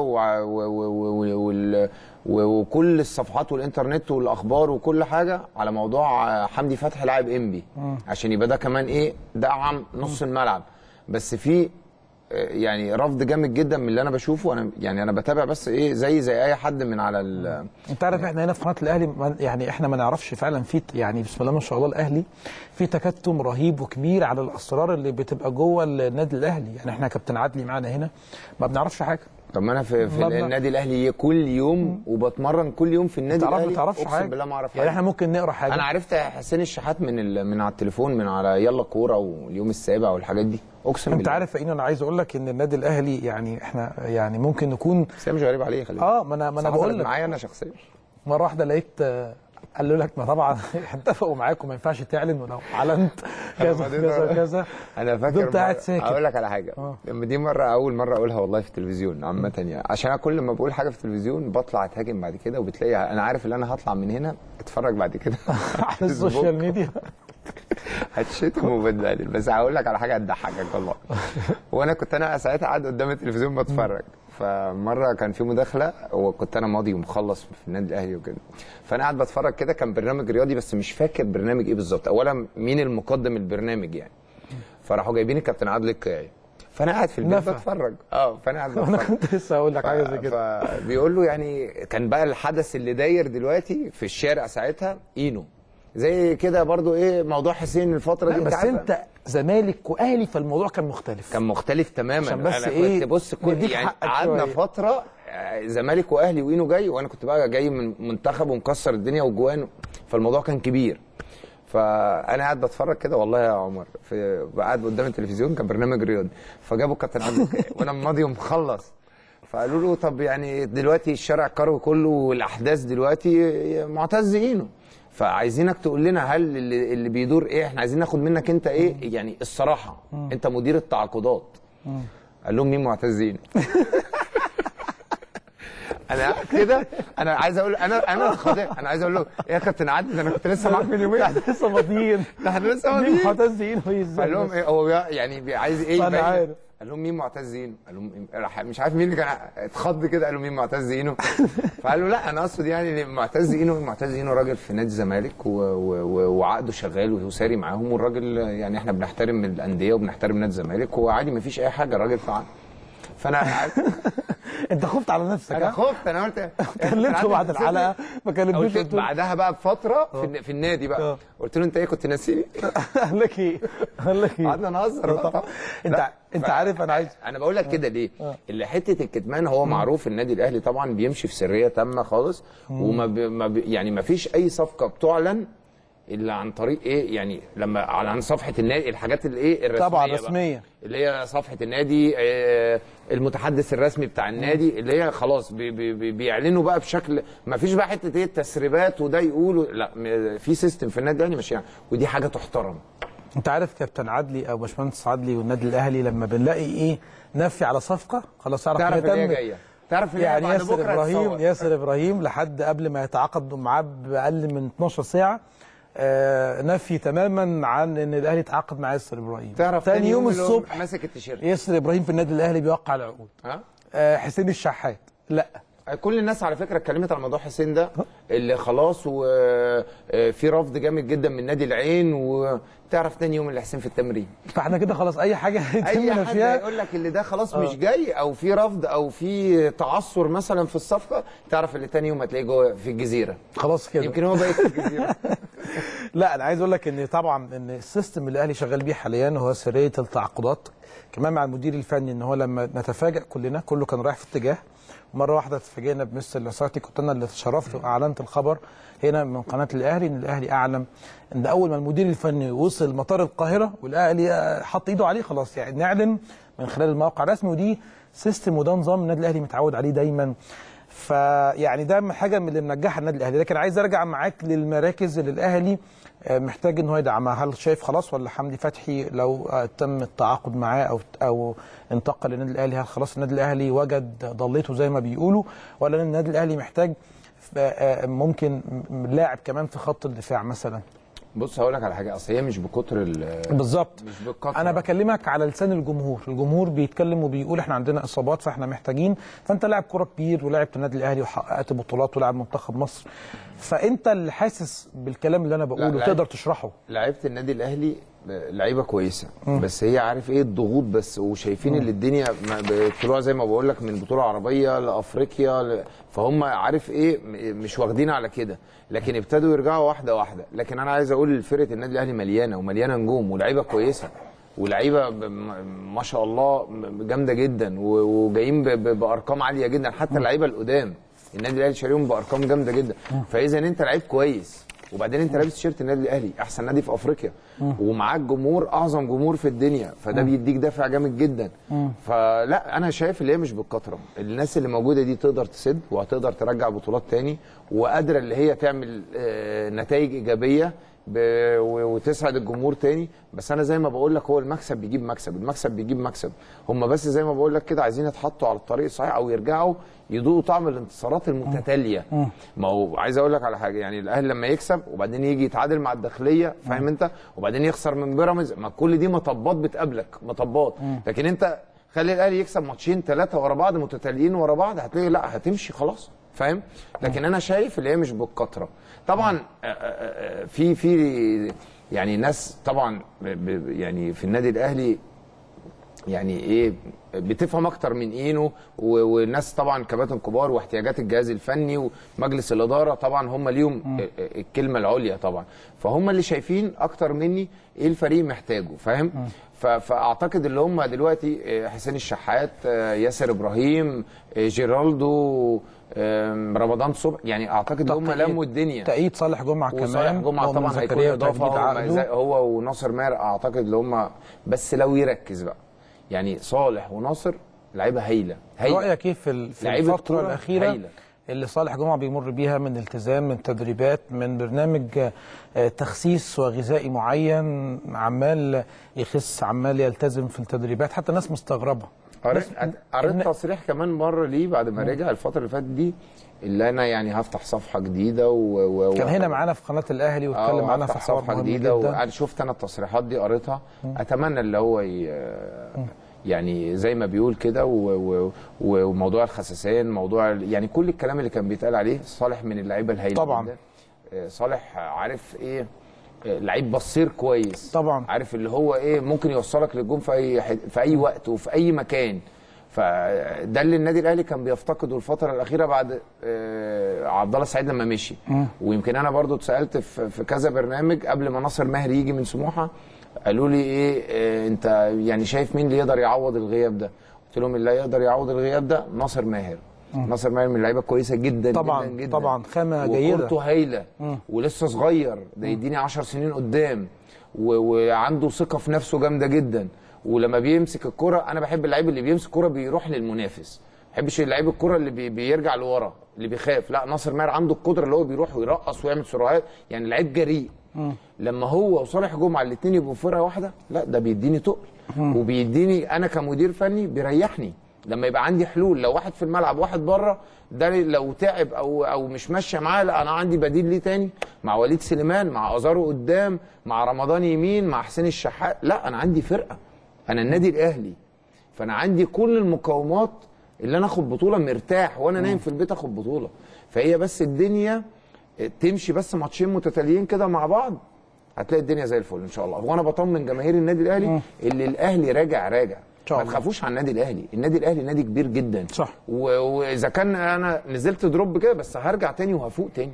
وكل الصفحات والإنترنت والأخبار وكل حاجة على موضوع آه، حمدي فتحي لاعب إنبي. عشان يبقى ده كمان إيه؟ دعم نص الملعب. بس في آه، يعني رفض جامد جدا من اللي أنا بشوفه. أنا يعني أنا بتابع بس إيه زي زي أي حد من على ال- أنت عارف إحنا هنا في قناة الأهلي ما- يعني إحنا ما نعرفش فعلا في يعني بسم الله ما شاء الله الأهلي في تكتم رهيب وكبير على الأسرار اللي بتبقى جوه النادي الأهلي. يعني إحنا كابتن عدلي معانا هنا. ما بنعرفش حاجة. طب ما أنا في, في ما النادي الأهلي كل يوم وبتمرن كل يوم في النادي تعرف ما الأهلي. تعرفش أقسم حاجة. بالله ما أعرف يعني حاجة. إحنا ممكن نقرأ حاجة. أنا عرفت حسين الشحات من. من على التليفون من على يلا كورة واليوم السابع والحاجات دي. أقسم أنت عارف اينو أنا عايز أقول لك إن النادي الأهلي يعني إحنا يعني ممكن نكون بس مش غريب عليه خلي. آه ما أنا ما أنا بقول لك. معايا أنا شخصيا. مرة واحدة لقيت قالوا لك ما طبعا اتفقوا معاكم ما ينفعش تعلن ولو اعلنت كذا كذا كذا. أنا فاكر قاعد ساكت. أقول لك على حاجة. آه. لما دي مرة أول مرة أقولها والله في التلفزيون عامة يعني. عشان كل ما بقول حاجة في التلفزيون بطلع أتهاجم بعد كده وبتلاقي أنا عارف إن أنا هطلع من هنا أتفرج بعد كده. على ال social media. هتشتم وبتبهدل بس هقول لك على حاجة هتضحكك والله. وأنا كنت أنا ساعتها قاعد قدام التلفزيون بتفرج. فمرة كان في مداخلة وكنت أنا ماضي ومخلص في النادي الأهلي وكده. فأنا قاعد بتفرج كده كان برنامج رياضي بس مش فاكر برنامج إيه بالظبط. اولا مين المقدم البرنامج يعني. فراحوا جايبين الكابتن عادل القيعي فأنا قاعد في البيت. بتفرج. آه فأنا قاعد أنا بتفرج. كنت لسه هقول لك حاجة زي كده. فبيقول له يعني كان بقى الحدث اللي داير دلوقتي في الشارع ساعتها إينو. زي كده برضو إيه موضوع حسين الفترة دي؟ بس عارف- انت زمالك واهلي فالموضوع كان مختلف. كان مختلف تماما. عشان بس أنا إيه، كنت بص كل يعني قعدنا. فترة آه، زمالك واهلي واينو جاي وأنا كنت بقى جاي من منتخب ومكسر الدنيا وجوان فالموضوع كان كبير. فأنا قاعد بتفرج كده والله يا عمر في قاعد قدام التلفزيون كان برنامج رياضي فجابوا الكابتن عبد وأنا ماضي ومخلص. فقالوا له طب يعني دلوقتي الشارع الكروي كله والأحداث دلوقتي معتز اينو فعايزينك تقول لنا هل اللي, اللي بيدور إيه إحنا عايزين ناخد منك انت إيه يعني الصراحة. انت مدير التعاقدات. قال لهم مين معتز اينو أنا كده أنا عايز أقول أنا أنا خاطئ أنا عايز أقول له يا كابتن عادل؟ ده أنا كنت لسه معاك من يومين. لسه ماضيين. إحنا لسه مين ماضيين. معتز اينو إزاي قال لهم إيه هو يعني عايز إيه؟ يبين؟ عارف. قال لهم مين معتز زينو قال لهم؟ راح مش عارف مين اللي كان اتخض كده قال له مين معتز زينو فقال له لا أنا أقصد يعني معتز زينو معتز زينو راجل في نادي الزمالك وعقده شغال وساري معاهم والراجل يعني إحنا بنحترم الأندية وبنحترم نادي الزمالك وعادي ما فيش أي حاجة الراجل عقد فأنا أنت خفت على نفسك أنا؟ خفت أنا قلت كلمته بعد الحلقة ما كلمتوش بعدها بقى بفترة في, الن- في النادي بقى آه. قلت له أنت إيه كنت ناسيني قال لك إيه؟ قال لك إيه؟ قعدنا نهزر أنت انت ف- عارف أنا عايز أنا بقول لك كده ليه؟ اللي حتة الكتمان هو معروف النادي الأهلي طبعا بيمشي في سرية تامة خالص وما بي ما بي يعني ما فيش أي صفقة بتعلن إلا عن طريق إيه؟ يعني لما على عن صفحة النادي الحاجات اللي إيه؟ الرسمية طبعا. رسمية. اللي هي صفحة النادي آه، المتحدث الرسمي بتاع النادي اللي هي خلاص بي بي بي بيعلنوا بقى بشكل ما فيش بقى حتة إيه؟ التسريبات وده يقولوا لا في system في النادي الأهلي ماشي ودي حاجة تحترم. انت عارف كابتن عدلي أو باشمهندس عدلي والنادي الاهلي لما بنلاقي إيه نفي على صفقة خلاص اعرف تعرف اللي هي. جاية. تعرف هي يعني ياسر إبراهيم. ياسر إبراهيم لحد قبل ما يتعاقد معاه بأقل من 12 ساعة آه نفي تماما عن إن الأهلي يتعاقد مع ياسر إبراهيم. تعرف تاني يوم هو الصبح ماسك التيشيرت. ياسر إبراهيم في النادي الأهلي بيوقع العقود. ها؟ آه حسين الشحات. لا. كل الناس على فكرة اتكلمت على موضوع حسين ده اللي خلاص وفي رفض جامد جدا من نادي العين وتعرف تاني يوم اللي حسين في التمرين. فاحنا كده خلاص أي حاجة أي حد يقول لك اللي ده خلاص مش جاي أو في رفض أو في تعثر مثلا في الصفقة تعرف اللي تاني يوم هتلاقيه جوه في الجزيرة. خلاص كده. يمكن هو بقيت في الجزيرة. لا أنا عايز أقول لك إن طبعا إن ال system اللي الأهلي شغال بيه حاليا هو سرية التعاقدات كمان مع المدير الفني إن هو لما نتفاجئ كلنا كله كان رايح في اتجاه مرة واحدة اتفاجئنا بمستر لاسارتي كنت أنا اللي اتشرفت وأعلنت الخبر هنا من قناة الأهلي إن الأهلي أعلم إن أول ما المدير الفني وصل مطار القاهرة والأهلي حط إيده عليه خلاص يعني نعلن من خلال الموقع الرسمي ودي system وده نظام النادي الأهلي متعود عليه دايما. فيعني ده حاجة من اللي منجحها النادي الأهلي. لكن عايز أرجع معاك للمراكز اللي الاهلي محتاج إن هو يدعمها. هل شايف خلاص ولا حمدي فتحي لو آه، تم التعاقد معاه أو أو انتقل للنادي الأهلي هل خلاص النادي الأهلي وجد ضليته زي ما بيقولوا ولا النادي الأهلي محتاج آه، آه، ممكن لاعب كمان في خط الدفاع مثلا؟ بص هقول لك على حاجة. أصل هي مش بكتر ال- بالظبط. مش بالكتره أنا بكلمك على لسان الجمهور. الجمهور بيتكلم وبيقول إحنا عندنا إصابات فإحنا محتاجين. فأنت لاعب كرة كبير ولعبت النادي الأهلي وحققت بطولات ولاعب منتخب مصر. فأنت اللي حاسس بالكلام اللي أنا بقوله تقدر تشرحه. لعيبه النادي الأهلي لعيبة كويسة. بس هي عارف إيه الضغوط بس وشايفين ان الدنيا بطلوع زي ما بقول لك من بطولة عربية لأفريقيا ل... فهم عارف إيه مش واخدين على كده. لكن ابتدوا يرجعوا واحدة واحدة. لكن أنا عايز أقول فرقه النادي الأهلي مليانة ومليانة نجوم ولاعيبه كويسة م- ما شاء الله جامدة جدا وجايين بأرقام عالية جدا. حتى اللعيبة القدام النادي الأهلي شاريهم بأرقام جامدة جدا. فاذا أنت لعيب كويس. وبعدين انت لابس تيشيرت النادي الاهلي احسن نادي في افريقيا. ومعاك جمهور اعظم جمهور في الدنيا. فده بيديك دافع جامد جدا. فلا أنا شايف اللي هي مش بالكثره الناس اللي موجودة دي تقدر تسد وهتقدر ترجع بطولات تاني وقادرة اللي هي تعمل آه، نتائج إيجابية. وتسعد الجمهور تاني. بس أنا زي ما بقول لك هو المكسب بيجيب مكسب المكسب بيجيب مكسب. هم بس زي ما بقول لك كده عايزين يتحطوا على الطريق الصحيح أو يرجعوا يذوقوا طعم الانتصارات المتتالية. ما هو عايز أقول لك على حاجة يعني الأهلي لما يكسب وبعدين يجي يتعادل مع الداخلية فاهم أنت؟ وبعدين يخسر من بيراميدز ما كل دي مطبات بتقابلك مطبات. لكن أنت خلي الأهلي يكسب ماتشين ثلاثة ورا بعض متتاليين ورا بعض هتلاقي لا هتمشي خلاص. فاهم؟ لكن أنا شايف اللي هي مش بالكثرة. طبعا آه، آه، آه، في في يعني ناس طبعا يعني في النادي الأهلي يعني إيه بتفهم أكتر من إينو والناس طبعا كباتن كبار واحتياجات الجهاز الفني ومجلس الإدارة طبعا هم ليهم الكلمة العليا طبعا. فهم اللي شايفين أكتر مني إيه الفريق محتاجه فاهم؟ فأعتقد اللي هم دلوقتي حسين الشحات ياسر إبراهيم جيرالدو رمضان صبحي يعني أعتقد هم لموا الدنيا. تأييد صالح جمعة كمان وصالح جمعه طبعا هيكون اضافه هو, وناصر ماهر أعتقد اللي هم بس لو يركز بقى. يعني صالح وناصر لعيبة هايلة هايلة. رأيك إيه في الفترة الأخيرة هايلة. اللي صالح جمعة بيمر بيها من التزام من تدريبات من برنامج آه، تخسيس وغذائي معين عمال يخس عمال يلتزم في التدريبات حتى الناس مستغربة. قريت قريت إن- تصريح كمان مرة ليه بعد ما رجع الفترة اللي فاتت دي اللي أنا يعني هفتح صفحة جديدة و... و... كان هنا معانا في قناة الأهلي آه واتكلم معانا في صفحة جديدة وأنا شفت أنا التصريحات دي قريتها. أتمنى اللي هو ي... يعني زي ما بيقول كده. وموضوع الخساسين موضوع يعني كل الكلام اللي كان بيتقال عليه صالح من اللعيبة الهايله طبعاً. آه، صالح عارف إيه؟ آه، لعيب بصير كويس. طبعاً. عارف اللي هو إيه؟ ممكن يوصلك للجون في أي حد... في أي وقت وفي أي مكان. فده اللي النادي الأهلي كان بيفتقده الفترة الأخيرة بعد آه، عبد الله السعيد لما مشي. ويمكن أنا برضو اتسألت في في كذا برنامج قبل ما ناصر ماهر يجي من سموحة قالوا لي إيه؟ آه، أنت يعني شايف مين اللي يقدر يعوض الغياب ده؟ قلت لهم اللي يقدر يعوض الغياب ده ناصر ماهر. ناصر ماهر من اللعيبة كويسة جدا طبعاً، جدا. جدا طبعاً، خامة جيدة. وكورته هايلة. ولسه صغير. ده يديني 10 سنين قدام. وعنده ثقة في نفسه جامدة جدا. ولما بيمسك الكرة أنا بحب اللعيب اللي بيمسك الكره بيروح للمنافس. ما بحبش اللعيب الكرة اللي بي بيرجع لورا اللي بيخاف. لا ناصر ماهر عنده القدرة اللي هو بيروح ويرقص ويعمل سرعات. يعني لعيب جريء. لما هو وصالح جمعة الاثنين يبقوا فرقة واحدة لا ده بيديني تقل. وبيديني أنا كمدير فني بيريحني. لما يبقى عندي حلول لو واحد في الملعب واحد بره ده لو تعب أو أو مش ماشية معاه لأ أنا عندي بديل ليه تاني. مع وليد سليمان مع أزارو قدام مع رمضان يمين مع حسين الشحات لأ أنا عندي فرقة. أنا النادي الأهلي. فأنا عندي كل المقومات اللي أنا آخد بطولة مرتاح وأنا نايم في البيت آخد بطولة. فهي بس الدنيا تمشي بس ماتشين متتاليين كده مع بعض هتلاقي الدنيا زي الفل إن شاء الله. وأنا بطمن جماهير النادي الأهلي اللي الأهلي راجع راجع. شاء ما الله. تخافوش على النادي الأهلي. النادي الأهلي نادي كبير جدا. صح. واذا كان أنا نزلت دروب كده بس هرجع تاني وهفوق تاني.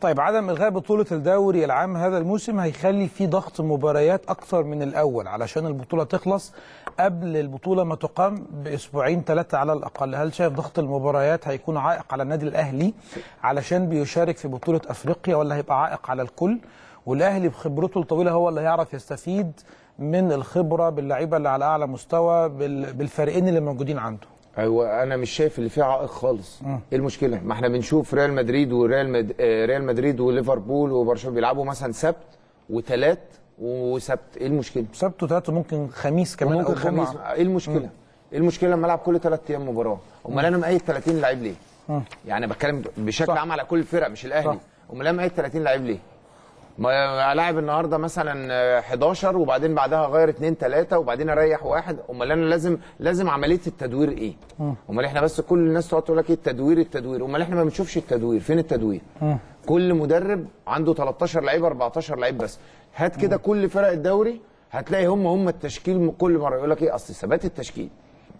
طيب عدم إلغاء بطولة الدوري العام هذا الموسم هيخلي في ضغط مباريات أكثر من الأول علشان البطولة تخلص قبل البطولة ما تقام بأسبوعين ثلاثة على الأقل. هل شايف ضغط المباريات هيكون عائق على النادي الأهلي علشان بيشارك في بطولة أفريقيا ولا هيبقى عائق على الكل؟ والأهلي بخبرته الطويلة هو اللي هيعرف يستفيد من الخبرة باللعيبة اللي على أعلى مستوى بال- بالفريقين اللي موجودين عنده. أيوه أنا مش شايف اللي فيه عائق خالص. إيه المشكلة؟ ما إحنا بنشوف ريال مدريد وريال مد... آه، ريال مدريد وليفربول وبرشلونة بيلعبوا مثلا سبت وثلاث وسبت. إيه المشكلة؟ سبت وثلاث وممكن خميس كمان ممكن أو خميس. جمعه إيه المشكلة؟ إيه المشكلة لما ألعب كل ثلاث أيام مباراة؟ أمال أنا مقيد 30 لعيب ليه؟ يعني بتكلم بشكل صح. عام على كل الفرق مش الأهلي. أمال أنا مقيد 30 لعيب ليه؟ ما العب النهارده مثلا آه، 11 وبعدين بعدها اغير اثنين ثلاثة وبعدين اريح واحد. امال أنا لازم لازم عملية التدوير إيه؟ امال إحنا بس كل الناس تقعد تقول لك إيه التدوير التدوير. امال إحنا ما بنشوفش التدوير. فين التدوير؟ كل مدرب عنده 13 لعيب 14 لعيب بس. هات كده كل فرق الدوري هتلاقي هم هم التشكيل كل مرة يقول لك إيه؟ أصل ثبات التشكيل.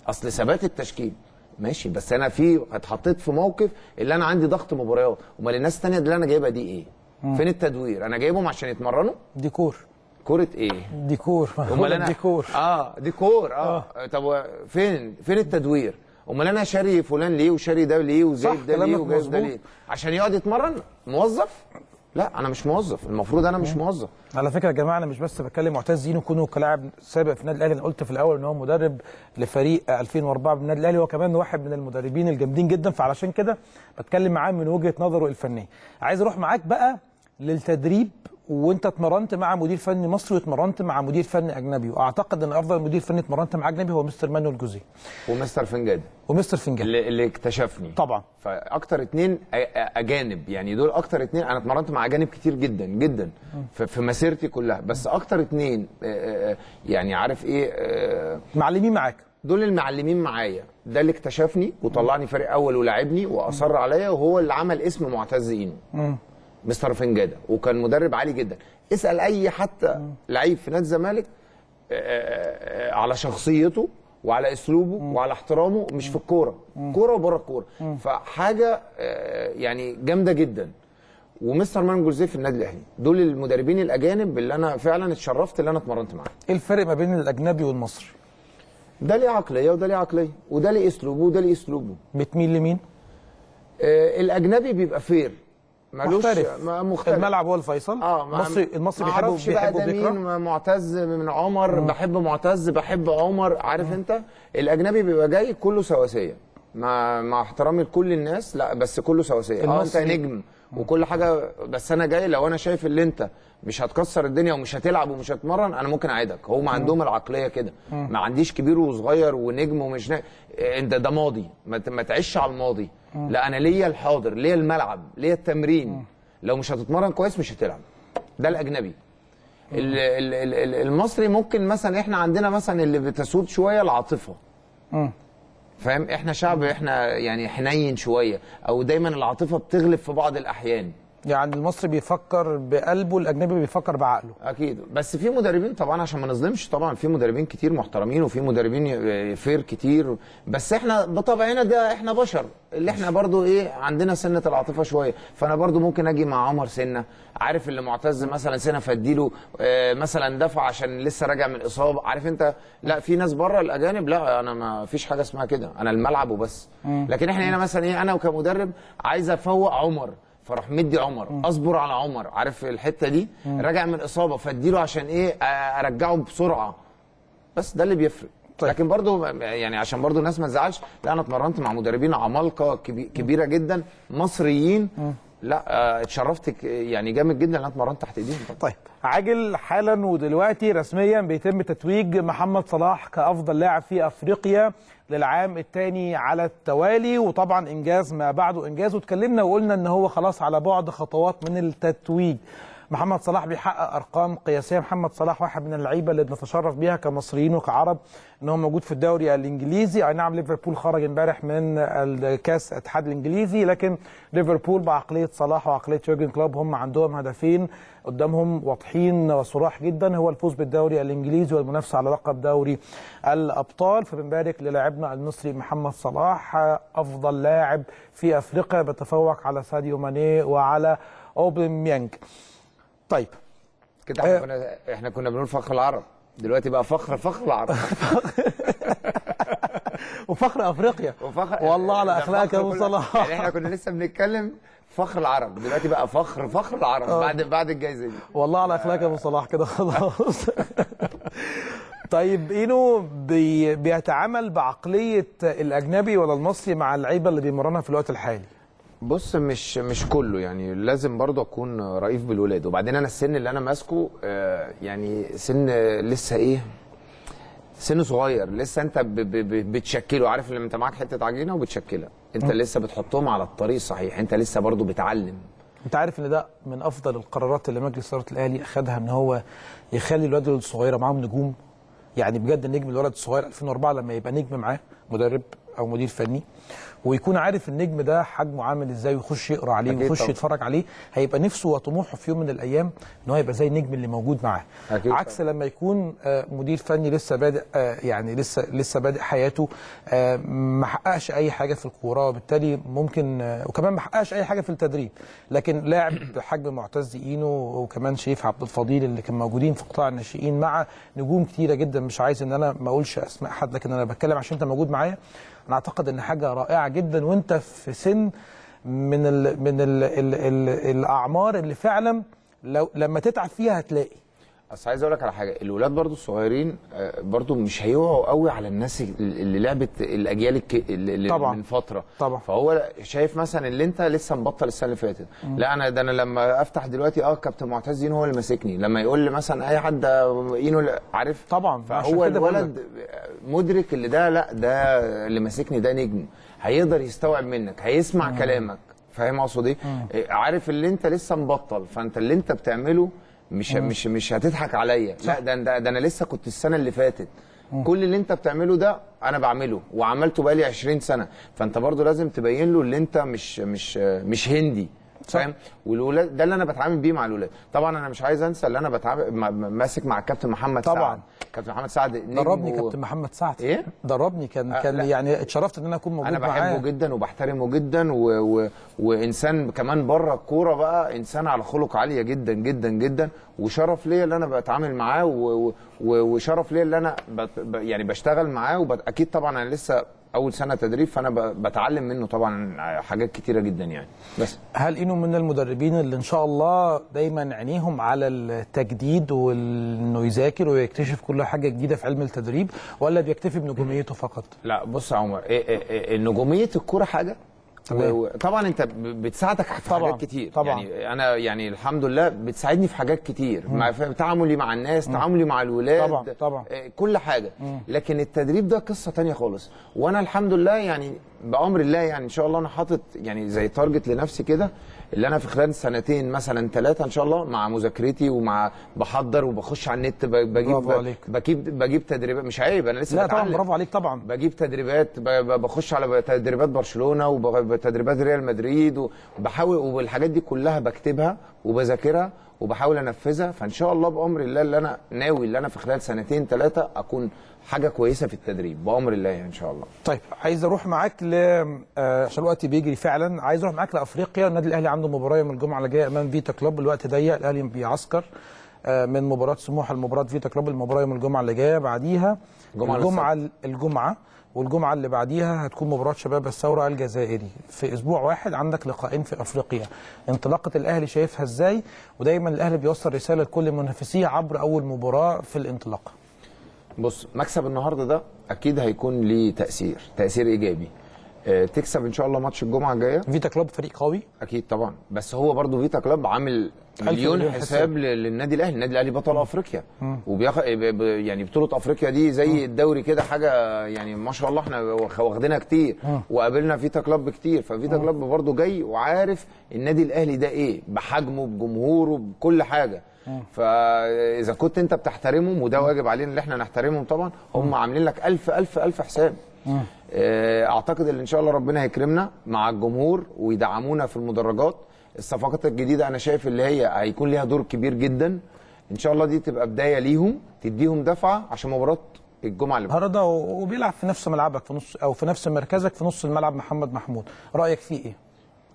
أصل ثبات التشكيل. ماشي بس أنا في اتحطيت في موقف اللي أنا عندي ضغط مباريات. امال الناس الثانية اللي أنا جايبها دي إيه؟ فين التدوير؟ أنا جايبهم عشان يتمرنوا؟ ديكور. كورة إيه؟ ديكور. أمال أنا ديكور آه ديكور. آه, طب و- فين؟ فين التدوير؟ أمال أنا شاري فلان ليه وشاري ده ليه وجايب ده ليه وجايب ده. ليه؟ عشان يقعد يتمرن؟ موظف؟ لا أنا مش موظف. المفروض أنا مش موظف. على فكرة يا جماعة أنا مش بس بتكلم معتز. زينو كونه كلاعب سابق في النادي الأهلي. أنا قلت في الأول إن هو مدرب لفريق 2004 بالنادي الأهلي. هو كمان واحد من المدربين الجامدين جدا. فعلشان كده بتكلم معاه من وجهة نظره الفنية. عايز أروح معاك بقى للتدريب وانت اتمرنت مع مدير فني مصري واتمرنت مع مدير فني أجنبي وأعتقد إن أفضل مدير فني اتمرنت مع أجنبي هو مستر مانويل جوزيه. ومستر فنجاد ومستر فنجان. اللي, اللي اكتشفني. طبعا. فأكتر اتنين أجانب يعني دول أكتر اتنين أنا اتمرنت مع أجانب كتير جدا جدا في مسيرتي كلها. بس أكتر اتنين يعني عارف إيه معلمين معاك. دول المعلمين معايا. ده اللي اكتشفني وطلعني فريق أول ولعبني وأصر عليا وهو اللي عمل اسم معتز اينو مستر فنجاده وكان مدرب عالي جدا. اسأل أي حتى لعيب في نادي الزمالك آه، آه، آه، على شخصيته وعلى أسلوبه وعلى احترامه مش في الكورة. كورة وبره الكورة. فحاجة يعني جامدة جدا. ومستر مان جوزيه في النادي الأهلي؟ دول المدربين الأجانب اللي أنا فعلا اتشرفت اللي أنا اتمرنت معاهم. إيه الفرق ما بين الأجنبي والمصري؟ ده ليه عقلية وده ليه عقلية وده ليه أسلوبه وده ليه أسلوبه. بتميل لمين؟ آه الأجنبي بيبقى فير. ملوش مختلف. مختلف. الملعب هو الفيصل. آه المصري المصري بيحبه أعرفش بقى بيحبه ده مين معتز من عمر بحب معتز بحب عمر. عارف أنت؟ الأجنبي بيبقى جاي كله سواسية. مع مع احترامي لكل الناس لا بس كله سواسية. آه أنت نجم وكل حاجة بس أنا جاي لو أنا شايف اللي أنت مش هتكسر الدنيا ومش هتلعب ومش هتمرن أنا ممكن أعيدك. هم عندهم العقلية كده. ما عنديش كبير وصغير ونجم ومش ن... أنت ده ماضي. ما تعيش على الماضي. لا أنا ليا الحاضر ليا الملعب ليا التمرين. لو مش هتتمرن كويس مش هتلعب. ده الأجنبي. ال- ال- ال- ال- المصري ممكن مثلا إحنا عندنا مثلا اللي بتسود شوية العاطفة. فاهم؟ إحنا شعب إحنا يعني حنين شوية. أو دايما العاطفة بتغلب في بعض الأحيان. يعني المصري بيفكر بقلبه الأجنبي بيفكر بعقله. أكيد. بس في مدربين طبعا عشان ما نظلمش طبعا في مدربين كتير محترمين وفي مدربين ي- فير كتير. بس إحنا بطبعنا ده إحنا بشر. اللي إحنا برضو إيه عندنا سنة العاطفة شوية. فأنا برضو ممكن أجي مع عمر سنة. عارف اللي معتز مثلا سنة فاديله آه، مثلا دفع عشان لسه راجع من الإصابة. عارف أنت؟ لا في ناس بره الأجانب لا أنا ما فيش حاجة اسمها كده. أنا الملعب وبس. لكن إحنا هنا مثلا إيه أنا كمدرب عايز أفوق عمر. فراح مدي عمر اصبر على عمر عارف الحتة دي؟ راجع من اصابه فاديله عشان إيه؟ ارجعه بسرعة. بس ده اللي بيفرق. طيب. لكن برضو يعني عشان برضو الناس ما تزعلش لا أنا اتمرنت مع مدربين عمالقة كبي- كبيرة جدا مصريين. لا آه، اتشرفت يعني جامد جدا ان أنا اتمرنت تحت ايديهم. طيب. عاجل حالا ودلوقتي رسميا بيتم تتويج محمد صلاح كأفضل لاعب في أفريقيا للعام الثاني على التوالي وطبعا إنجاز ما بعده إنجاز. واتكلمنا وقلنا إن هو خلاص على بعد خطوات من التتويج. محمد صلاح بيحقق أرقام قياسية. محمد صلاح واحد من اللعيبة اللي بنتشرف بيها كمصريين وكعرب ان هو موجود في الدوري الإنجليزي. أي نعم ليفربول خرج امبارح من الكأس الاتحاد الإنجليزي لكن ليفربول بعقلية صلاح وعقلية يورجن كلوب هم عندهم هدفين قدامهم واضحين وصراح جدا. هو الفوز بالدوري الإنجليزي والمنافسة على لقب دوري الأبطال. فبنبارك للاعبنا المصري محمد صلاح أفضل لاعب في أفريقيا بتفوق على ساديو ماني وعلى أوباميانج. طيب. كده إحنا كنا إحنا كنا بنقول فخر العرب. دلوقتي بقى فخر فخر العرب. وفخر أفريقيا. وفخر والله على أخلاقك يا أبو صلاح. يعني إحنا كنا لسه بنتكلم فخر العرب. دلوقتي بقى فخر فخر العرب بعد بعد الجائزه دي. والله على اخلاق أبو صلاح كده خلاص. طيب إينو بي بيتعامل بعقلية الأجنبي ولا المصري مع اللعيبة اللي بيمرنها في الوقت الحالي؟ بص مش مش كله يعني لازم برضه أكون رئيف بالولاد. وبعدين أنا السن اللي أنا ماسكه آه، يعني سن لسه إيه سن صغير. لسه أنت ب- ب- ب- بتشكله. عارف لما أنت معاك حتة عجينة وبتشكلها. أنت لسه بتحطهم على الطريق الصحيح أنت لسه برضه بتعلم. أنت عارف إن ده من أفضل القرارات اللي مجلس إدارة الأهلي اخذها إن هو يخلي الولاد الصغيرة معاهم نجوم. يعني بجد النجم الولد الصغير 2004 لما يبقى نجم معاه مدرب أو مدير فني. ويكون عارف النجم ده حجمه عامل إزاي ويخش يقرأ عليه ويخش طبعا. يتفرج عليه. هيبقى نفسه وطموحه في يوم من الأيام إن هو يبقى زي النجم اللي موجود معاه. أكيد عكس لما يكون آه، مدير فني لسه بادئ آه، يعني لسه لسه بادئ حياته آه، ما حققش أي حاجة في الكورة وبالتالي ممكن وكمان ما حققش أي حاجة في التدريب. لكن لاعب بحجم معتز إينو وكمان شريف عبد الفضيل اللي كانوا موجودين في قطاع الناشئين مع نجوم كتيرة جدا. مش عايز إن أنا ما أقولش أسماء حد لكن أنا بتكلم عشان أنت موجود معايا. أنا أعتقد إن حاجة رائعة جدا وأنت في سن من ال من ال ال ال الأعمار اللي فعلا لو لما تتعب فيها هتلاقي. بس عايز أقول لك على حاجة الولاد برضو الصغيرين آه، برضو مش هيقعوا قوي على الناس اللي لعبت الأجيال. اللي طبعا. من فترة. طبعا. فهو شايف مثلا اللي أنت لسه مبطل السنة اللي فاتت. لا أنا ده أنا لما أفتح دلوقتي آه كابتن معتز اينو هو اللي ماسكني. لما يقول لي مثلا أي حد آه، اينو اللي- عارف؟ طبعا فهو الولد مدرك اللي ده لا ده اللي ماسكني ده نجم. هيقدر يستوعب منك هيسمع كلامك. فاهم أقصد إيه؟ عارف اللي أنت لسه مبطل. فأنت اللي أنت بتعمله مش مش مش هتضحك عليا. لا ده, ده ده أنا لسه كنت السنة اللي فاتت. كل اللي أنت بتعمله ده أنا بعمله وعملته بقالي 20 سنة. فأنت برضو لازم تبين له اللي أنت مش مش مش هندي. فاهم؟ والولاد ده اللي أنا بتعامل بيه مع الولاد. طبعا أنا مش عايز أنسى اللي أنا بتعامل ماسك مع الكابتن محمد طبعا. سعد كابتن محمد سعد نجم دربني و- كابتن محمد سعد. إيه؟ دربني كان آه، كان لا. يعني اتشرفت إن أنا أكون موجود أنا بحبه معاه. جدا وبحترمه جدا و... و... وإنسان كمان بره الكورة بقى إنسان على خلق عالية جدا جدا جدا. وشرف ليا اللي أنا بتعامل معاه و... و... وشرف ليا اللي أنا بت... ب- يعني بشتغل معاه. واكيد طبعا أنا لسه أول سنة تدريب فأنا. بتعلم منه طبعا حاجات كتيرة جدا يعني بس هل إنه من المدربين اللي إن شاء الله دايما عينيهم على التجديد وإنه يذاكر ويكتشف كل حاجة جديدة في علم التدريب ولا بيكتفي بنجوميته فقط؟ لا بص يا عمر إيه إيه إيه نجومية الكورة حاجة طبعا انت بتساعدك في طبعاً، حاجات كتير. طبعاً. يعني أنا يعني الحمد لله بتساعدني في حاجات كتير. مع تعاملي مع الناس تعاملي مع الولاد طبعاً، طبعاً. آه، كل حاجة. لكن التدريب ده قصة تانية خالص. وأنا الحمد لله يعني بأمر الله يعني إن شاء الله أنا حاطط يعني زي تارجت لنفسي كده. اللي أنا في خلال سنتين مثلا ثلاثة إن شاء الله مع مذاكرتي ومع بحضر وبخش على النت بجيب برافو عليك. بجيب بجيب تدريبات مش عيب أنا لسه لا طبعا بتعلم. برافو عليك طبعا بجيب تدريبات بخش على تدريبات برشلونة وتدريبات ريال مدريد وبحاول والحاجات دي كلها بكتبها وبذاكرها وبحاول أنفذها فإن شاء الله بأمر الله اللي أنا ناوي اللي أنا في خلال سنتين ثلاثة أكون حاجة كويسة في التدريب بأمر الله إن شاء الله. طيب عايز أروح معاك ل آه، عشان الوقت بيجري فعلا عايز أروح معاك لأفريقيا. النادي الأهلي عنده مباراة يوم الجمعة اللي جاية أمام فيتا كلوب. الوقت ضيق الأهلي بيعسكر آه، من مباراة سموحة لمباراة فيتا كلوب. المباراة يوم الجمعة اللي جاية بعديها الجمعة الجمعة الجمعة والجمعة اللي بعديها هتكون مباراة شباب الثورة الجزائري. في أسبوع واحد عندك لقاءين في أفريقيا. انطلاقة الأهلي شايفها إزاي؟ ودايما الأهلي بيوصل رسالة لكل منافسيه عبر أول مباراة في الانطلاقه بص مكسب النهارده ده أكيد هيكون ليه تأثير تأثير إيجابي. آه، تكسب إن شاء الله ماتش الجمعة الجاية. فيتا كلوب فريق قوي. أكيد طبعا. بس هو برضو فيتا كلوب عامل مليون حساب. حساب. لل- للنادي الأهلي. النادي الأهلي بطل أفريقيا. وبياخد يعني بطولة أفريقيا دي زي الدوري كده حاجة يعني ما شاء الله إحنا واخ- واخدينها كتير. وقابلنا فيتا كلوب كتير ففيتا كلوب برضو جاي وعارف النادي الأهلي ده إيه؟ بحجمه بجمهوره بكل حاجة. فاذا كنت انت بتحترمهم وده واجب علينا ان إحنا نحترمهم طبعا هم عاملين لك ألف ألف ألف حساب. آه، أعتقد إن إن شاء الله ربنا هيكرمنا مع الجمهور ويدعمونا في المدرجات. الصفقات الجديدة أنا شايف اللي هي هيكون ليها دور كبير جدا. إن شاء الله دي تبقى بداية ليهم تديهم دفعة عشان مباراة الجمعة اللي بعدها. النهارده وبيلعب في نفس ملعبك في نص أو في نفس مركزك في نص الملعب محمد محمود. رأيك فيه إيه؟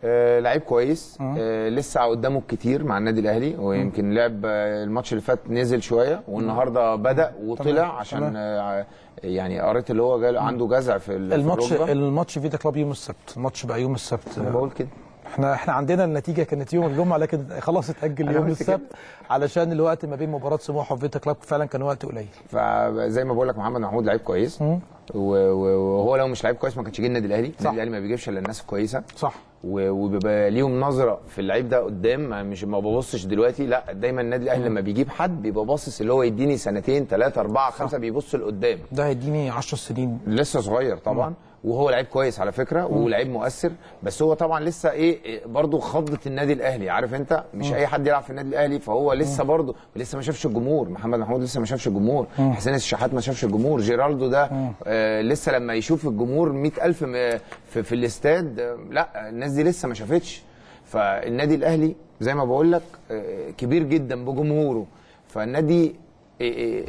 آه لعيب كويس. آه لسه قدامه كتير مع النادي الأهلي. ويمكن لعب آه الماتش اللي فات نزل شوية والنهاردة بدأ وطلع عشان. آه يعني قريت اللي هو جال عنده جزع في ال- في الماتش. الماتش فيتا كلوب يوم السبت. الماتش بقى يوم السبت. أنا بقول كده. إحنا إحنا عندنا النتيجة كانت يوم الجمعة لكن خلاص اتأجل يوم. السبت علشان الوقت ما بين مباراة سموحة وفيتا كلوب فعلا كان وقت قليل. فزي ما بقول لك محمد محمود لعيب كويس. وهو لو مش لعيب كويس ما كانش جه النادي الأهلي. النادي الأهلي ما بيجيبش إلا الناس الكويسه صح. وبيبقى ليهم نظرة في اللعيب ده قدام. مش ما ببصش دلوقتي. لا دايما النادي الأهلي لما بيجيب حد بيبقى باصص اللي هو يديني سنتين ثلاثة أربعة خمسة بيبص لقدام. ده هيديني 10 سنين. لسه صغير طبعا. وهو لعيب كويس على فكرة ولعيب مؤثر بس هو طبعا لسه إيه برضه خضة النادي الأهلي عارف أنت؟ مش أي حد يلعب في النادي الأهلي فهو لسه برضه لسه ما شافش الجمهور محمد محمود لسه ما شافش الجمهور حسين الشحات ما شافش الجمهور جيرالدو ده آه لسه لما يشوف الجمهور 100000 م- في, في الاستاد لا الناس دي لسه ما شافتش. فالنادي الأهلي زي ما بقول لك آه، كبير جدا بجمهوره. فالنادي إيه إيه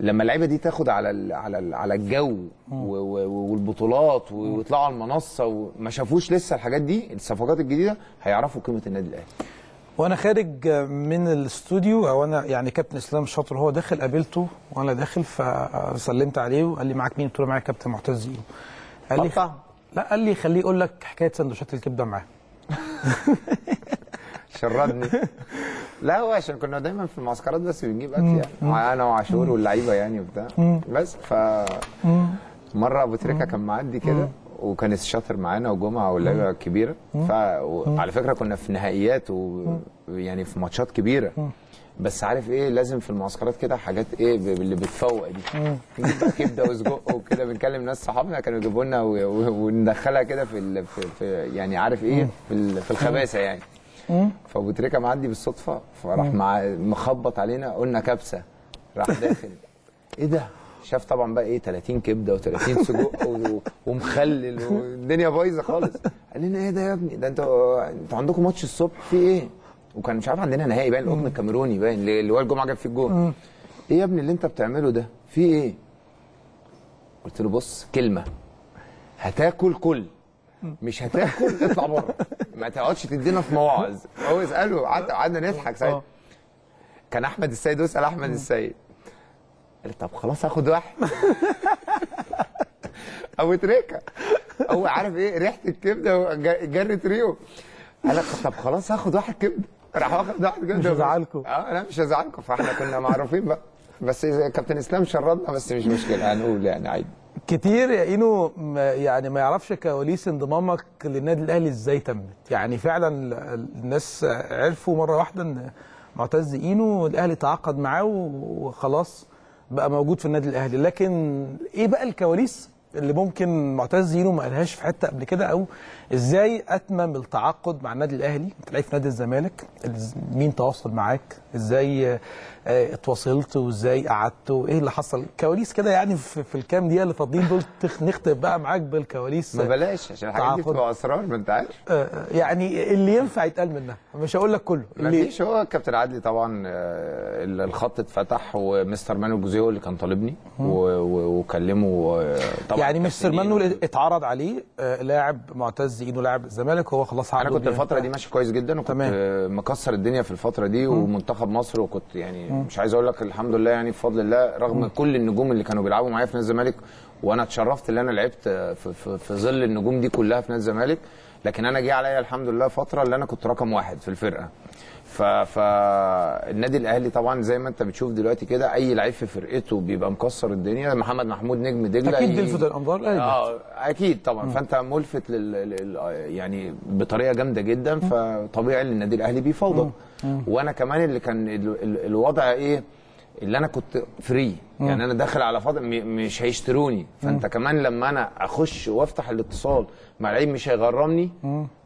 لما اللعيبة دي تاخد على ال على ال على الجو والبطولات ويطلعوا على المنصة وما شافوش لسه الحاجات دي الصفقات الجديدة هيعرفوا قيمة النادي الأهلي. وأنا خارج من الاستوديو أو أنا يعني كابتن إسلام شاطر هو داخل قابلته وأنا داخل فسلمت عليه وقال لي معاك مين؟ قلت له معايا كابتن معتز ايوب قال لي. لا قال لي خليه يقول لك حكاية سندوتشات الكبدة معاه. شردني لا هو عشان كنا دايما في المعسكرات بس بنجيب أكل يعني. أنا وعاشور واللعيبة يعني وبتاع. بس ف مرة أبو تريكة كان معدي كده وكان الشاطر معانا وجمعة واللعيبه كبيرة. فعلى فكرة كنا في نهائيات ويعني في ماتشات كبيرة. بس عارف إيه لازم في المعسكرات كده حاجات إيه اللي بتفوق دي. كبدة وسجق وكده بنكلم ناس صحابنا كانوا يجيبوا لنا وندخلها كده في, في, في يعني عارف إيه في, في الخباثة يعني. فابو تريكه معدي بالصدفة فراح مع مخبط علينا قلنا كبسة راح داخل. إيه ده؟ شاف طبعا بقى إيه 30 كبدة و30 سجق و- ومخلل والدنيا بايظة خالص. قال لنا إيه ده يا ابني؟ ده أنتوا أنتوا عندكم ماتش الصبح في إيه؟ وكان مش عارف عندنا نهائي باين القطن الكاميروني باين اللي هو الجمعه جاب فيه الجول إيه يا ابني اللي أنت بتعمله ده؟ في إيه؟ قلت له بص كلمة. هتاكل كل. مش هتاكل اطلع بره. ما تقعدش تدينا في مواعظ. هو اساله قعد- قعدنا نضحك ساعتها. آه. كان أحمد السيد واسال أحمد السيد. قال طب خلاص هاخد واحد. أبو تريكة. هو عارف إيه؟ ريحة الكبده جرت ريو قال طب خلاص هاخد واحد كبده راح واخد واحد كبده مش هزعلكوا. آه لا مش هزعلكم. فإحنا كنا معروفين بقى. بس كابتن إسلام شردنا بس مش مشكلة هنقول يعني عادي. كتير يا اينو يعني ما يعرفش كواليس انضمامك للنادي الأهلي إزاي تمت. يعني فعلا ال- الناس عرفوا مرة واحدة إن معتز اينو الأهلي تعاقد معاه وخلاص بقى موجود في النادي الأهلي. لكن إيه بقى الكواليس اللي ممكن معتز اينو ما قالهاش في حتة قبل كده أو إزاي اتمم التعاقد مع النادي الاهلي؟ انت لعيب في نادي الزمالك مين تواصل معاك؟ إزاي آه، آه، اتواصلت وازاي قعدت؟ وايه اللي حصل؟ كواليس كده يعني في, في الكام دقيقة اللي فاضلين دول نختم بقى معاك بالكواليس ما بلاش عشان الحاجات دي. بتبقى أسرار ما انت عارف آه، يعني اللي ينفع يتقال منها مش هقول لك كله ما اللي فيش هو كابتن عدلي طبعا آه، الخط اتفتح ومستر مانويل جوزيه هو اللي كان طالبني وكلمه آه، طبعا يعني مستر. مانويل اتعرض عليه آه، لاعب معتز اينو لاعب الزمالك هو خلاص أنا كنت. الفترة دي ماشي كويس جدا وكنت تمام. مكسر الدنيا في الفترة دي ومنتخب مصر وكنت يعني مش عايز أقول لك الحمد لله يعني بفضل الله رغم كل النجوم اللي كانوا بيلعبوا معايا في نادي الزمالك وأنا اتشرفت إن أنا لعبت في, في, في ظل النجوم دي كلها في نادي الزمالك لكن أنا جه عليا الحمد لله فترة اللي أنا كنت رقم واحد في الفرقة فالنادي الأهلي طبعا زي ما انت بتشوف دلوقتي كده أي لعيب في فرقته بيبقى مكسر الدنيا. محمد محمود نجم دجلة أكيد بيلفت الانظار الاهلي آه أكيد طبعا. فأنت ملفت لل... لل... يعني بطريقة جامدة جدا فطبيعي إن النادي الأهلي بيفاوضك وأنا كمان اللي كان ال... ال... الوضع إيه؟ اللي أنا كنت فري يعني أنا داخل على فاضل م... مش هيشتروني. فأنت كمان لما أنا أخش وأفتح الاتصال مع لعيب مش هيغرمني.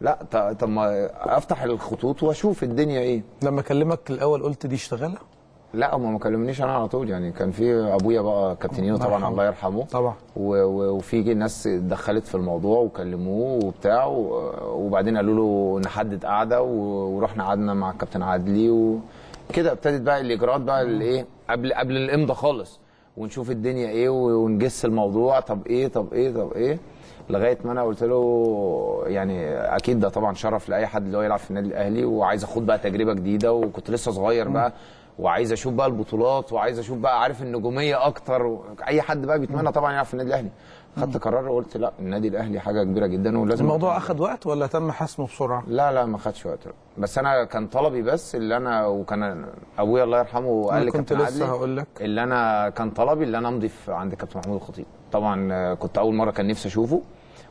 لا طب ما أفتح الخطوط وأشوف الدنيا إيه. لما أكلمك الأول قلت دي اشتغلها؟ لا هم ما كلمنيش أنا على طول. يعني كان في أبويا بقى كابتنينو طبعا يرحمه. الله يرحمه. طبعا. و- و- وفي ناس دخلت في الموضوع وكلموه وبتاع. و- وبعدين قالوا له نحدد قعدة و- ورحنا قعدنا مع الكابتن عدلي وكده ابتدت بقى الإجراءات بقى الايه قبل قبل الإمضاء خالص. ونشوف الدنيا إيه ونجس الموضوع. طب إيه طب إيه طب إيه. لغاية ما أنا قلت له يعني أكيد ده طبعا شرف لأي حد اللي هو يلعب في النادي الأهلي وعايز اخد بقى تجربة جديدة وكنت لسه صغير بقى وعايز أشوف بقى البطولات وعايز أشوف بقى عارف النجومية أكتر. اي حد بقى بيتمنى طبعا يلعب في النادي الأهلي. خدت قرار وقلت لا النادي الأهلي حاجة كبيرة جدا ولازم الموضوع اخذ وقت ولا تم حسمه بسرعة؟ لا لا ما خدش وقت. بس أنا كان طلبي بس اللي أنا وكان أبويا الله يرحمه قال لي كنت لسه هقول لك. اللي أنا كان طلبي اللي أنا أمضي عند كابتن محمود الخطيب. طبعا كنت أول مرة كان نفسي أشوفه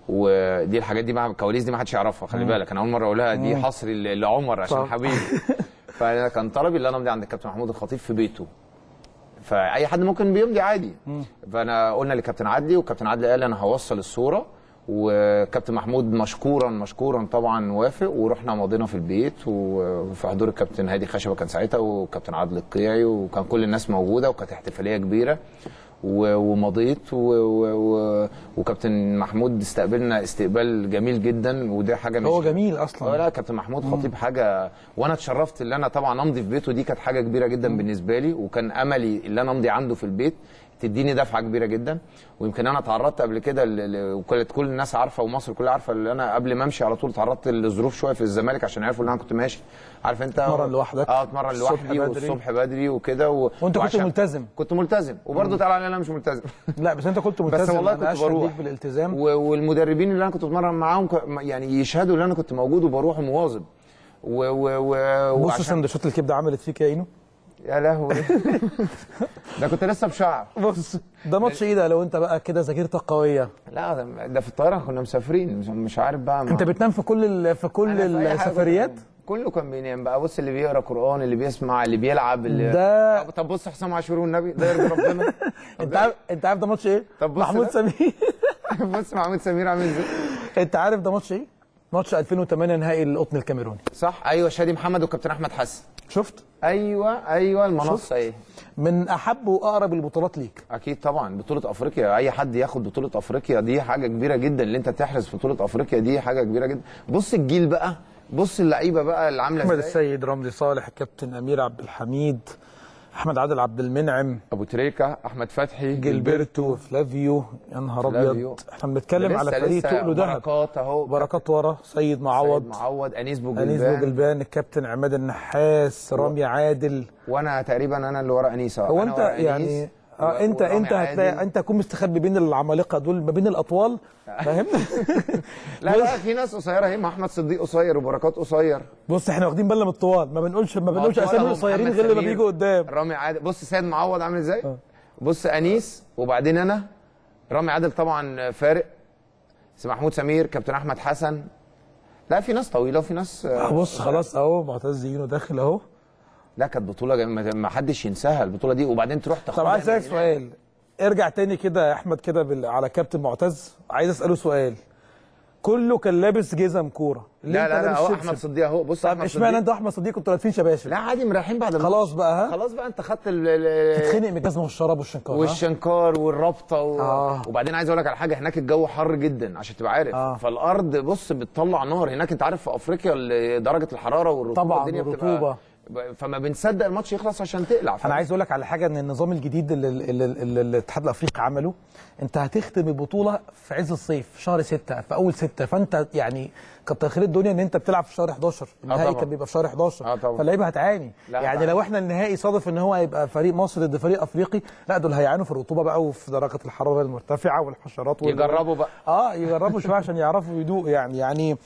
ودي الحاجات دي بقى الكواليس دي ما حدش يعرفها خلي بالك. أنا أول مرة أقولها دي حصري لعمر عشان. حبيبي. فأنا كان طلبي اللي أنا أمضي عند الكابتن محمود الخطيب في بيته. فأي حد ممكن بيمضي عادي. فأنا قلنا لكابتن عدلي وكابتن عدلي قال أنا هوصل الصورة وكابتن محمود مشكورا مشكورا طبعا وافق ورحنا مضينا في البيت وفي حضور الكابتن هادي خشبة كان ساعتها وكابتن عادل القيعي وكان كل الناس موجودة وكانت احتفالية كبيرة. ومضيت و- و- و- وكابتن محمود استقبلنا استقبال جميل جدا ودي حاجة مش هو جميل أصلا. لا كابتن محمود خطيب حاجة وأنا اتشرفت إن أنا طبعا أمضي في بيته دي كانت حاجة كبيرة جدا بالنسبة لي وكان أملي إن أنا أمضي عنده في البيت. تديني دفعة كبيرة جدا ويمكن أنا اتعرضت قبل كده وكانت كل الناس عارفة ومصر كلها عارفة إن أنا قبل ما أمشي على طول اتعرضت لظروف شوية في الزمالك عشان يعرفوا إن أنا كنت ماشي. عارف أنت؟ تتمرن لوحدك. آه أتمرن لوحدي. والصبح بدري وكده و... وأنت كنت ملتزم. كنت ملتزم. علي ان أنا مش ملتزم. لا بس أنت كنت ملتزم. والله أنا كنت بروح. بالالتزام. و- والمدربين اللي أنا كنت بتمرن معاهم ك- يعني يشهدوا إن أنا كنت موجود وبروح ومواظب. و و و بص سندوتشات الكبدة عملت فيك يا إينو؟ يا لهوي. ده كنت لسه بشعر. بص ده ماتش إيه ده؟ لو أنت بقى كده ذاكرتك قوية. لا ده- في الطياره كنا مسافرين. مش, عارف بقى أنت بتنام في كل ال- في كل السفريات؟ كله كان بينام بقى. بص اللي بيقرأ قرآن اللي بيسمع اللي بيلعب اللي ده- طب- بص حسام عاشور والنبي ده يرضي ربنا. أنت عارف أنت عارف ده ماتش إيه؟ طب بص محمود. سمير. بص محمود سمير عامل إزاي؟ أنت عارف ده ماتش إيه؟ ماتش 2008 نهائي القطن الكاميروني. صح؟ أيوه شادي محمد وكابتن أحمد حسن. شفت؟ أيوه أيوه شفت؟ المنصه إيه. من أحب وأقرب البطولات ليك. أكيد طبعا بطولة أفريقيا. أي حد ياخد بطولة أفريقيا دي حاجة كبيرة جدا. اللي أنت تحرز في بطولة أفريقيا دي حاجة كبيرة جدا. بص الجيل بقى بص اللعيبة بقى اللي عاملة أحمد إزاي. السيد رمزي صالح الكابتن أمير عبد الحميد. أحمد عادل عبد المنعم أبو تريكة أحمد فتحي جilberto فلافيو يا نهار. أبيض. إحنا بنتكلم على فريق تقله دهب. بركات أهو. بركات ورا سيد معوض سيد معوض. انيس أنيس بوجلبان. بوجلبان الكابتن عماد النحاس رامي عادل. وأنا تقريبا أنا اللي ورا أنيس. هو أنت يعني آه انت أنت هتلاقي. أنت تكون مستخبي بين العمالقة دول ما بين الأطوال فاهم؟ لا لا في ناس قصيرة أهي ما أحمد صديق قصير وبركات قصير. بص إحنا واخدين بالنا من الطوال ما بنقولش ما بنقولش أسامي القصيرين محمد غير لما بيجوا قدام. رامي عادل. بص سيد معوض عامل إزاي؟ بص أنيس وبعدين أنا. رامي عادل طبعا فارق. سي محمود سمير كابتن أحمد حسن. لا في ناس طويلة وفي ناس آه، بص خلاص أهو معتز اينو داخل أهو. لا كانت بطولة ما حدش ينساها البطولة دي وبعدين تروح طب تاخدها عايز أسألك من سؤال ارجع تاني كده يا أحمد كده بال... على كابتن معتز عايز أسأله سؤال كله كان لابس جزم كورة لا لا لا هو؟ أحمد صديق أهو بص طب أحمد اشمعنى أنت واحمد صديق كنتوا لابسين شباشب لا عادي مريحين بعد. خلاص بقى ها خلاص بقى انت خدت ال- ال- تتخنق من الجزمة والشراب والشنكار؟ والشنكار والرابطة و... آه. وبعدين عايز أقول لك على حاجة هناك الجو حر جدا عشان تبقى عارف آه. فالأرض بص بتطلع نار هناك أنت عارف في أفريقيا درجة الحرارة والرطوبة طبعاً، الدنيا والرطوبة. فما بنصدق الماتش يخلص عشان تقلع أنا عايز أقول لك على حاجة إن النظام الجديد اللي, الاتحاد الأفريقي عمله أنت هتختم البطولة في عز الصيف في شهر 6 في أول 6 فأنت يعني كتر خير الدنيا إن أنت بتلعب في شهر 11 النهائي طبعاً. كان بيبقى في شهر 11 آه. فاللعيبة هتعاني. يعني. لو إحنا النهائي صادف إن هو هيبقى فريق مصر ضد فريق أفريقي لا دول هيعانوا في الرطوبة بقى وفي درجه الحرارة المرتفعة والحشرات وال- يجربوا بقى. آه يجربوا شوية عشان يعرفوا يدوقوا يعني. يعني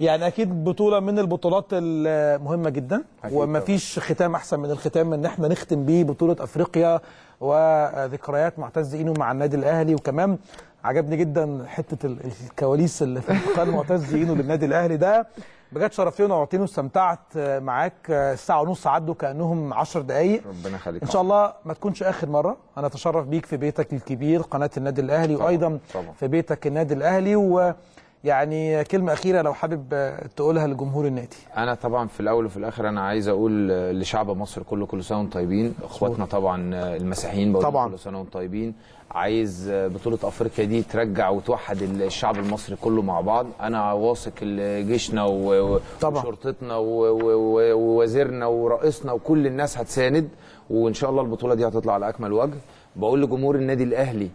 يعني أكيد بطولة من البطولات المهمة جدا ومفيش ختام أحسن من الختام إن إحنا نختم بيه بطولة أفريقيا وذكريات معتز إينو مع النادي الأهلي. وكمان عجبني جدا حتة ال- الكواليس اللي في انتقال معتز إينو للنادي الأهلي ده. بجد شرفتني ونورتني واستمتعت معاك. الساعة ونص عدوا كأنهم 10 دقائق ربنا يخليك إن شاء الله ما تكونش آخر مرة. أنا أتشرف بيك في بيتك الكبير قناة النادي الأهلي طبعاً، وأيضا طبعاً. في بيتك النادي الأهلي. ويعني كلمة أخيرة لو حابب تقولها لجمهور النادي. أنا طبعا في الأول وفي الآخر أنا عايز أقول لشعب مصر كله كل سنة وأنتم طيبين. إخواتنا طبعا المسيحيين طبعاً. كل سنة وأنتم طيبين. عايز بطولة أفريقيا دي ترجع وتوحد الشعب المصري كله مع بعض. أنا واثق جيشنا. وشرطتنا ووزيرنا ورئيسنا وكل الناس هتساند. وإن شاء الله البطولة دي هتطلع على أكمل وجه. بقول لجمهور النادي الأهلي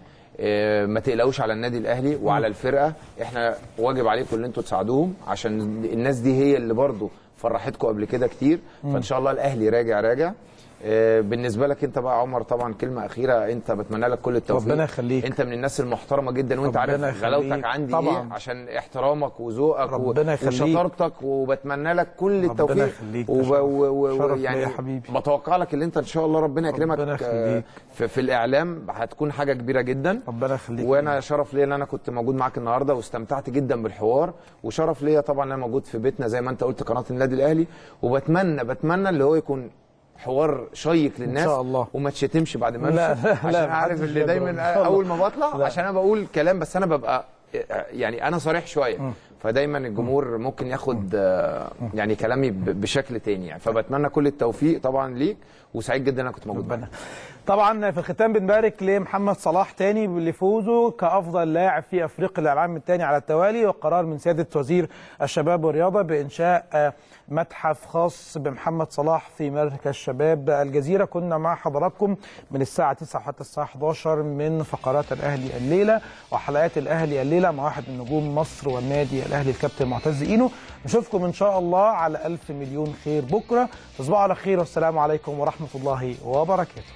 ما تقلقوش على النادي الأهلي وعلى الفرقة. إحنا واجب عليكم إن أنتوا تساعدوهم عشان الناس دي هي اللي برضو فرحتكم قبل كده كتير. فإن شاء الله الأهلي راجع راجع. آه، بالنسبة لك انت بقى عمر طبعا كلمة أخيرة انت بتمنى لك كل التوفيق ربنا يخليك. انت من الناس المحترمة جدا وانت ربنا عارف. غلاوتك عندي طبعاً. إيه عشان احترامك وذوقك ربنا يخليك. وشطارتك وبتمنى لك كل التوفيق يخليك. وب-. و- و- ليا يا حبيبي. بتوقع لك اللي انت إن شاء الله ربنا يكرمك ربنا آه، يخليك. في, في الإعلام هتكون حاجة كبيرة جدا ربنا يخليك وأنا شرف ليا إن أنا كنت موجود معاك النهارده واستمتعت جدا بالحوار وشرف ليا طبعا إن أنا موجود في بيتنا زي ما أنت قلت قناة النادي الأهلي وبتمنى بتمنى اللي هو يكون حوار شيق للناس شاء الله. وما تشتمش بعد ما لا، أمشي لا، عشان لا، عارف اللي. دايما. أول ما بطلع لا. عشان أنا بقول كلام بس أنا ببقى يعني أنا صريح شوية فدايما الجمهور ممكن ياخد آه، يعني كلامي بشكل تاني يعني فبتمنى كل التوفيق طبعا ليك وسعيد جدا ان أنا كنت موجود ربنا طبعا في الختام بنبارك لمحمد صلاح تاني لفوزه كأفضل لاعب في أفريقيا للعام الثاني على التوالي وقرار من سيادة وزير الشباب والرياضة بإنشاء آه، متحف خاص بمحمد صلاح في مركز شباب الجزيرة. كنا مع حضراتكم من الساعة 9 حتى الساعة 11 من فقرات الأهلي الليلة وحلقات الأهلي الليلة مع واحد من نجوم مصر والنادي الأهلي الكابتن معتز إينو. نشوفكم إن شاء الله على ألف مليون خير بكرة. تصبحوا على خير والسلام عليكم ورحمة الله وبركاته.